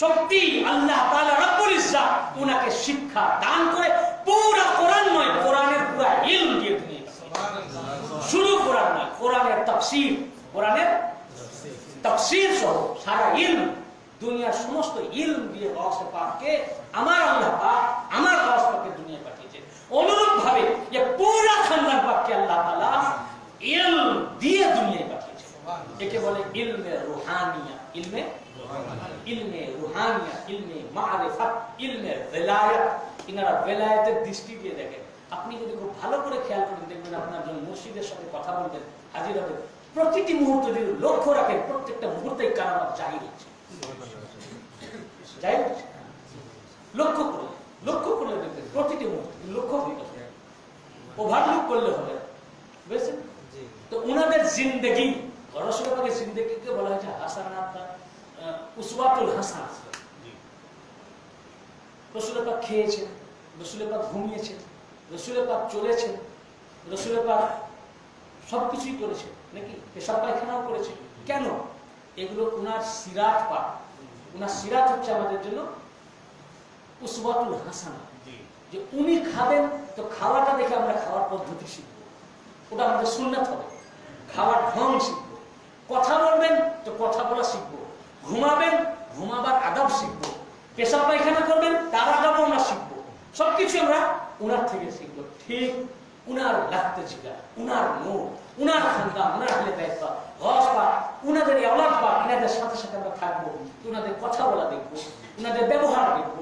শক্তি আল্লাহ তাআলা রব্বুল উনাকে শিক্ষা দান করে পুরা কোরআন নয়, কোরআনের পুরা ইলম দিয়ে শুরু কোরআন নয়, কোরআনের তাফসীর কোরআনের তাফসীর সহ সারা ইলম, দুনিয়ার সমস্ত ইলম দিয়ে গাউস পাককে আমার আল্লাহ পাক আমার গাউস পাককে দুনিয়া পাঠিয়েছে অনুরূপ ভাবে যে পুরা খানদান পাককে আল্লাহ তাআলা দিয়ে দুনিয়ায় পাঠিয়েছে। একে বলে ইলমে রুহানিয়া ইলমে ইলমে রুহানিয়া ইলমে মারিফাত ইলমে ভেলায়াত ইনারা ভেলায়াতের দৃষ্টি দিয়ে দেখেন। আপনি যদি খুব ভালো করে খেয়াল করেন দেখবেন আপনার যখন মুর্শিদের সাথে কথা বলবেন হাজির হবে প্রতিটি মুহূর্ত যদি লক্ষ্য রাখেন প্রত্যেকটা মুহূর্তেই কারামত জাহির হচ্ছে। হচ্ছে লক্ষ্য করলে লক্ষ্য করলে দেখবেন প্রতিটি মুহূর্তে লক্ষ্য হয়ে গেছে ওভারলুক করলে হবে। বুঝেছেন? তো ওনাদের জিন্দগি রসুলের জিন্দগিকে বলা হয়েছে হাসানাত উসওয়াতুল হাসান রসুলের পাক খেয়েছেন রসুলের পাক ঘুমিয়েছেন রসুলের পাক চলেছেন রসুলের পাক সব কিছুই করেছে নাকি? পেশাব পায়খানাও করেছে কেন? এগুলো ওনার সিরাত পাক। ওনার সিরাত হচ্ছে আমাদের জন্য উসওয়াতুল হাসানা যে উনি খাবেন তো খাওয়াটা দেখে আমরা খাওয়ার পদ্ধতি শিখব। ওটা আমাদের সুন্নাত হবে। খাওয়ার ঢং শিখব। কথা বলবেন তো কথা বলা শিখব। ঘুমাবেন, ঘুমাবার আদাব শিখব। পেশা পায়খানা করবেন, তার আদবও আমরা শিখব। সবকিছু আমরা উনার থেকে শিখব। ঠিক উনার লাগতে শিখা উনার মুখ উনার খান্দা, উনার হলে দায়িত্ব। হস পা উনাদের অলাদ পা এনাদের সাথে সাথে আমরা থাকব। উনাদের কথা বলা দেখব, উনাদের ব্যবহার দেখব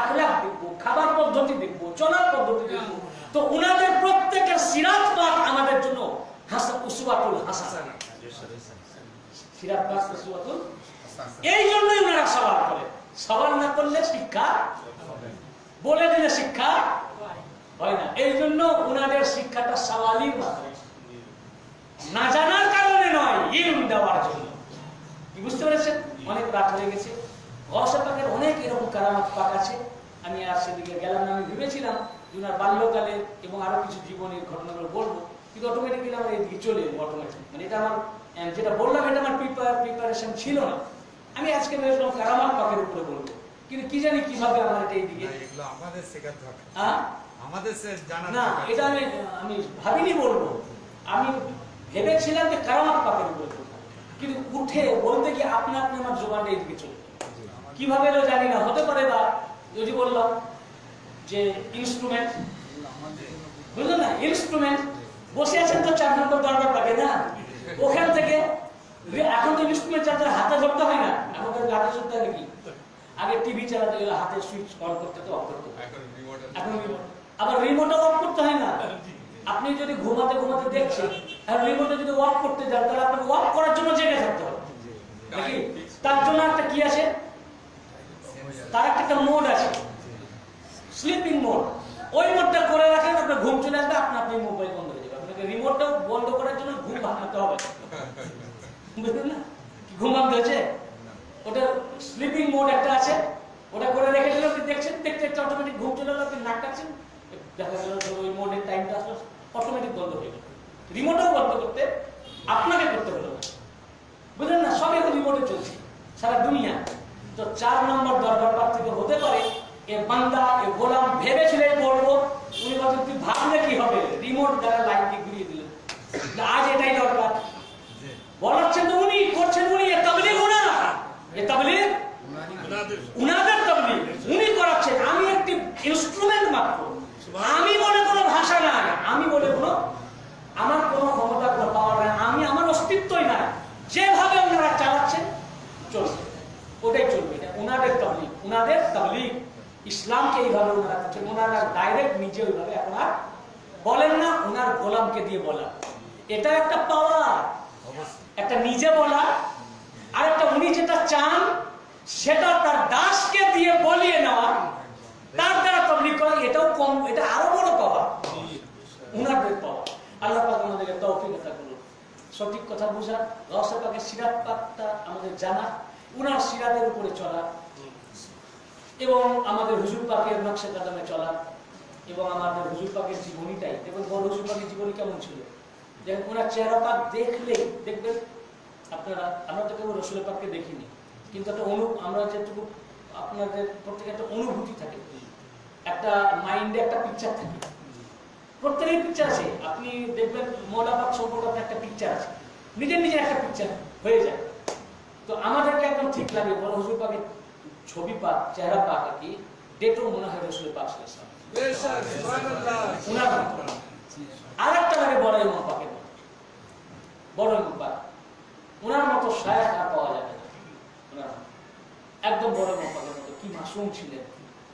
আখলাক দেখব, খাবার পদ্ধতি দেখব, চলার পদ্ধতি দেখব। তো উনাদের প্রত্যেকের সিরাত পাক আমাদের জন্য হাসা উসুয়াতুল হাসান। সিরাত উসুয়াতুল এই জন্যই ওনারা সওয়াল করে। সওয়াল না করলে শিক্ষা বলে দিলে শিক্ষা হয় না। এই জন্য ওনাদের শিক্ষাটা মাধ্যমে না জানার কারণে নয়, ইলম দেওয়ার জন্য। কি বুঝতে পেরেছেন? অনেক রাত হয়ে গেছে। গসা অনেক এরকম কারামাত পাক আছে। আমি আর সেদিকে গেলাম না, আমি ভেবেছিলাম ওনার বাল্যকালে এবং আরও কিছু জীবনের ঘটনাগুলো বলব। কিন্তু অটোমেটিক্যালি আমার এদিকে চলে এলো অটোমেটিক মানে এটা আমার যেটা বললাম এটা আমার প্রিপার প্রিপারেশন ছিল না। আমি আজকে ভেবেছিলাম কারামাত পাকের উপরে বলব। কিন্তু কি জানি কীভাবে আমার এটা এইদিকে আমাদের শেখাতে হবে হ্যাঁ? আমাদের জানা না এটা আমি আমি ভাবিনি বলব। আমি ভেবেছিলাম যে কারামাত পাকের উপরে বলব। কিন্তু উঠে বলতে কি আপনা আপনি আমার জোগানটা এইদিকে চলে কীভাবে এলো জানি না হতে পারে বা যদি বললাম যে ইনস্ট্রুমেন্ট বুঝলেন না? ইনস্ট্রুমেন্ট তো পাবে না? ওখান থেকে এখন তো ইনস্ট্রুমেন্ট চার্জার হাতে ধরতে হয় না। এখন হাতে ধরতে হয় নাকি আগে টিভি চালাতে গেলে হাতে সুইচ অন করতে তো অফ করতে। এখন। আবার রিমোটও অফ করতে হয় না। আপনি যদি ঘুমাতে ঘুমাতে দেখছেন আর রিমোটে যদি ওয়াক করতে যান তাহলে আপনাকে ওয়াক করার জন্য জেগে থাকতে হবে। নাকি? তার জন্য একটা কি আছে? তার একটা একটা মোড আছে। স্লিপিং মোড ওই মোডটা করে রাখেন আপনার ঘুম চলে আসবে আপনি আপনি মোবাইল বন্ধ রিমোটটাও বন্ধ করার জন্য ঘুম ভাঙাতে হবে। বুঝলেন না? ঘুম ভাঙতে হয়েছে ওটা স্লিপিং মোড একটা আছে। ওটা করে রেখে দিলে, আপনি দেখছেন, দেখতে দেখতে অটোমেটিক ঘুম চলে গেল, আপনি নাক ডাকছেন দেখা গেল ওই মোডের টাইমটা আসলে অটোমেটিক বন্ধ হয়ে গেল। রিমোটও বন্ধ করতে আপনাকে করতে হলো। বুঝলেন না? সব এখন রিমোটে চলছে, সারা দুনিয়া। তো চার নম্বর দরবার পাক থেকে হতে পারে, এ বান্দা, এ গোলাম ভেবেছিল এই বলব, উনি বলছেন, তুই ভাবলে কি হবে? রিমোট দ্বারা লাইট দিয়ে ঘুরিয়ে দিলেন যে আজ এটাই দরকার। বলাচ্ছেন তো উনি, করছেন উনি, এ তাবলিগ এ তাবলিগ উনাদের তাবলিগ। উনি করাচ্ছেন। আমি একটি ইনস্ট্রুমেন্ট মাত্র। আমি বলে কোনো ভাষা নাই। আমি বলে কোনো, আমার কোনো ক্ষমতা কোনো পাওয়ার নাই। আমি আমার অস্তিত্বই নাই। যেভাবে ওনারা চালাচ্ছেন চলবে ওটাই চলবে। এটা ওনাদের তাবলিগ। ওনাদের তাবলিগ। ইসলামকে এইভাবে ওনারা ওনারা ডাইরেক্ট নিজে ওইভাবে এখন আর বলেন না, ওনার গোলামকে দিয়ে বলা এটা একটা পাওয়ার একটা নিজে বলা, আর একটা উনি যেটা চান, সেটা তার দাসকে দিয়ে বলিয়ে নেওয়া, তার দ্বারা তবলিগ করা, এটাও কম, এটা আরও বড় পাওয়া উনাদের পাওয়া আল্লাহ পাক আমাদেরকে তৌফিক আতা করুন। সঠিক কথা বোঝা রসে পাকের সিরাত পাকটা আমাদের জানা, উনার সিরাতের উপরে চলা, এবং আমাদের হুজুর পাকের নকশা কাদামে চলা, এবং আমাদের হুজুর পাকের জীবনীটাই, এবং বড় হুজুর পাকের জীবনী কেমন ছিল? ওনার চেহারা পাক দেখলেই দেখবেন আপনারা আমরা তো কেবল রসুলের পাককে দেখিনি। কিন্তু একটা অনু আমরা যেটুকু আপনাদের প্রত্যেকে একটা অনুভূতি থাকে। একটা মাইন্ডে একটা পিকচার থাকে। প্রত্যেকের পিকচার আছে। আপনি দেখবেন মৌলা পাক সম্পর্কে একটা পিকচার আছে। নিজের নিজের একটা পিকচার হয়ে যায়। তো আমাদেরকে একদম ঠিক লাগে বড় হুজুর পাকের ছবি পাক চেহারা পাক আর কি ডেটও মনে হয় রসুলের পাক। আর একটা লাগে বড় ইমাম মতো বড় উনার মতো আর পাওয়া যাবে না। মতো। একদম বড় মতো। কি মাসুম ছিলেন?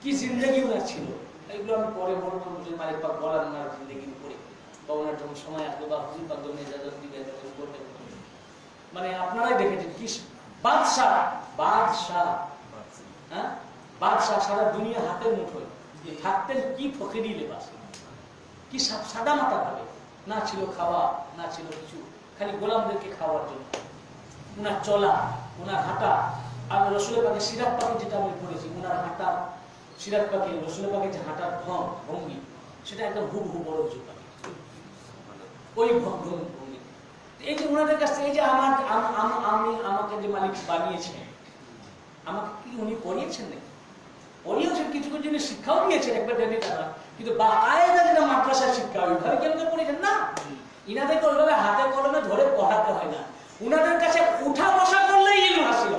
কি জিন্দগি উনার ছিল? এগুলো আমি পরে যে মালিক পাক বলার উনার জিন্দগির উপরে। বা ওনার সময় আসলো বা পাক ইজাজত তখন করতে মানে আপনারাই দেখেছেন কি বাদশাহ বাদশাহ। হ্যাঁ? বাদশাহ সারা দুনিয়া হাতের মুঠোয়। থাকতেন কি ফকিরি লেবাসে। কি সাদা ভাবে। না ছিল খাওয়া, না ছিল কিছু। খালি গোলামদেরকে খাওয়ার জন্য। উনার চলা, উনার হাঁটা। আমি রসুলের পাকে সিরাত পাকে যেটা আমি পড়েছি, উনার হাঁটা, সিরাত পাখি রসুলের পাকে যে হাঁটার ভং ভঙ্গি, সেটা একদম হুবহু বড় কিছু পাকে ওই ভঙ্গি এই যে ওনাদের কাছ থেকে যে আমার আম- আম- আমি, আমাকে যে মালিক বানিয়েছেন, আমাকে কি উনি পড়িয়েছেন নাকি? পড়িয়েছেন, কিছু কিছু জিনিস শিক্ষাও দিয়েছেন, একবার জানি তারা। কিন্তু বাকায়দা যেটা মাদ্রাসার শিক্ষা ওইভাবে কেন পড়েছেন না। ইনাদেরকে ওইভাবে হাতে কলমে ধরে পড়াতে হয় না। উনাদের কাছে উঠা বসা করলেই ইলম হাসিল।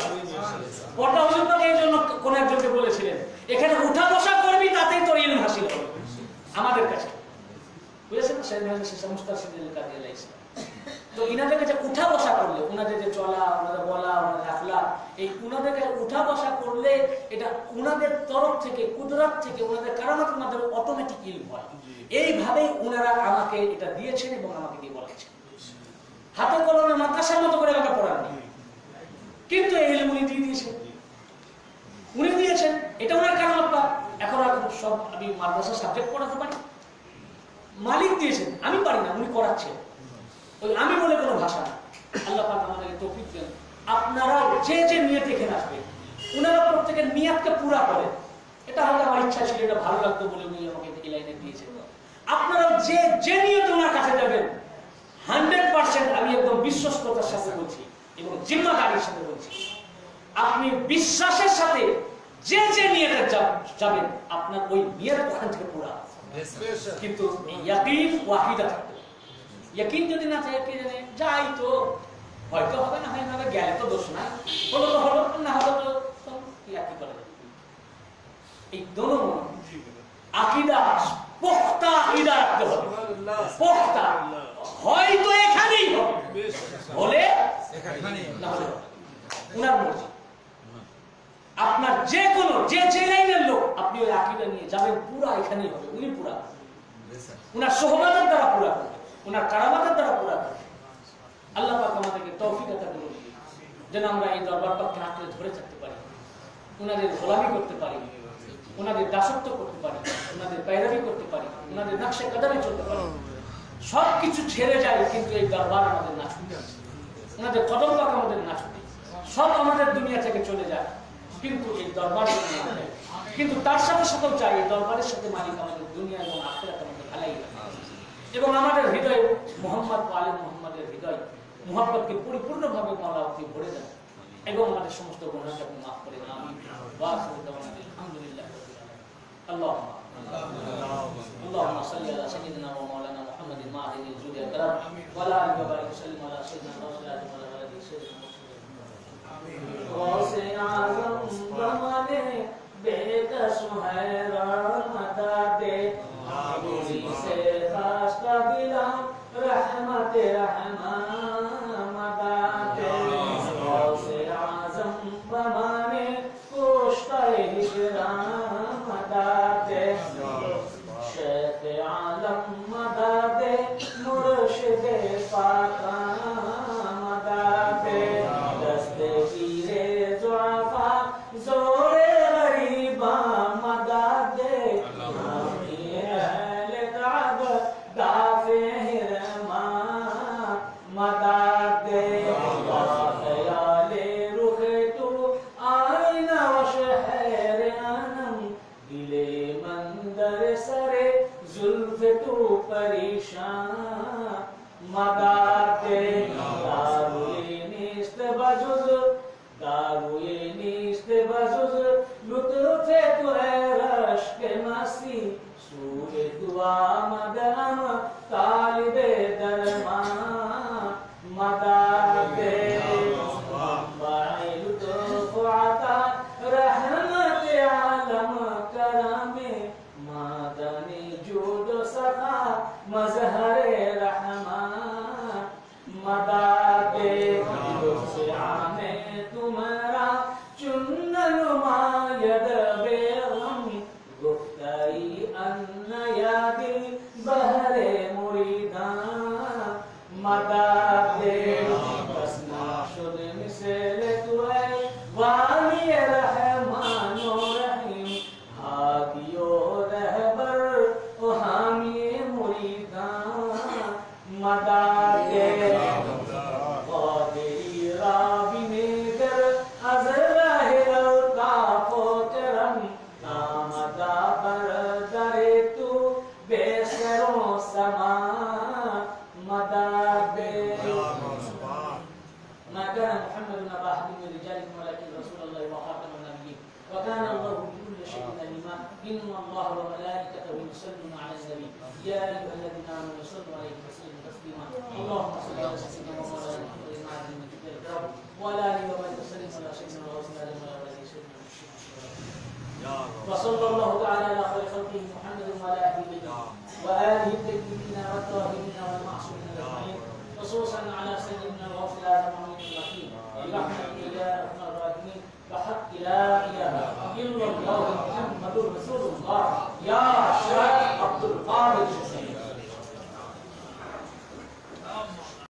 পর্দা এই জন্য কোন একজনকে বলেছিলেন, এখানে উঠা বসা করবি, তাতেই তোর ইলম হাসিল হবে। আমাদের কাছে। বুঝেছেন? সেই সমস্ত কাজে ইসলাম তো ইনাদের কাছে উঠা বসা করলে উনাদের যে চলা ওনাদের বলা ওনাদের আখলা এই উনাদের কাছে উঠা বসা করলে এটা উনাদের তরফ থেকে কুদরাত থেকে উনাদের কারামাতের মাধ্যমে অটোমেটিক ইলম হয়। এইভাবেই উনারা আমাকে এটা দিয়েছেন এবং আমাকে দিয়ে বলেছেন। হাতে কলমে মাদ্রাসার মতো করে আমাকে পড়াননি কিন্তু এই ইলম উনি দিয়ে দিয়েছেন। উনি দিয়েছেন এটা ওনার কারামাত পা এখন আর সব আমি মাদ্রাসা সাবজেক্ট পড়াতে পারি। মালিক দিয়েছেন আমি পারি না উনি করাচ্ছেন ওই আমি বলে কোনো ভাষা না। আল্লাহ পাক আমাদেরকে তৌফিক দেন। আপনারা যে যে নিয়ত এখানে আসবে উনারা প্রত্যেকের নিয়তকে পুরা করেন এটা হয়তো আমার ইচ্ছা ছিল এটা ভালো লাগতো বলে উনি আমাকে এই লাইনে দিয়েছেন। আপনারা যে যে নিয়ত ওনার কাছে যাবেন হান্ড্রেড পার্সেন্ট আমি একদম বিশ্বস্ততার সাথে বলছি এবং জিম্মাদারির সাথে বলছি। আপনি বিশ্বাসের সাথে যে যে নিয়তে যাবেন আপনার ওই নিয়ত ওখান থেকে পুরা কিন্তু ইয়াকিন ওয়াহিদা থাকবে ইয়াকিন যদি না থাকে কে জানে যাই তো হয়তো হবে না হয় না গেলে তো দোষ না হলো তো হলো না হলো তো ইয়াকি করে এই দোনো আকিদা পোক্তা আকিদা রাখতে হবে পোক্তা হয়তো এখানেই হবে হলে এখানে না হবে উনার মর্জি আপনার যে কোনো যে যে লাইনের লোক আপনি ওই আকিদা নিয়ে যাবেন পুরা এখানেই হবে উনি পুরা উনার সোহবাতের দ্বারা পুরা করবে উনার কারামাতের দ্বারা পুরা করবে আল্লাহ পাক আমাদেরকে তৌফিক করুন। যেন আমরা এই দরবার পাককে আঁকড়ে ধরে থাকতে পারি। উনাদের গোলামি করতে পারি। উনাদের দাসত্ব করতে পারি। উনাদের পায়রাবি করতে পারি। উনাদের নকশে কদমে চলতে পারি। সব কিছু ছেড়ে যায় কিন্তু এই দরবার আমাদের না ছুটে ওনাদের কদম পাক আমাদের না ছুটে। সব আমাদের দুনিয়া থেকে চলে যায়। কিন্তু এই দরবার কিন্তু তার সাথে সাথেও চাই দরবারের সাথে মালিক আমাদের দুনিয়া এবং আখেরাত আমাদের ভালাই রাখে। এবং আমাদের হৃদয়ে মোহাম্মদ আলী মোহাম্মদের হৃদয় মোহাম্মদকে পরিপূর্ণভাবে মালা আপনি ভরে দেন এবং আমাদের সমস্ত গণনাকে মাফ করে আমি আলহামদুলিল্লাহ আল্লাহ اللهم صل على سيدنا ومولانا محمد الجود ولا وسلم على سيدنا رسول الله رحمان